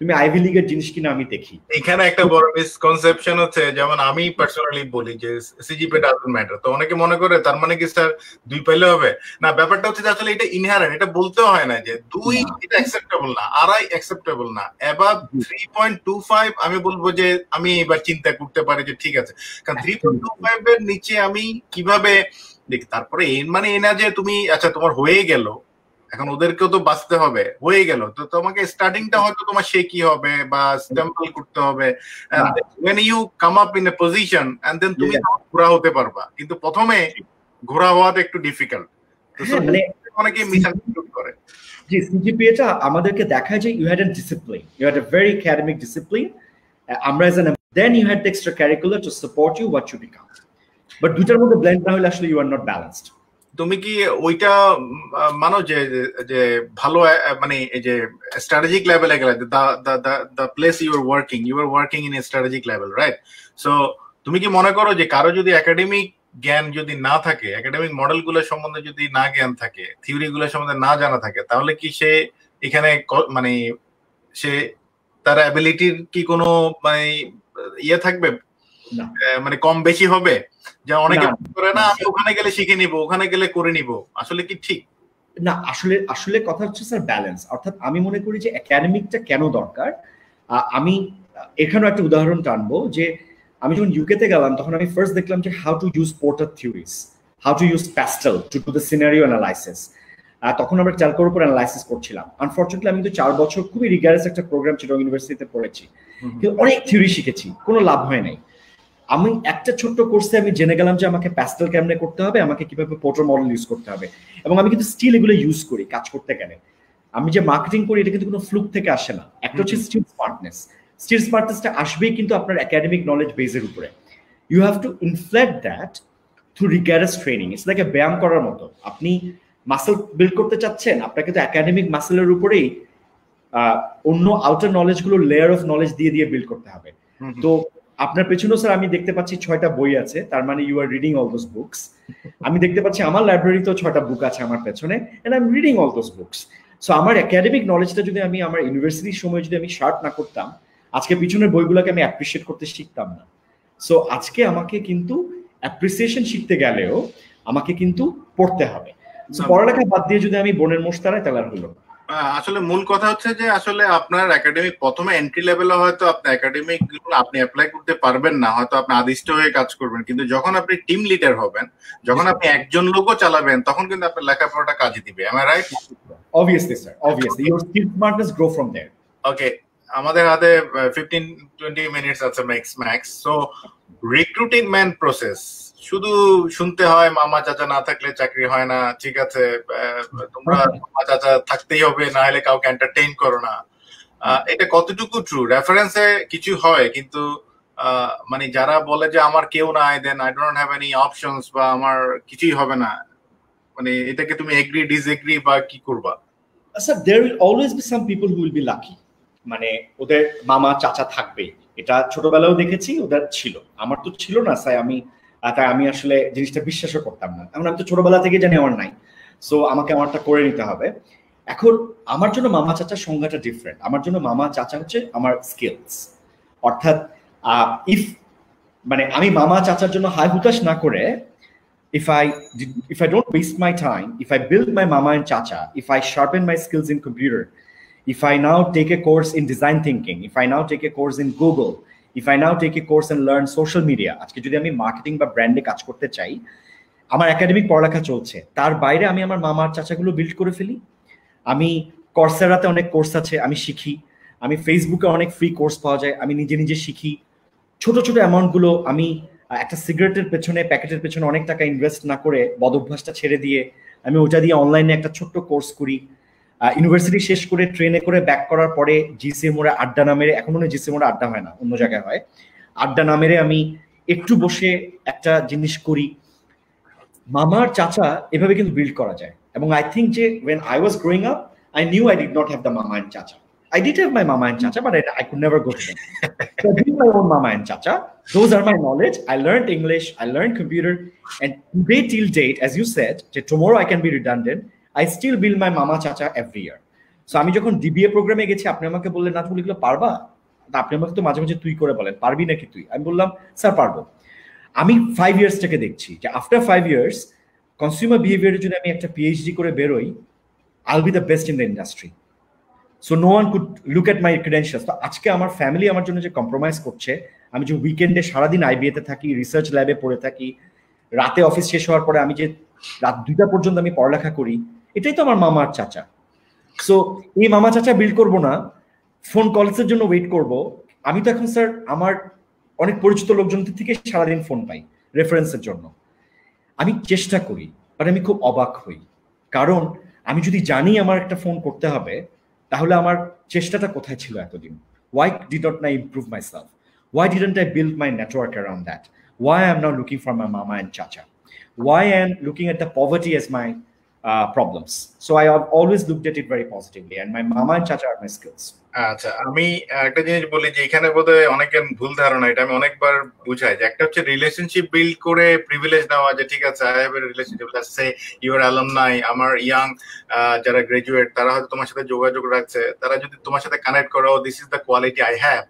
তুমি আইভি লিগের জিনিস কিনা আমি দেখি। এখানে একটা বড় মিসকনসেপশন হচ্ছে যেমন আমি পার্সোনালি বলি যে সিজিপি ডাজন্ট ম্যাটার তো অনেকে মনে করে তার মানে কি স্যার দুই পাইলে হবে? না ব্যাপারটা হচ্ছে আসলে এটা ইনহারেন্ট এটা বলতে হয় না যে দুই এটা অ্যাকসেপ্টেবল না আড়াই অ্যাকসেপ্টেবল না। এবার থ্রি পয়েন্ট টু ফাইভ আমি বলব যে আমি এবার চিন্তা করতে পারি যে ঠিক আছে। কারণ থ্রি পয়েন্ট টু ফাইভ এর নিচে আমি কীভাবে দেখি তারপরে এর মানে এ না যে তুমি আচ্ছা তোমার হয়ে গেল এখন ওদেরকেও তো বাঁচতে হবে। হয়ে গেল। তো তোমাকে স্টার্টিংটা হয়তো তোমার সে কি হবে বা স্টেম্পল করতে হবে। when you come up in a position and then তুমি ঘোরা হতে পারবা। কিন্তু প্রথমে ঘোরা হওয়াটা একটু ডিফিকাল্ট মানে অনেকে মিসআন্ডারস্টুড করে। জি সিজিপিএটা আমাদেরকে দেখায় যে you had an discipline you had a very academic discipline আমরা as an then you had extracurricular to support you what you become but দুটার মধ্যে ব্লেন্ড না হলে আসলে ইউ আর নট ব্যালেন্সড তুমি কি ওইটা মানো যে যে ভালো মানে এই যে স্ট্র্যাটেজিক লেভেলে গেলে the place you are working you are working in strategic level right so তুমি কি মনে করো যে কারও যদি একাডেমিক জ্ঞান যদি না থাকে একাডেমিক মডেলগুলো সম্বন্ধে যদি না জ্ঞান থাকে থিওরি গুলো সম্বন্ধে না জানা থাকে, তাহলে কি সে এখানে মানে সে তার অ্যাবিলিটির কি কোনো মানে ইয়ে থাকবে? মানে কম বেশি হবে? যে অনেকে করে না আমি ওখানে গেলে শিখে নিব ওখানে গেলে করে নিব। আসলে কি ঠিক? না আসলে আসলে কথা হচ্ছে স্যার ব্যালেন্স অর্থাৎ আমি মনে করি যে একাডেমিকটা কেন দরকার? আমি এখানেও একটা উদাহরণ টানবো যে আমি যখন ইউকেতে গেলাম তখন আমি ফার্স্ট দেখলাম যে how to use Porter theories how to use PESTEL to do the scenario analysis তখন আমরা চালকোর উপর অ্যানালাইসিস করছিলাম। আনফর্চুনেটলি আমি কিন্তু চার বছর খুবই রিগারাস একটা প্রোগ্রাম ছিল ইউনিভার্সিটিতে পড়েছি। কিন্তু অনেক থিওরি শিখেছি কোনো লাভ হয় নাই। আমি একটা ছোট্ট কোর্সে আমি জেনে গেলাম যে আমাকে প্যাস্টেল কেমনে করতে হবে আমাকে কীভাবে পোর্টার মডেল ইউজ করতে হবে। এবং আমি কিন্তু স্টিল এগুলো ইউজ করি কাজ করতে গেলে। আমি যে মার্কেটিং করি এটা কিন্তু কোনো ফ্লুক থেকে আসে না। একটা হচ্ছে স্টিল স্মার্টনেস স্টিল স্মার্টনেসটা আসবেই কিন্তু আপনার একাডেমিক নলেজ বেসের উপরে। You have to inflect that through rigorous training it's like ব্যায়াম করার মতো। আপনি মাসেল বিল্ড করতে চাচ্ছেন আপনাকে তো একাডেমিক মাসেলের উপরেই অন্য আউটার নলেজগুলো লেয়ার অফ নলেজ দিয়ে দিয়ে বিল্ড করতে হবে। তো আপনার পেছনেও স্যার আমি দেখতে পাচ্ছি ছয়টা বই আছে তার মানে you are reading all those books আমি দেখতে পাচ্ছি আমার লাইব্রেরিতেও ছয়টা বুক আছে আমার পেছনে and I am reading all those books so আমার একাডেমিক নলেজটা যদি আমি আমার ইউনিভার্সিটির সময় যদি আমি শার্ট না করতাম আজকে পিছনের বইগুলোকে আমি অ্যাপ্রিসিয়েট করতে শিখতাম না। সো আজকে আমাকে কিন্তু অ্যাপ্রিসিয়েশন শিখতে গেলেও আমাকে কিন্তু পড়তে হবে। পড়ালেখা বাদ দিয়ে যদি আমি বোনের মোষ তারাই তাহলে আর হলো আসলে মূল কথা হচ্ছে যে আসলে আপনার একাডেমিক প্রথমে এন্ট্রি লেভেলে হয়তো আপনি একাডেমিক আপনি অ্যাপ্লাই করতে পারবেন না হয়তো আপনি আদিষ্ট হয়ে কাজ করবেন কিন্তু যখন আপনি টিম লিডার হবেন যখন আপনি একজন লোকও চালাবেন তখন কিন্তু আপনার লেখাপড়াটা কাজে দিবে am I right obviously sir obviously your skill smartness grow from there okay আমাদের হাতে 15 20 মিনিটস আছে max max so recruiting man process শুধু শুনতে হয় মামা চাচা না থাকলে চাকরি হয় না, ঠিক আছে তোমরা মামা চাচা থাকতেই হবে, না হলে কাউকে এন্টারটেইন করো না। এটা কতটুকু ট্রু রেফারেন্সে কিছু হয়, কিন্তু মানে যারা বলে যে আমার কেউ নাই then I don't have any options বা আমার কিছুই হবে না মানে এটাকে তুমি এগ্রি ডিসএগ্রি বা কি করবা? Sir there will always be some people who will be lucky মানে ওদের মামা, চাচা থাকবে। এটা ছোটবেলাও দেখেছি, ওদের ছিল। আমার তো ছিল না, স্যার, আমি তাই আমি আসলে জিনিসটা বিশ্বাসও করতাম না। এমন আমি তো ছোটবেলা থেকে জানি আমার নাই। সো আমাকে আমারটা করে নিতে হবে। এখন আমার জন্য মামা চাচার সংজ্ঞাটা ডিফারেন্ট আমার জন্য মামা চাচা হচ্ছে আমার স্কিলস অর্থাৎ ইফ মানে আমি মামা চাচার জন্য হাই হুতাশ না করে if I if I don't waste my time if I build my মামা অ্যান্ড চাচা if I sharpen my skills in computer if I now take a course in design thinking if I now take a course in Google if I now take a course and learn social media আজকে যদি আমি marketing বা ব্র্যান্ডে কাজ করতে চাই, আমার academic পড়ালেখা চলছে, তার বাইরে আমি আমার মামার চাচাগুলো বিল্ড করে ফেলি। আমি কর্সেরাতে অনেক কোর্স আছে, আমি শিখি। আমি ফেসবুকে অনেক ফ্রি কোর্স পাওয়া যায়, আমি নিজে নিজে শিখি। ছোট ছোট অ্যামাউন্টগুলো আমি একটা সিগারেটের পেছনে প্যাকেটের পেছনে অনেক টাকা ইনভেস্ট না করে বদভ্যাসটা ছেড়ে দিয়ে আমি ওটা দিয়ে অনলাইনে একটা ছোট্ট কোর্স করি। ইউনিভার্সিটি শেষ করে ট্রেনে করে ব্যাক করার পরে জিসি মোড়ে আড্ডা নামেরে এখন মনে জিসি মোড়ে আড্ডা হয় না অন্য জায়গায় হয় আড্ডা নামেরে আমি একটু বসে একটা জিনিস করি মামার চাচা এভাবে কিন্তু বিল্ড করা যায় এবং আই থিঙ্ক যে when I was growing up I knew I did not have the মামা অ্যান্ড চাচা I did have my mama and chacha, but I, I could never go to them. so I did my own mama and chacha. Those are my knowledge. I learned English, I learned computer, and today till date, as you said, tomorrow I can be redundant. I still build my মামা চাচা every year so আমি যখন DBA প্রোগ্রামে গেছি, আপনি আমাকে বললেন না তুমি এগুলো পারবা? আপনি আমাকে তো মাঝে মাঝে তুই করে বলেন, পারবি নাকি তুই? আমি বললাম, স্যার, পারব। আমি ফাইভ ইয়ার্সটাকে দেখছি যে আফটার ফাইভ ইয়ার্স কনজিউমার বিহেভিয়ারের জন্য আমি একটা পিএইচডি করে বেরোই I'll be the best in the industry so no one could look at my credentials তো আজকে আমার ফ্যামিলি আমার জন্য যে কম্প্রোমাইজ করছে, আমি যে উইকেন্ডে সারাদিন আইবিএতে থাকি রিসার্চ ল্যাবে পড়ে থাকি, রাতে অফিস শেষ হওয়ার পরে আমি যে রাত দুইটা পর্যন্ত আমি পড়ালেখা করি এটাই তো আমার মামার চাচা। সো এই মামা চাচা বিল্ড করব না ফোন কলসের জন্য ওয়েট করব। আমি তো এখন স্যার আমার অনেক পরিচিত লোকজনদের থেকে সারাদিন ফোন পাই রেফারেন্সের জন্য। আমি চেষ্টা করি বাট আমি খুব অবাক হই। কারণ আমি যদি জানি আমার একটা ফোন করতে হবে, তাহলে আমার চেষ্টাটা কোথায় ছিল এতদিন? ওয়াই ডিড নট নাই improve myself I build my network around that why I am now looking for my মামা অ্যান্ড চাচা? Why I am looking at the poverty as my uh, problems. So I always looked at it very positively, and my mama and chacha are my skills. আচ্ছা আমি একটা জিনিস বলি যে এখানে বোধহয় অনেকের ভুল ধারণা এটা আমি অনেকবার বুঝাই যে একটা হচ্ছে রিলেশনশিপ বিল্ড করে প্রিভিলেজ নেওয়া যে ঠিক আছে আই হ্যাভ এ রিলেশনশিপ সে ইউর নাই আমার ইয়াং যারা গ্রাজুয়েট তারা হয়তো তোমার সাথে যোগাযোগ রাখছে তারা যদি তোমার সাথে কানেক্ট করো this is the quality I have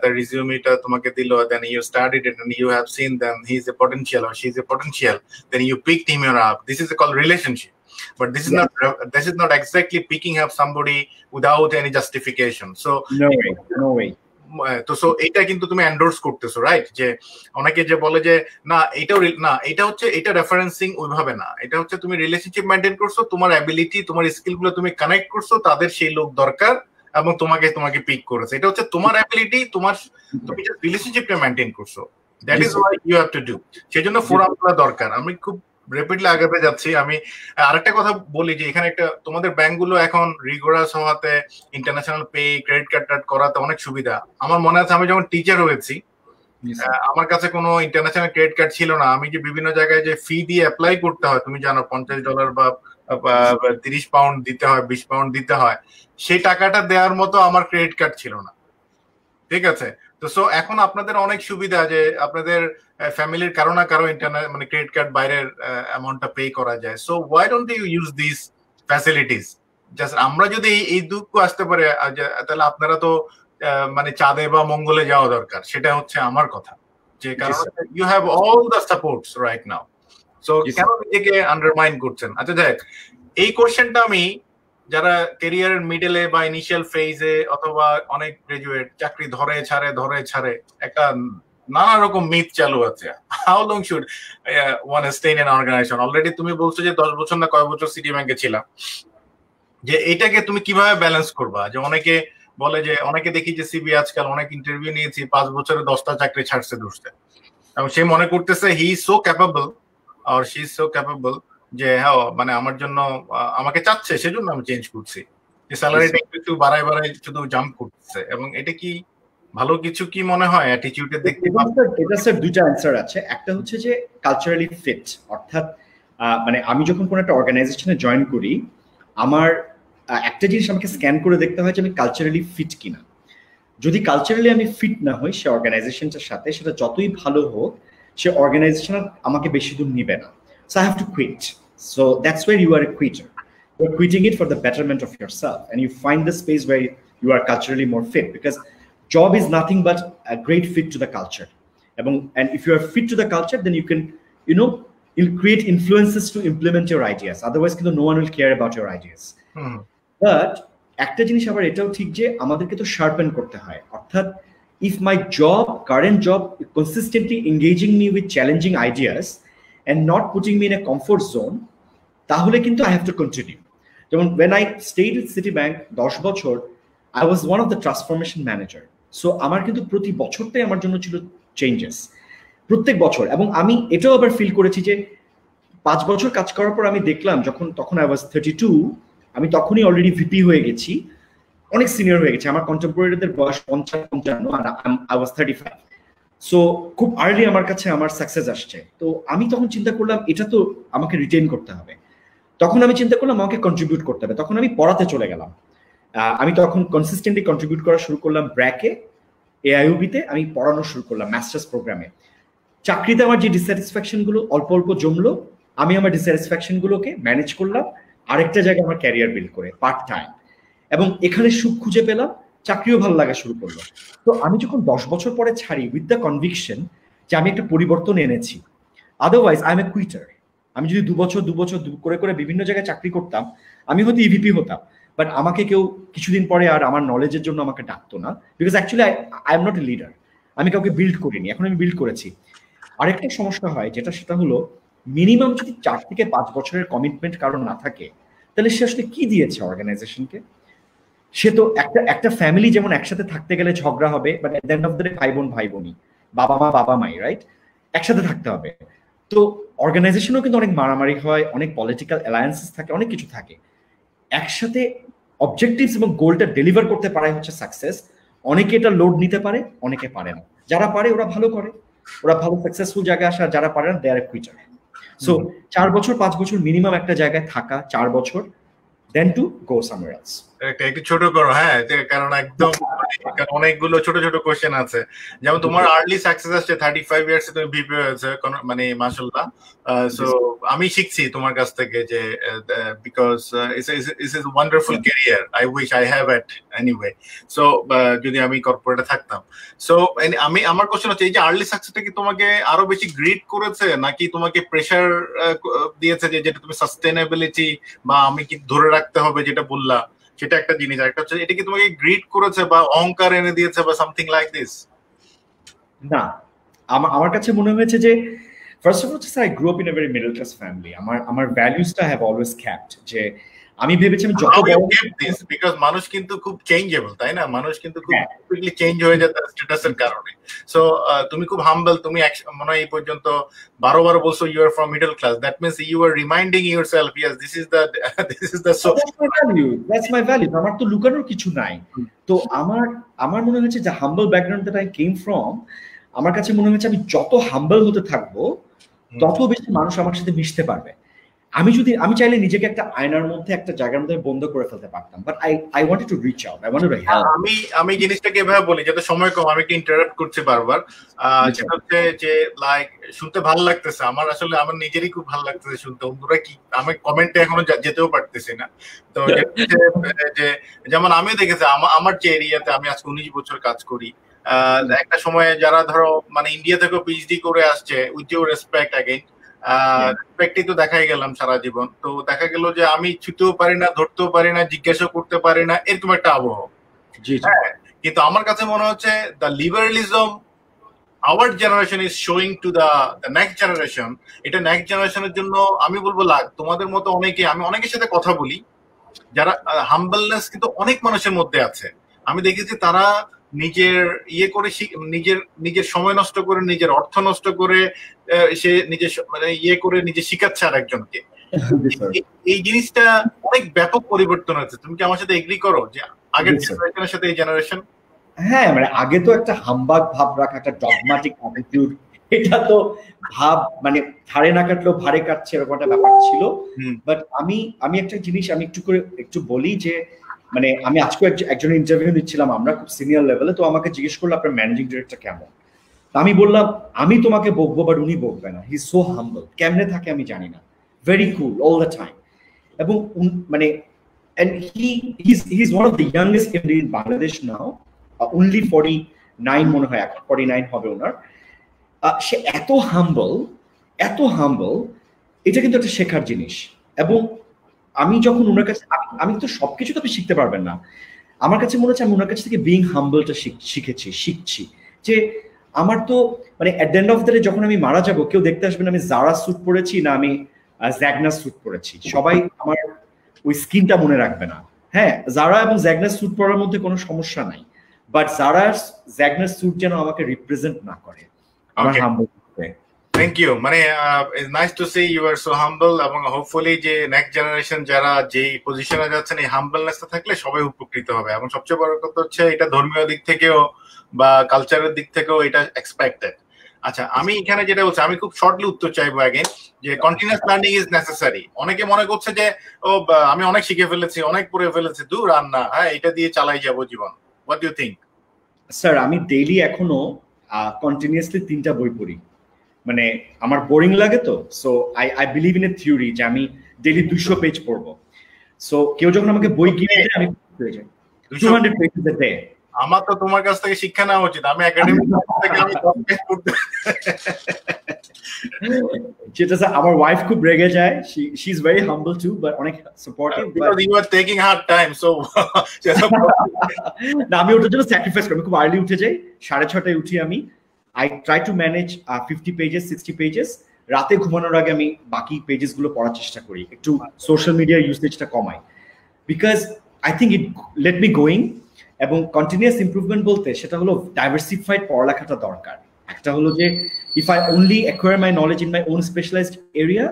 তার রিজিউমিটা তোমাকে দিল then you studied it and you have seen then he is a potential or or she is a potential then you picked him up this is called relationship but this is yeah. not this is not exactly picking up somebody without any justification. So no way no way. তো so এটা কিন্তু তুমি endorse করতেছো right যে অনেকে যে বলে যে না এটাও না এটা হচ্ছে এটা রেফারেন্সিং ওইভাবে না। এটা হচ্ছে তুমি রিলেশনশিপ মেনটেন করছ তোমার অ্যাবিলিটি তোমার স্কিলগুলো তুমি কানেক্ট করছ তাদের সেই লোক দরকার এবং তোমাকে তোমাকে পিক করেছে। এটা হচ্ছে তোমার অ্যাবিলিটি তোমার তুমি রিলেশনশিপটা মেনটেন করছ। That is why you have to do সেই জন্য ফোরামগুলো দরকার। আমি খুব রেপিডলি আগাতে যাচ্ছি। আমি আরেকটা কথা বলি যে এখানে একটা তোমাদের ব্যাংকগুলো এখন রিগোরাস হওয়াতে ইন্টারন্যাশনাল পে ক্রেডিট কার্ড টার্ড করাতে অনেক সুবিধা। আমার মনে আছে আমি যখন টিচার হয়েছি আমার কাছে কোনো ইন্টারন্যাশনাল ক্রেডিট কার্ড ছিল না। আমি যে বিভিন্ন জায়গায় যে ফি দিয়ে অ্যাপ্লাই করতে হয় তুমি জানো পঞ্চাশ ডলার বা তিরিশ পাউন্ড দিতে হয় বিশ পাউন্ড দিতে হয় সেই টাকাটা দেওয়ার মতো আমার ক্রেডিট কার্ড ছিল না। ঠিক আছে? তো সো এখন আপনাদের অনেক সুবিধা যে আপনাদের ফ্যামিলির কারও না কারও ইন্টারনেট মানে ক্রেডিট কার্ড বাইরের অ্যামাউন্টটা পে করা যায়। So why don't you use this facilities just আমরা যদি এই দুঃখ আসতে পারে তাহলে আপনারা তো মানে চাঁদে বা মঙ্গলে যাওয়া দরকার। সেটা হচ্ছে আমার কথা। যে কারণ you have all the supports right now so কেন নিজেকে আন্ডারমাইন করছেন? আচ্ছা দেখ এই কোশ্চেনটা আমি যারা কেরিয়ারের মিডলে বা ইনিশিয়াল ফেজে অথবা অনেক গ্রাজুয়েট চাকরি ধরে ছাড়ে ধরে ছাড়ে একটা নানা রকম মিথ চালু আছে। How long should one stay in organisation already তুমি বলছো যে দশ বছর না কয় বছর সিটি ব্যাংকে ছিলাম যে এটাকে তুমি কীভাবে ব্যালেন্স করবা? যে অনেকে বলে যে অনেকে দেখি যে সিবি আজকাল অনেক ইন্টারভিউ নিয়েছি পাঁচ বছরে দশটা চাকরি ছাড়ছে দুসতে এবং সে মনে করতেছে হি সো ক্যাপাবল আর শি সো ক্যাপাবল যে হ্যাঁ মানে আমার জন্য আমাকে চাচ্ছে সেজন্য আমি চেঞ্জ করছি। যে স্যালারিটা একটু বাড়ায় বাড়ায় শুধু জাম্প করতেছে এবং এটা কি ভালো কিছু কি মনে হয়? অ্যাটিটিউডে দেখতে এটা স্যার দুইটা অ্যান্সার আছে। একটা হচ্ছে যে কালচারালি ফিট অর্থাৎ মানে আমি যখন কোনো একটা অর্গানাইজেশনে জয়েন করি আমার একটা জিনিস আমাকে স্ক্যান করে দেখতে হয় যে আমি কালচারালি ফিট কিনা। যদি কালচারালি আমি ফিট না হই সে অর্গানাইজেশনটার সাথে সেটা যতই ভালো হোক সে অর্গানাইজেশন আমাকে বেশি দূর নিবে না। So I have to quit so that's where you are a quitter you are quitting it for the betterment of yourself and you find the space where you are culturally more fit because job is nothing but a great fit to the culture and if you are fit to the culture then you can you know you'll create influences to implement your ideas otherwise কিন্তু no one will care about your ideas hmm. but একটা জিনিস আবার এটাও ঠিক যে আমাদেরকে তো sharpen করতে হয় অর্থাৎ if my job current job consistently engaging me with challenging ideas and not putting me in a comfort zone তাহলে কিন্তু আই হ্যাভ টু কন্টিনিউ যেমন when I stayed with Citibank দশ বছর I was one of the transformation manager So আমার কিন্তু প্রতি বছরটাই আমার জন্য ছিল চেঞ্জেস প্রত্যেক বছর। এবং আমি এটাও আবার ফিল করেছি যে, পাঁচ বছর কাজ করার পর আমি দেখলাম, যখন, তখন আই ওয়াজ থার্টি টু আমি তখনই অলরেডি ভিপি হয়ে গেছি। অনেক সিনিয়র হয়ে গেছে। আমার কন্টেম্পোরারিদের বয়স পঞ্চাশ, পঞ্চান্ন, আর I was thirty five so খুব আর্লি আমার কাছে আমার সাকসেস আসছে। তো, আমি তখন চিন্তা করলাম, এটা তো আমাকে রিটেন করতে হবে। তখন আমি চিন্তা করলাম, আমাকে কন্ট্রিবিউট করতে হবে। তখন আমি পড়াতে চলে গেলাম। আমি তখন কনসিস্টেন্টলি কন্ট্রিবিউট করা শুরু করলাম ব্র্যাকে এআইউবিতে আমি পড়ানো শুরু করলাম মাস্টার্স প্রোগ্রামে চাকরিতে আমার যে ডিস্যাটিসফ্যাকশনগুলো অল্প অল্প জমলো, আমি আমার ডিস্যাটিসফ্যাকশনগুলোকে ম্যানেজ করলাম, আরেকটা জায়গায় আমার ক্যারিয়ার বিল্ড করে পার্ট টাইম এবং এখানে সুখ খুঁজে পেলাম, চাকরিও ভালো লাগা শুরু করল। তো আমি যখন দশ বছর পরে ছাড়ি উইথ দ্য কনভিকশন যে আমি একটা পরিবর্তন এনেছি। Otherwise I am a quitter আমি যদি দু বছর দু বছর করে করে বিভিন্ন জায়গায় চাকরি করতাম, আমি হয়তো ইভিপি হতাম। বাট আমাকে কেউ কিছুদিন পরে আর আমার নলেজের জন্য আমাকে ডাকতো না because actually I am not a leader আমি কাউকে বিল্ড করিনি, এখন আমি বিল্ড করেছি। আরেকটা সমস্যা হয়, যেটা সেটা হলো মিনিমাম যদি চার থেকে পাঁচ বছরের কমিটমেন্ট কারণ না থাকে, তাহলে সে আসলে কি দিয়েছে অর্গানাইজেশনকে সে তো একটা একটা ফ্যামিলি যেমন একসাথে থাকতে গেলে ঝগড়া হবে but at end of the ভাই বোন, ভাই বোনই। বাবা মা, বাবা মাই রাইট একসাথে থাকতে হবে। তো অর্গানাইজেশনও কিন্তু অনেক মারামারি হয়, অনেক পলিটিক্যাল অ্যালায়েন্সেস থাকে, অনেক কিছু থাকে। একসাথে অবজেক্টিভস এবং গোলটা ডেলিভার করতে পারে হচ্ছে সাকসেস অনেকে এটা লোড নিতে পারে অনেকে পারে না। যারা পারে ওরা ভালো করে। ওরা ভালো সাকসেসফুল জায়গায় আসা যারা পারে না দেয়ার কুইটার সো চার বছর পাঁচ বছর মিনিমাম একটা জায়গায় থাকা চার বছর then to go somewhere else একটু ছোট করো হ্যাঁ কারণ একদম অনেকগুলো ছোট ছোট কোশ্চেন আছে। যেমন তোমার আর্লি সাকসেস আসছে থার্টি ফাইভ ইয়ার্স তুমি ভিপি হয়েছে মানে মাসাল্লাহ সো আমি শিখছি তোমার কাছ থেকে যে because this is wonderful career I wish I have at anyway so যদি আমি কর্পোরেটে থাকতাম। সো আমি আমার কোশ্চেন হচ্ছে এই যে আর্লি সাকসেসটা কি তোমাকে আরও বেশি গ্রিড করেছে নাকি তোমাকে প্রেশার দিয়েছে যে যেটা তুমি সাস্টেনেবিলিটি বা আমি কি ধরে রাখতে হবে যেটা বললা? সেটা একটা জিনিস। একটা হচ্ছে এটা কি তোমাকে গ্রিড করেছে বা অহংকার এনে দিয়েছে বা সামথিং লাইক দিস না। আমার আমার কাছে মনে হয়েছে যে first of all I grow up in a very middle class family আমার আমার ভ্যালুসটা হ্যাভ অলওয়েজ ক্যাপড যে আমি ভেবেছি আমি যত বিকজ মানুষ কিন্তু খুব চেঞ্জেবল তাই না? মানুষ কিন্তু খুব কুইকলি হ্যাঁ। চেঞ্জ হয়ে যায় তার স্ট্যাটাসের কারণে। সো তুমি খুব হাম্বল তুমি মনে হয় এই পর্যন্ত বারো বারো বলছো you are from middle class that means you are reminding yourself yes this is the this is the so that's my value আমার তো লুকানোর কিছু নাই। তো আমার আমার মনে হয়েছে যে humble background that I came from আমার কাছে মনে হয়েছে আমি যত হাম্বল হতে থাকব তত বেশি মানুষ আমার সাথে মিশতে পারবে। আমি যদি আমি চাইলে নিজেকে একটা আয়নার মধ্যে একটা জায়গার মধ্যে বন্ধ করে ফেলতে পারতাম। But I I wanted to reach out I wanted to help আমি আমি জিনিসটাকে এভাবে বলি যাতে সময় কম আমি একটু ইন্টারাপ্ট করছি বারবার। যেটা হচ্ছে যে লাইক শুনতে ভালো লাগতেছে। আমার আসলে আমার নিজেরই খুব ভালো লাগতেছে শুনতে। অন্যরা কি আমি কমেন্টে এখনও যেতেও পারতেছি না। তো যে যেমন আমিও দেখেছি আমার যে এরিয়াতে আমি আজকে উনিশ বছর কাজ করি একটা সময়ে যারা ধরো মানে ইন্ডিয়া থেকে পিএইচডি করে আসছে উইথ ইউর রেসপেক্ট অ্যাগেইন রেসপেক্টই তো দেখাই গেলাম সারা জীবন। তো দেখা গেল যে আমি ছুতেও পারি না ধরতেও পারি না জিজ্ঞাসা করতে পারি না এরকম একটা আবহ। হ্যাঁ কিন্তু আমার কাছে মনে হচ্ছে the liberalism our generation is showing to the next generation এটা নেক্সট জেনারেশনের জন্য আমি বলব লাগ তোমাদের মতো অনেকে আমি অনেকের সাথে কথা বলি যারা হাম্বলনেস কিন্তু অনেক মানুষের মধ্যে আছে। আমি দেখেছি তারা নিজের ইয়ে করে নিজের নিজের সময় নষ্ট করে নিজের অর্থ নষ্ট করে সে নিজের মানে ইয়ে করে নিজে শিখাচ্ছে আর একজনকে এই জিনিসটা অনেক ব্যাপক পরিবর্তন হয়েছে। তুমি কি আমার সাথে এগ্রি করো যে আগের জেনারেশনের সাথে এই জেনারেশন হ্যাঁ মানে আগে তো একটা হাম্বাগ ভাব রাখা একটা ডগমাটিক অ্যাটিটিউড এটা তো ভাব মানে ধারে না কাটলেও ভারে কাটছে এরকম একটা ব্যাপার ছিল। বাট আমি আমি একটা জিনিস আমি একটু করে একটু বলি যে মানে আমি আজকে একজনের ইন্টারভিউ দিচ্ছিলাম আমরা খুব সিনিয়র লেভেলে তো আমাকে জিজ্ঞেস করল, আপনার ম্যানেজিং ডিরেক্টর কেমন? আমি বললাম, আমি তোমাকে বকবো বাট উনি বকবে না। হি সো হাম্বল কেমনে থাকে আমি জানি না। Very cool all the time এবং মানে he's he's one of the youngest MD in Bangladesh now only 49 মনে হয় 49 হবে ওনার। সে এত হাম্বল এত হাম্বল এটা কিন্তু একটা শেখার জিনিস। এবং আমি যখন ওনার কাছে আমি তো সবকিছু তো আপনি শিখতে পারবেন না। আমার কাছে মনে হচ্ছে আমি ওনার কাছ থেকে বিং হাম্বলটা শিখেছি শিখছি। যে আমার তো মানে at the end of the যখন আমি মারা যাব কেউ দেখতে আসবেন আমি জারা স্যুট পরেছি না আমি জ্যাগনাস স্যুট পরেছি। সবাই আমার ওই স্কিনটা মনে রাখবে না। হ্যাঁ জারা এবং জ্যাগনাস স্যুট পরার মধ্যে কোনো সমস্যা নাই। বাট জারার জ্যাগনাস স্যুট যেন আমাকে রিপ্রেজেন্ট না করে। আমার হাম্বল থ্যাংক ইউ মানে nice to see you are so humble এবং হোপফুলি যে নেক্সট জেনারেশন যারা যে পজিশনে যাচ্ছেন, এই হাম্বলনেসটা থাকলে সবাই উপকৃত হবে। এবং সবচেয়ে বড় কথা হচ্ছে, এটা ধর্মীয় দিক থেকেও বা কালচারের দিক থেকেও এটা এক্সপেক্টেড আচ্ছা আমি এখানে যেটা বলছি, আমি খুব শর্টলি উত্তর চাইব আগে যে কন্টিনিউয়াস লার্নিং ইজ নেসেসারি অনেকে মনে করছে যে, ও আমি অনেক শিখে ফেলেছি, অনেক পড়ে ফেলেছি, দূর আর না। হ্যাঁ এটা দিয়ে চালাই যাব জীবন। হোয়াট ইউ থিঙ্ক স্যার আমি ডেইলি এখনও কন্টিনিউয়াসলি তিনটা বই পড়ি। মানে আমার বোরিং লাগে তো so I I believe in a theory যে আমি ডেইলি দুশো পেজ পড়ব। সো কেউ যখন আমাকে বই কিনে দেয় আমি টু হান্ড্রেড ডে আমার তো তোমার কাছ থেকে শিক্ষা নেওয়া উচিত। আমি একাডেমিক থেকে আমি যেটা স্যার আমার ওয়াইফ খুব রেগে যায়। She is very humble too but অনেক supportive you are taking time so না আমি ওটার জন্য স্যাক্রিফাইস করি। খুব আর্লি উঠে যাই। সাড়ে ছটায় উঠি আমি। I try to manage fifty pages sixty pages রাতে ঘুমানোর আগে আমি বাকি পেজেসগুলো পড়ার চেষ্টা করি, একটু সোশ্যাল মিডিয়ার ইউসেজটা কমাই। Because I think it let me going এবং কন্টিনিউয়াস ইম্প্রুভমেন্ট বলতে সেটা হলো ডাইভার্সিফাইড পড়ালেখাটা দরকার। একটা হলো যে if I only acquire my knowledge in my own specialised area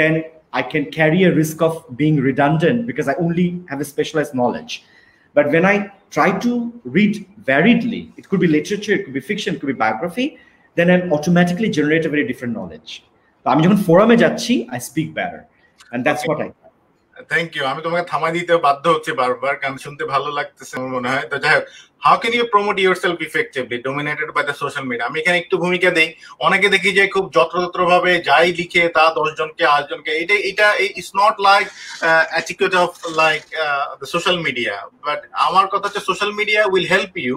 then I can carry a risk of being redundant because I only have a specialized knowledge. But when I try to read variedly, it could be literature, it could be fiction, it could be biography, then I automatically generate a very different knowledge. তো আমি যখন ফোরামে যাচ্ছি I speak better and that's what I Thank you আমি তোমাকে থামাই দিতে বাধ্য হচ্ছে বারবার, কারণ শুনতে ভালো লাগতেছে আমার মনে হয়। তো যাই হোক how can you promote yourself effectively dominated by the social media আমি এখানে একটু ভূমিকা দেই। অনেকে দেখি যে খুব যত্রতত্র ভাবে যাই লিখে, তা দশ জনকে আট জনকে এটা এটা it's not like etiquette of like the social media but আমার কথা হচ্ছে social media will help you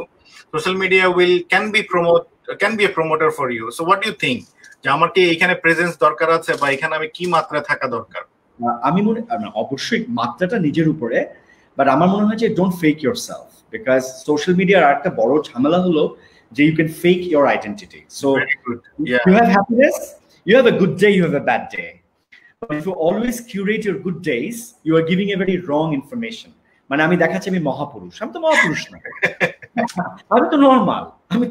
social media will can be promote can be a promoter for you so what you think যে আমার কি এখানে presence দরকার আছে বা এখানে আমি কি মাত্রায় থাকা দরকার? আমি মনে অবশ্যই মাত্রাটা নিজের উপরে বাট আমার মনে হয় যে don't fake yourself because social মিডিয়ার আর একটা বড় ঝামেলা হলো যে you can fake your identity so you have happiness you have a good day you have a bad day But if you always curate your good days, you are giving a very wrong information. মানে আমি দেখাচ্ছি আমি মহাপুরুষ আমি তো মহাপুরুষ না। আমি তো নর্মাল আমি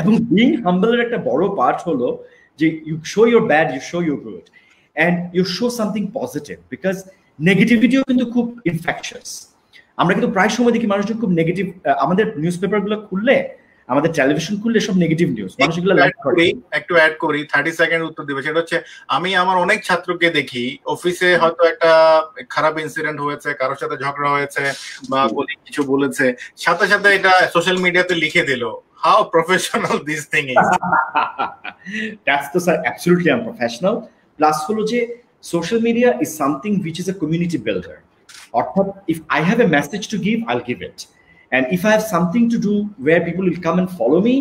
এবং বিং হাম্বলের একটা বড় পার্ট হলো যে you show your bad you show your good and you show something positive because নেগেটিভিটিও কিন্তু খুব ইনফেকশাস আমরা কিন্তু প্রায় সময় দেখি মানুষজন খুব নেগেটিভ আমাদের নিউজ পেপারগুলো খুললে আমাদের টেলিভিশন খুললে সব নেগেটিভ নিউজ মানুষ এগুলো লাইক করে। একটু অ্যাড করি থার্টি সেকেন্ড উত্তর দিবে সেটা হচ্ছে আমি আমার অনেক ছাত্রকে দেখি অফিসে হয়তো একটা খারাপ ইনসিডেন্ট হয়েছে কারোর সাথে ঝগড়া হয়েছে বা কলিগ কিছু বলেছে সাথে সাথে এটা সোশ্যাল মিডিয়াতে লিখে দিল। How professional this thing is that's sir absolutely unprofessional plus হলো যে social media is something which is a community builder অর্থাৎ if I have a message to give I'll give it And if I have something to do where people will come and follow me,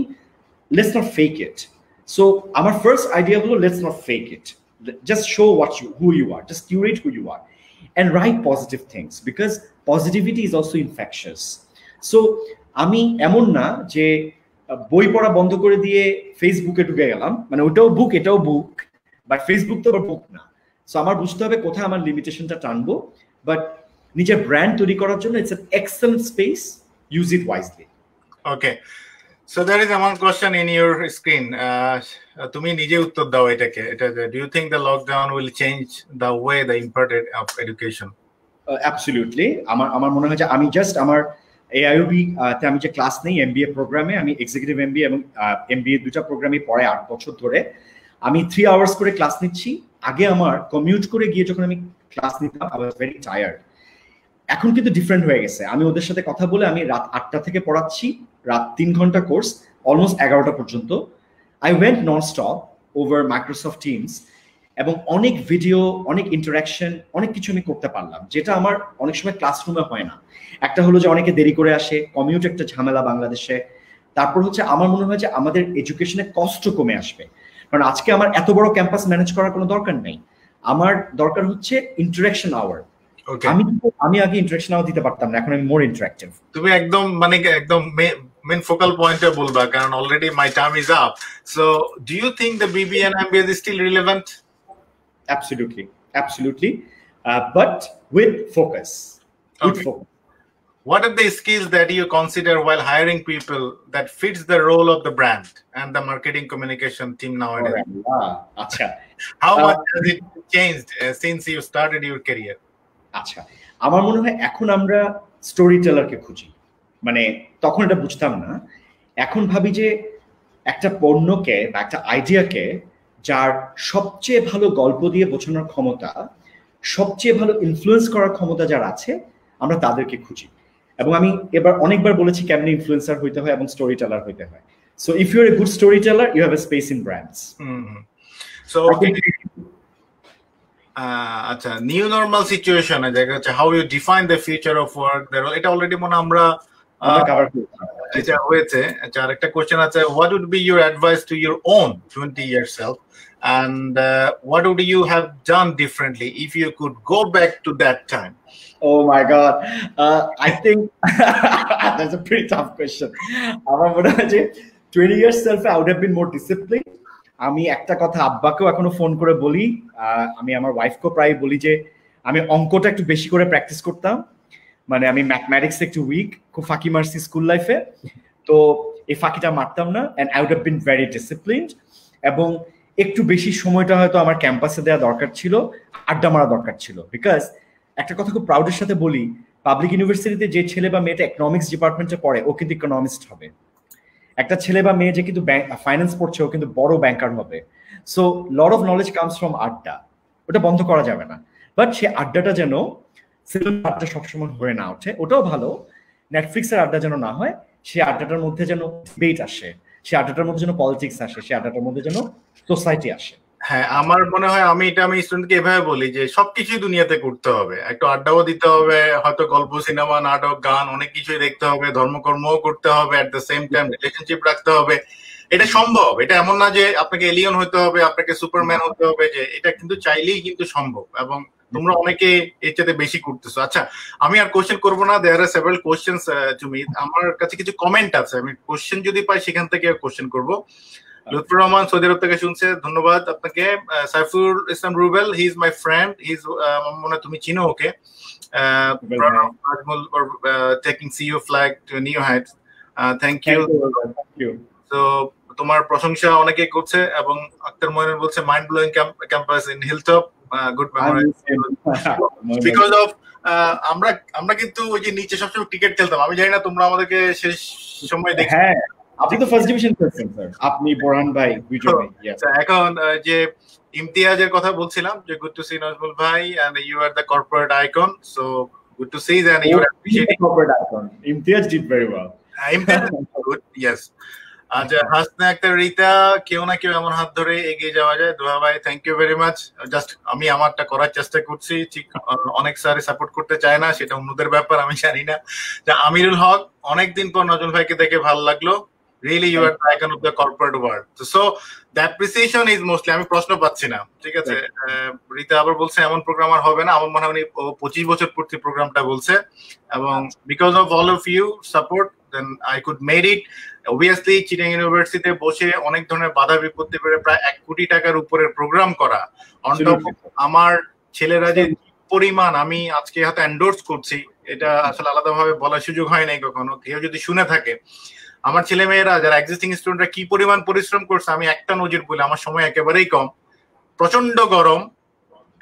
let's not fake it. So our first idea was let's not fake it. just show what you who you are just curate who you are and write positive things because positivity is also infectious so আমি এমন না যে বই পড়া বন্ধ করে দিয়ে ফেসবুকে ঢুকে গেলাম মানে ওটাও বুক এটাও বুক বাট ফেসবুক তো আবার বুক না। সো আমার বুঝতে হবে কোথায় আমার লিমিটেশনটা টানবো। বাট নিজের ব্র্যান্ড তৈরি করার জন্য it's excellent space use it wisely okay so that is আমার কোশ্চেন ইন ইউর স্ক্রিন তুমি নিজে উত্তর দাও এটাকে। এটা do you think the lockdown will change the way the important of education absolutely আমার আমার মনে হয় যে আমি জাস্ট আমার এআইওবি তে আমি যে ক্লাস নেই এমবিএ প্রোগ্রামে আমি এক্সিকিউটিভ এমবিএ এবং এমবিএ দুটা প্রোগ্রামে পড়ে আট বছর ধরে। আমি থ্রি আওয়ার্স করে ক্লাস নিচ্ছি। আগে আমার কমিউট করে গিয়ে যখন আমি ক্লাস নিতাম আই ওয়াজ ভেরি টায়ার্ড এখন কিন্তু ডিফারেন্ট হয়ে গেছে। আমি ওদের সাথে কথা বলে আমি রাত আটটা থেকে পড়াচ্ছি, রাত তিন ঘণ্টা কোর্স অলমোস্ট এগারোটা পর্যন্ত। I went non stop over Microsoft Teams এবং অনেক ভিডিও অনেক ইন্টারাকশন অনেক কিছু আমি করতে পারলাম, যেটা আমার অনেক সময় ক্লাসরুমে হয় না। একটা হলো যে অনেকে দেরি করে আসে কমিউট একটা ঝামেলা বাংলাদেশে। তারপর হচ্ছে আমার মনে হয় যে আমাদের এডুকেশনের কষ্ট কমে আসবে। কারণ আজকে আমার এত বড় ক্যাম্পাস ম্যানেজ করার কোনো দরকার নেই। আমার দরকার হচ্ছে ইন্টারাকশন আওয়ার আমি আমি আগে ইন্টারাকশন আওয়ার দিতে পারতাম না এখন আমি মোর ইন্টারাক্টিভ তুমি একদম মানে একদম মেন ফোকাল পয়েন্টে বলবা কারণ already my time is up so do you think the BBN MBS is still relevant uh, but with focus. With Okay. focus. What are the skills that you consider while hiring people that fits the role of the brand and the marketing communication team nowadays? আচ্ছা How Uh, much has it changed uh, since you started your career? আচ্ছা আমার মনে হয় এখন আমরা story টেলারকে খুঁজি মানে তখন এটা বুঝতাম না এখন ভাবি যে একটা পণ্যকে বা একটা আইডিয়াকে যার সবচেয়ে ভালো গল্প দিয়ে বোঝানোর ক্ষমতা সবচেয়ে ভালো ইনফ্লুয়েন্স করার ক্ষমতা যার আছে আমরা তাদেরকে খুঁজি এবং আমি এবার অনেকবার বলেছি কেমনি ইনফ্লুয়েন্সার হইতে হয় এবং স্টোরি টেলার হইতে হয়। So if you're a good story teller you have a space in brands uh, আচ্ছা নিউ নর্মাল সিচুয়েশনে দেখা যাচ্ছে how you define the future of work এটা অলরেডি মনে আমরা এটা হয়েছে। আচ্ছা আরেকটা কোশ্চেন আছে what would be your advice to your own twenty year self uh, what would you have done differently if you could go back to that time? Oh my God. Uh, I think that's a pretty tough question. আমার মনে হয় যে twenty years সেলফে I would have been more discipline আমি একটা কথা আব্বাকেও এখনও phone করে বলি আমি আমার ওয়াইফকেও প্রায় বলি যে আমি অঙ্কটা একটু বেশি করে প্র্যাকটিস করতাম মানে আমি ম্যাথমেটিক্স একটু উইক খুব ফাঁকি মারছি স্কুল লাইফে তো এই ফাঁকিটা মারতাম না and I would have been very disciplined এবং একটু বেশি সময়টা হয়তো আমার ক্যাম্পাসে দেওয়া দরকার ছিল আড্ডা মারা দরকার ছিল বিকজ একটা কথা খুব প্রাউডের সাথে বলি পাবলিক ইউনিভার্সিটিতে যে ছেলে বা মেয়েটা ইকোনমিক্স ডিপার্টমেন্টে পড়ে, ও কিন্তু ইকোনমিস্ট হবে। একটা ছেলে বা মেয়ে যে কিন্তু ফাইন্যান্স পড়ছে, ও কিন্তু বড় ব্যাংকার হবে। So lot of knowledge comes from আড্ডা। ওটা বন্ধ করা যাবে না। বাট সে আড্ডাটা যেন আড্ডা সবসময় হয়ে না ওঠে, ওটাও ভালো। নেটফ্লিক্সের আড্ডা যেন না হয়, সে আড্ডাটার মধ্যে যেন ডিবেট আসে, সে আড্ডাটার মধ্যে যেন পলিটিক্স আসে, সে আড্ডাটার মধ্যে যেন সোসাইটি আসে। হ্যাঁ আমার মনে হয় আমি এটা আমি স্টুডেন্টকে এভাবে বলি যে সবকিছুই দুনিয়াতে করতে হবে। একটু আড্ডাও দিতে হবে, হয়তো গল্প, সিনেমা, নাটক, গান অনেক কিছুই দেখতে হবে, ধর্মকর্মও করতে হবে at the same time relationship রাখতে হবে। এটা সম্ভব, এটা এমন না যে আপনাকে এলিয়ন হতে হবে, আপনাকে সুপারম্যান হতে হবে, যে এটা কিন্তু চাইলেই কিন্তু সম্ভব এবং তোমরা অনেকে এর চাইতে বেশি করতেছো। আচ্ছা আমি আর কোশ্চেন করব না there are several question to me আমার কাছে কিছু কমেন্ট আছে, আমি কোশ্চেন যদি পাই সেখান থেকে কোশ্চেন করব। লুৎফুর রহমান সৌদি আরব থেকে শুনছে ধন্যবাদ আপনাকে। Saiful Islam Rubel he is my friend he is মনে তুমি চিনো ওকে। Taking CU flag to new heights thank you তো তোমার প্রশংসা অনেকে করছে এবং আক্তার মহিনুর বলছে mind blowing campus in hilltop good memory because of আমরা আমরা কিন্তু ওই যে নিচে সবসময় ক্রিকেট খেলতাম। আমি জানি না তোমরা আমাদেরকে শেষ সময় দেখে হ্যাঁ। আপনি তো ফার্স্ট ডিভিশন স্যার আপনি বোরহান ভাই এখন যে ইমতিয়াজের কথা বলছিলাম যে গুড টু সি নজমুল ভাই and you are the corporate icon so good to see and you are appreciating corporate icon. Imtiaz did very well. Imtiaz good yes আচ্ছা হাসনা একটা রিতা কেউ না কেউ এমন হাত ধরে এগিয়ে যাওয়া যায়। দোয়া ভাই thank you very much just আমি আমারটা করার চেষ্টা করছি। ঠিক অনেক স্যার সাপোর্ট করতে চায় না সেটা অন্যদের ব্যাপার আমি জানি না। আমিরুল হক অনেকদিন পর নজরুল ভাইকে দেখে ভালো লাগল। Really you are icon of the corporate world so the appreciation is mostly আমি প্রশ্ন পাচ্ছি না ঠিক আছে? রীতা আবার বলছে এমন প্রোগ্রাম আর হবে না। আমার মনে হয় পঁচিশ বছর পূর্তি প্রোগ্রামটা বলছে। এবং because of all of you support then I could made it obviously Chittagong ইউনিভার্সিটিতে বসে অনেক ধরনের বাধা বিপত্তি পেরে প্রায় এক কোটি টাকার উপরের প্রোগ্রাম করা। অন আমার ছেলেরা যে পরিমাণ আমি আজকে হয়তো এন্ডোর্স করছি এটা আসলে আলাদাভাবে বলার সুযোগ হয় নাই কখনো। কেউ যদি শুনে থাকে আমার ছেলে মেয়েরা যারা এক্সিস্টিং স্টুডেন্টরা কি পরিমাণ পরিশ্রম করছে, আমি একটা নজির বলে, আমার সময় একেবারেই কম। প্রচণ্ড গরম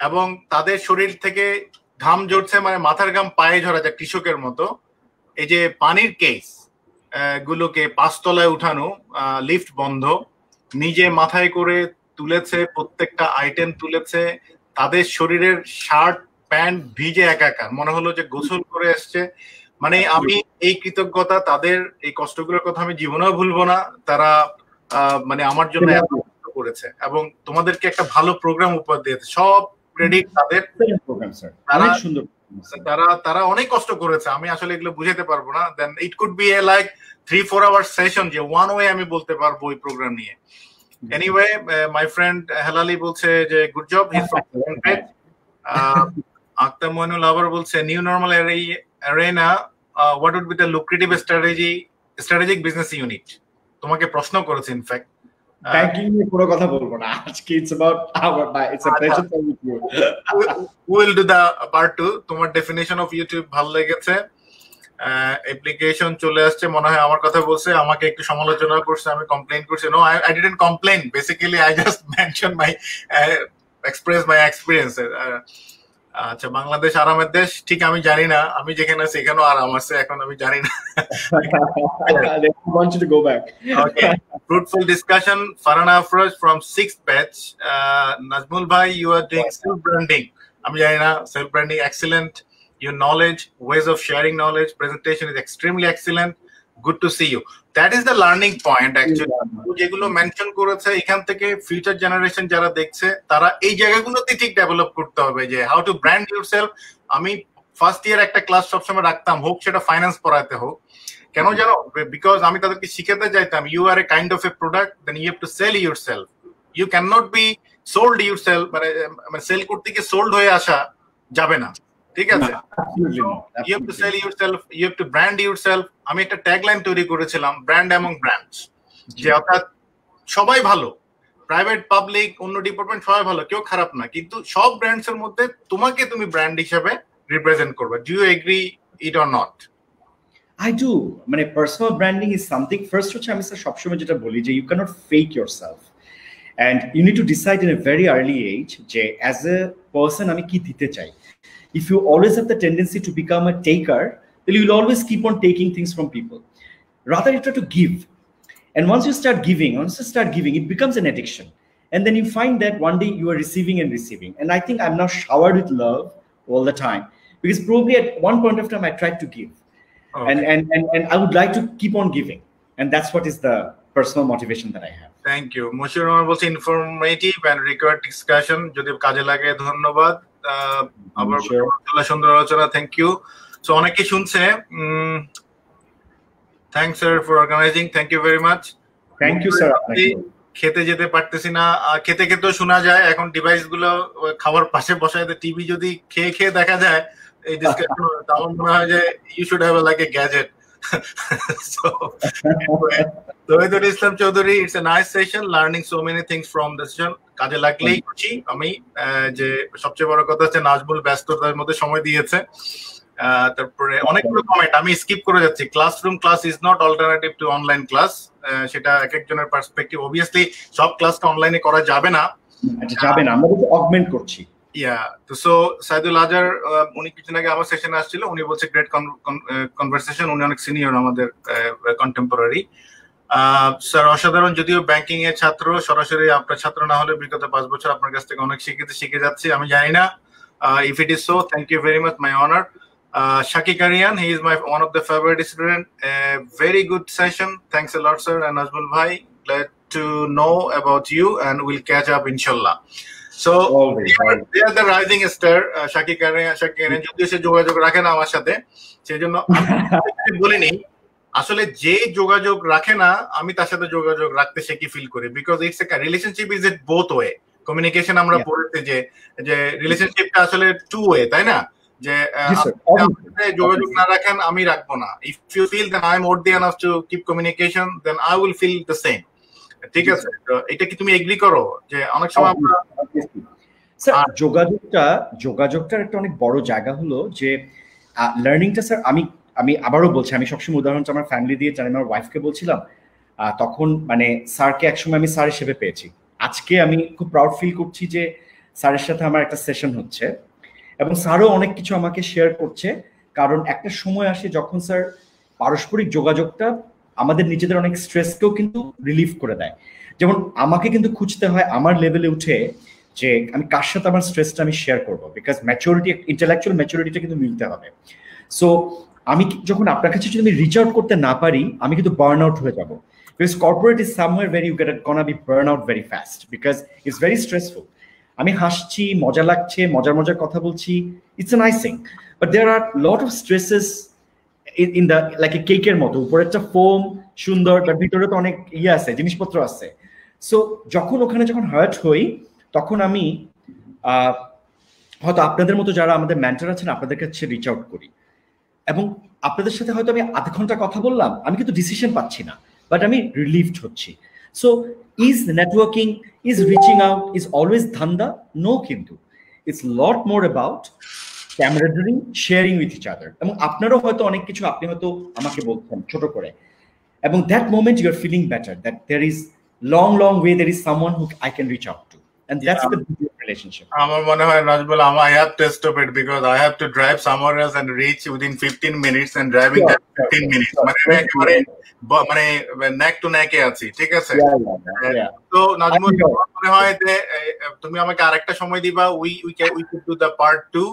এবং তাদের শরীর থেকে ঘাম ঝরছে মানে মাথার ঘাম পায়ে ঝরা যায় কৃষকের মতো। এই যে পানির কেস গুলোকে পাঁচতলায় উঠানো লিফট বন্ধ, নিজে মাথায় করে তুলেছে, প্রত্যেকটা আইটেম তুলেছে, তাদের শরীরের শার্ট, প্যান্ট ভিজে একাকার। মনে হলো যে গোসল করে আসছে মানে আমি এই কৃতজ্ঞতা তাদের এই কষ্টগুলোর কথা আমি জীবনেও ভুলবো না। তারা মানে আমার জন্য এত কষ্ট করেছে এবং তোমাদেরকে একটা ভালো প্রোগ্রাম উপহার দিয়েছে। সব ক্রেডিট তাদের। তারা তারা অনেক কষ্ট করেছে। আমি আসলে এগুলো বুঝাতে পারব না। Then it could be a like three four hour session যে ওয়ান ওয়ে আমি বলতে পারব ওই প্রোগ্রাম নিয়ে। এনিওয়ে মাই ফ্রেন্ড হেলালি বলছে যে গুড জব আক্তার মইনুল আবার বলছে new normal arena what would be the lucrative strategy strategic business unit তোমাকে প্রশ্ন করেছে ইনফ্যাক্ট ব্যাংকিং নিয়ে কোনো কথা বলব না। আজকে it's about hour it's a pleasure with you will do the part 2 তোমার ডেফিনিশন অফ ইউটিউব ভালো লেগেছে। অ্যাপ্লিকেশন চলে আসছে মনে হয় আমার কথা বলছে আমাকে একটু সমালোচনা করছে আমি কমপ্লেইন করছি। No I I didn't complain basically I just mention my express my experience আচ্ছা বাংলাদেশ আরামের দেশ ঠিক আমি জানি না আমি যেখানে আছি এখানেও আরাম আছে এখন আমি জানি না want you to go back okay fruitful discussion farana afroz from sixth batch uh, najmul bhai you are doing self branding আমি জানি না self branding excellent your knowledge ways of sharing knowledge presentation is extremely excellent good to see you that is the learning point actually যেগুলো mention করেছে এখান থেকে future generation যারা দেখছে তারা এই জায়গাগুলোতে ঠিক ডেভেলপ করতে হবে যে how to brand yourself আমি ফার্স্ট ইয়ার একটা ক্লাস সবসময় রাখতাম হোক সেটা ফাইন্যান্স পড়াতে হোক। কেন জানো? বিকজ আমি তাদেরকে শিখাতে চাইতাম you are a kind of a product then you have to sell yourself you can not be sold yourself মানে সেল করতে গিয়ে সোল্ড হয়ে আসা যাবে না। ঠিক আছে? You have to sell you have to brand yourself আমি একটা ট্যাগলাইন তৈরি করেছিলাম ব্র্যান্ড অ্যামং ব্র্যান্ডস যে অর্থাৎ সবাই ভালো প্রাইভেট পাবলিক অন্য ডিপার্টমেন্ট সবাই ভালো কেউ খারাপ না। কিন্তু সব ব্র্যান্ডস এর মধ্যে তোমাকে তুমি ব্র্যান্ড হিসেবে রিপ্রেজেন্ট করবে। Do you agree it or not I do মানে personal branding is something first হচ্ছে আমি স্যার সবসময় যেটা বলি যে you can't fake yourself and you need to decide in a very early age যে অ্যাজ এ পার্সন আমি কি দিতে চাই। if you always have the tendency to become a taker, then you will always keep on taking things from people. Rather, you try to give. And once you start giving, once you start giving, it becomes an addiction. And then you find that one day you are receiving and receiving. And I think I'm now showered with love all the time. Because probably at one point of time I tried to give. Okay. And, and, and, and I would like to keep on giving. And that's what is the personal motivation that I have. Thank you Moshiur Rahman বলছে informative and required discussion যদি কাজে লাগে ধন্যবাদ আবার সুন্দর আলোচনা thank you so অনেকে শুনছে thank sir for organising thank you very much thank you sir খেতে যেতে পারতেছি না খেতে খেতেও শোনা যায় এখন ডিভাইসগুলো খাবার পাশে বসায় টিভি যদি খেয়ে খেয়ে দেখা যায় এই ডিসকাশন আমার মনে হয় যে you should have like a gadget so Tawhidul Islam Chaudhary, it's a nice session, learning so many things from the session. কাজে লাগলেই খুশি। আমি যে সবচেয়ে বড় কথা হচ্ছে নাজমুল ব্যস্ততার মধ্যে সময় দিয়েছে। তারপরে অনেকগুলো কমেন্ট আমি স্কিপ করে যাচ্ছি। Classroom class is not alternative to online class সেটা এক একজনের পার্সপেক্টিভ অবভিয়াসলি সব ক্লাসটা অনলাইনে করা যাবে না। যাবে না। আমরা অগমেন্ট করছি। ইয়া তো সো সাইদুল আজার উনি কিছুদিন আগে আমার সেশনে আসছিল। উনি বলছে গ্রেট কনভারসেশন উনি অনেক সিনিয়র আমাদের কন্টেম্পোরারি স্যার অসাধারণ যদিও ব্যাংকিং এর ছাত্র সরাসরি আপনার ছাত্র না হলে বিগত পাঁচ বছর আপনার কাছ থেকে অনেক শিখেতে শিখে যাচ্ছি আমি জানি না if it is so thank you very much my honour Shaki Karian, he is my one of the favorite student. A very good session. Thanks a lot, sir. And Azmul Bhai, glad to know about you, and we'll catch up, inshallah. So they are the star Khan যদিও সে যোগাযোগ রাখে না আমার সাথে সেই জন্য বলিনি আসলে যে যোগাযোগ রাখে না আমি তার সাথে যোগাযোগ রাখতে সে কি ফিল করি? Because it's a relationship is it both way communication আমরা পড়েছি যে যে রিলেশনশিপটা আসলে টু ওয়ে তাই না? যে যোগাযোগ না রাখেন আমি রাখব না। If you feel then I am or the enough to keep communication then I will feel the same ঠিক আছে এটা কি তুমি এগ্রি করো? যে অনেক সময় আমরা স্যার যোগাযোগটা যোগাযোগটার একটা অনেক বড় জায়গা হলো যে লার্নিংটা স্যার আমি আমি আবারও বলছি, আমি সবসময় উদাহরণটা আমার ফ্যামিলি দিয়ে জানি আমার ওয়াইফকে বলছিলাম তখন মানে স্যারকে একসময় আমি স্যার হিসেবে পেয়েছি। আজকে আমি খুব প্রাউড ফিল করছি যে স্যারের সাথে আমার একটা সেশন হচ্ছে এবং স্যারও অনেক কিছু আমাকে শেয়ার করছে। কারণ একটা সময় আসে যখন স্যার পারস্পরিক যোগাযোগটা আমাদের নিজেদের অনেক স্ট্রেসকেও কিন্তু রিলিফ করে দেয়। যেমন আমাকে কিন্তু খুঁজতে হয় আমার লেভেলে উঠে যে আমি কার সাথে আমার স্ট্রেসটা আমি শেয়ার করব বিকজ ম্যাচুরিটি ইন্টেলেকচুয়াল ম্যাচুরিটিটা কিন্তু মিলতে হবে। সো আমি যখন আপনার কাছে যদি আমি রিচ আউট করতে না পারি, আমি কিন্তু বার্ন আউট হয়ে যাব। Because corporate is somewhere very you get gonna be burn out very fast because it's very stressful আমি হাসছি, মজা লাগছে, মজার মজার কথা বলছি it's a nice thing but there are lot of stresses in the like a কেকের মতো। উপরে একটা ফোম সুন্দর তার ভিতরে তো অনেক ইয়ে আছে, জিনিসপত্র আছে। সো যখন ওখানে যখন হার্ট হই, তখন আমি হয়তো আপনাদের মতো যারা আমাদের ম্যান্টার আছেন, আপনাদের কাছে রিচ আউট করি। এবং আপনাদের সাথে হয়তো আমি আধ ঘণ্টা কথা বললাম, আমি কিন্তু ডিসিশন পাচ্ছি না বাট আমি রিলিভড হচ্ছি। So is networking is reaching out is always ধান্দা? নো কিন্তু। It's lot more about camaraderie sharing with each other এবং আপনারও হয়তো অনেক কিছু আপনি হয়তো আমাকে বলছেন, ছোট করে। এবং that moment you are feeling better that there is long long way there is someone who I can reach out and that's yeah. the relationship. আমার মনে হয় Nazbul I have to stop it because I have to drive somewhere else and reach within 15 minutes and driving sure, that 15 sure, minutes. মানে আমি একেবারে মানে নেক two নেকে আছি ঠিক আছে তো নাজমুল মনে হয় যে তুমি আমাকে আরেকটা সময় দিবা we we can we could do the part 2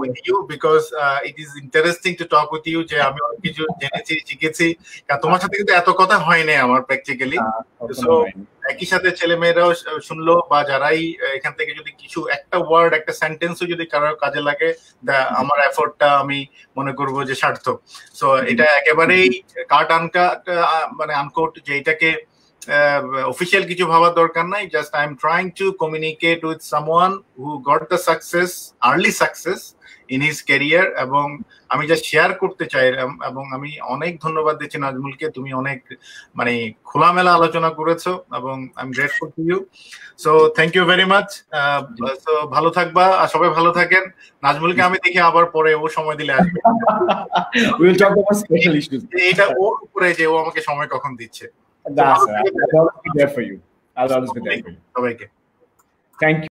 with you because it is interesting to talk with you যে আমি অনেক কিছু জেনেছি শিখেছি। তোমার সাথে কিন্তু এত কথা হয়নি আমার প্র্যাকটিক্যালি সো একই সাথে ছেলে মেয়েরাও শুনলো বা যারাই এখান থেকে যদি কিছু একটা ওয়ার্ড একটা সেন্টেন্সও যদি কারোর কাজে লাগে আমার এফোর্টটা আমি মনে করব যে সার্থক। সো এটা একেবারেই কাট আনকাট মানে আনকোট যে এটাকে অফিসিয়াল কিছু ভাবার দরকার নাই just I am trying to communicate with someone who got the success early success in his career এবং আমি যা শেয়ার করতে চাই এবং আমি অনেক ধন্যবাদ দিচ্ছি নাজমুলকে তুমি অনেক মানে খোলামেলা আলোচনা করেছ এবং I am grateful to you so thank you very much so ভালো থাকবা আর সবাই ভালো থাকেন। নাজমুলকে আমি দেখি আবার পরে ও সময় দিলে আসবে। Will talk about special issues এটা ওর উপরে যে ও আমাকে সময় কখন দিচ্ছে। That's I'll always be there for you. I'll always be there for you. সবাইকে। Thank you.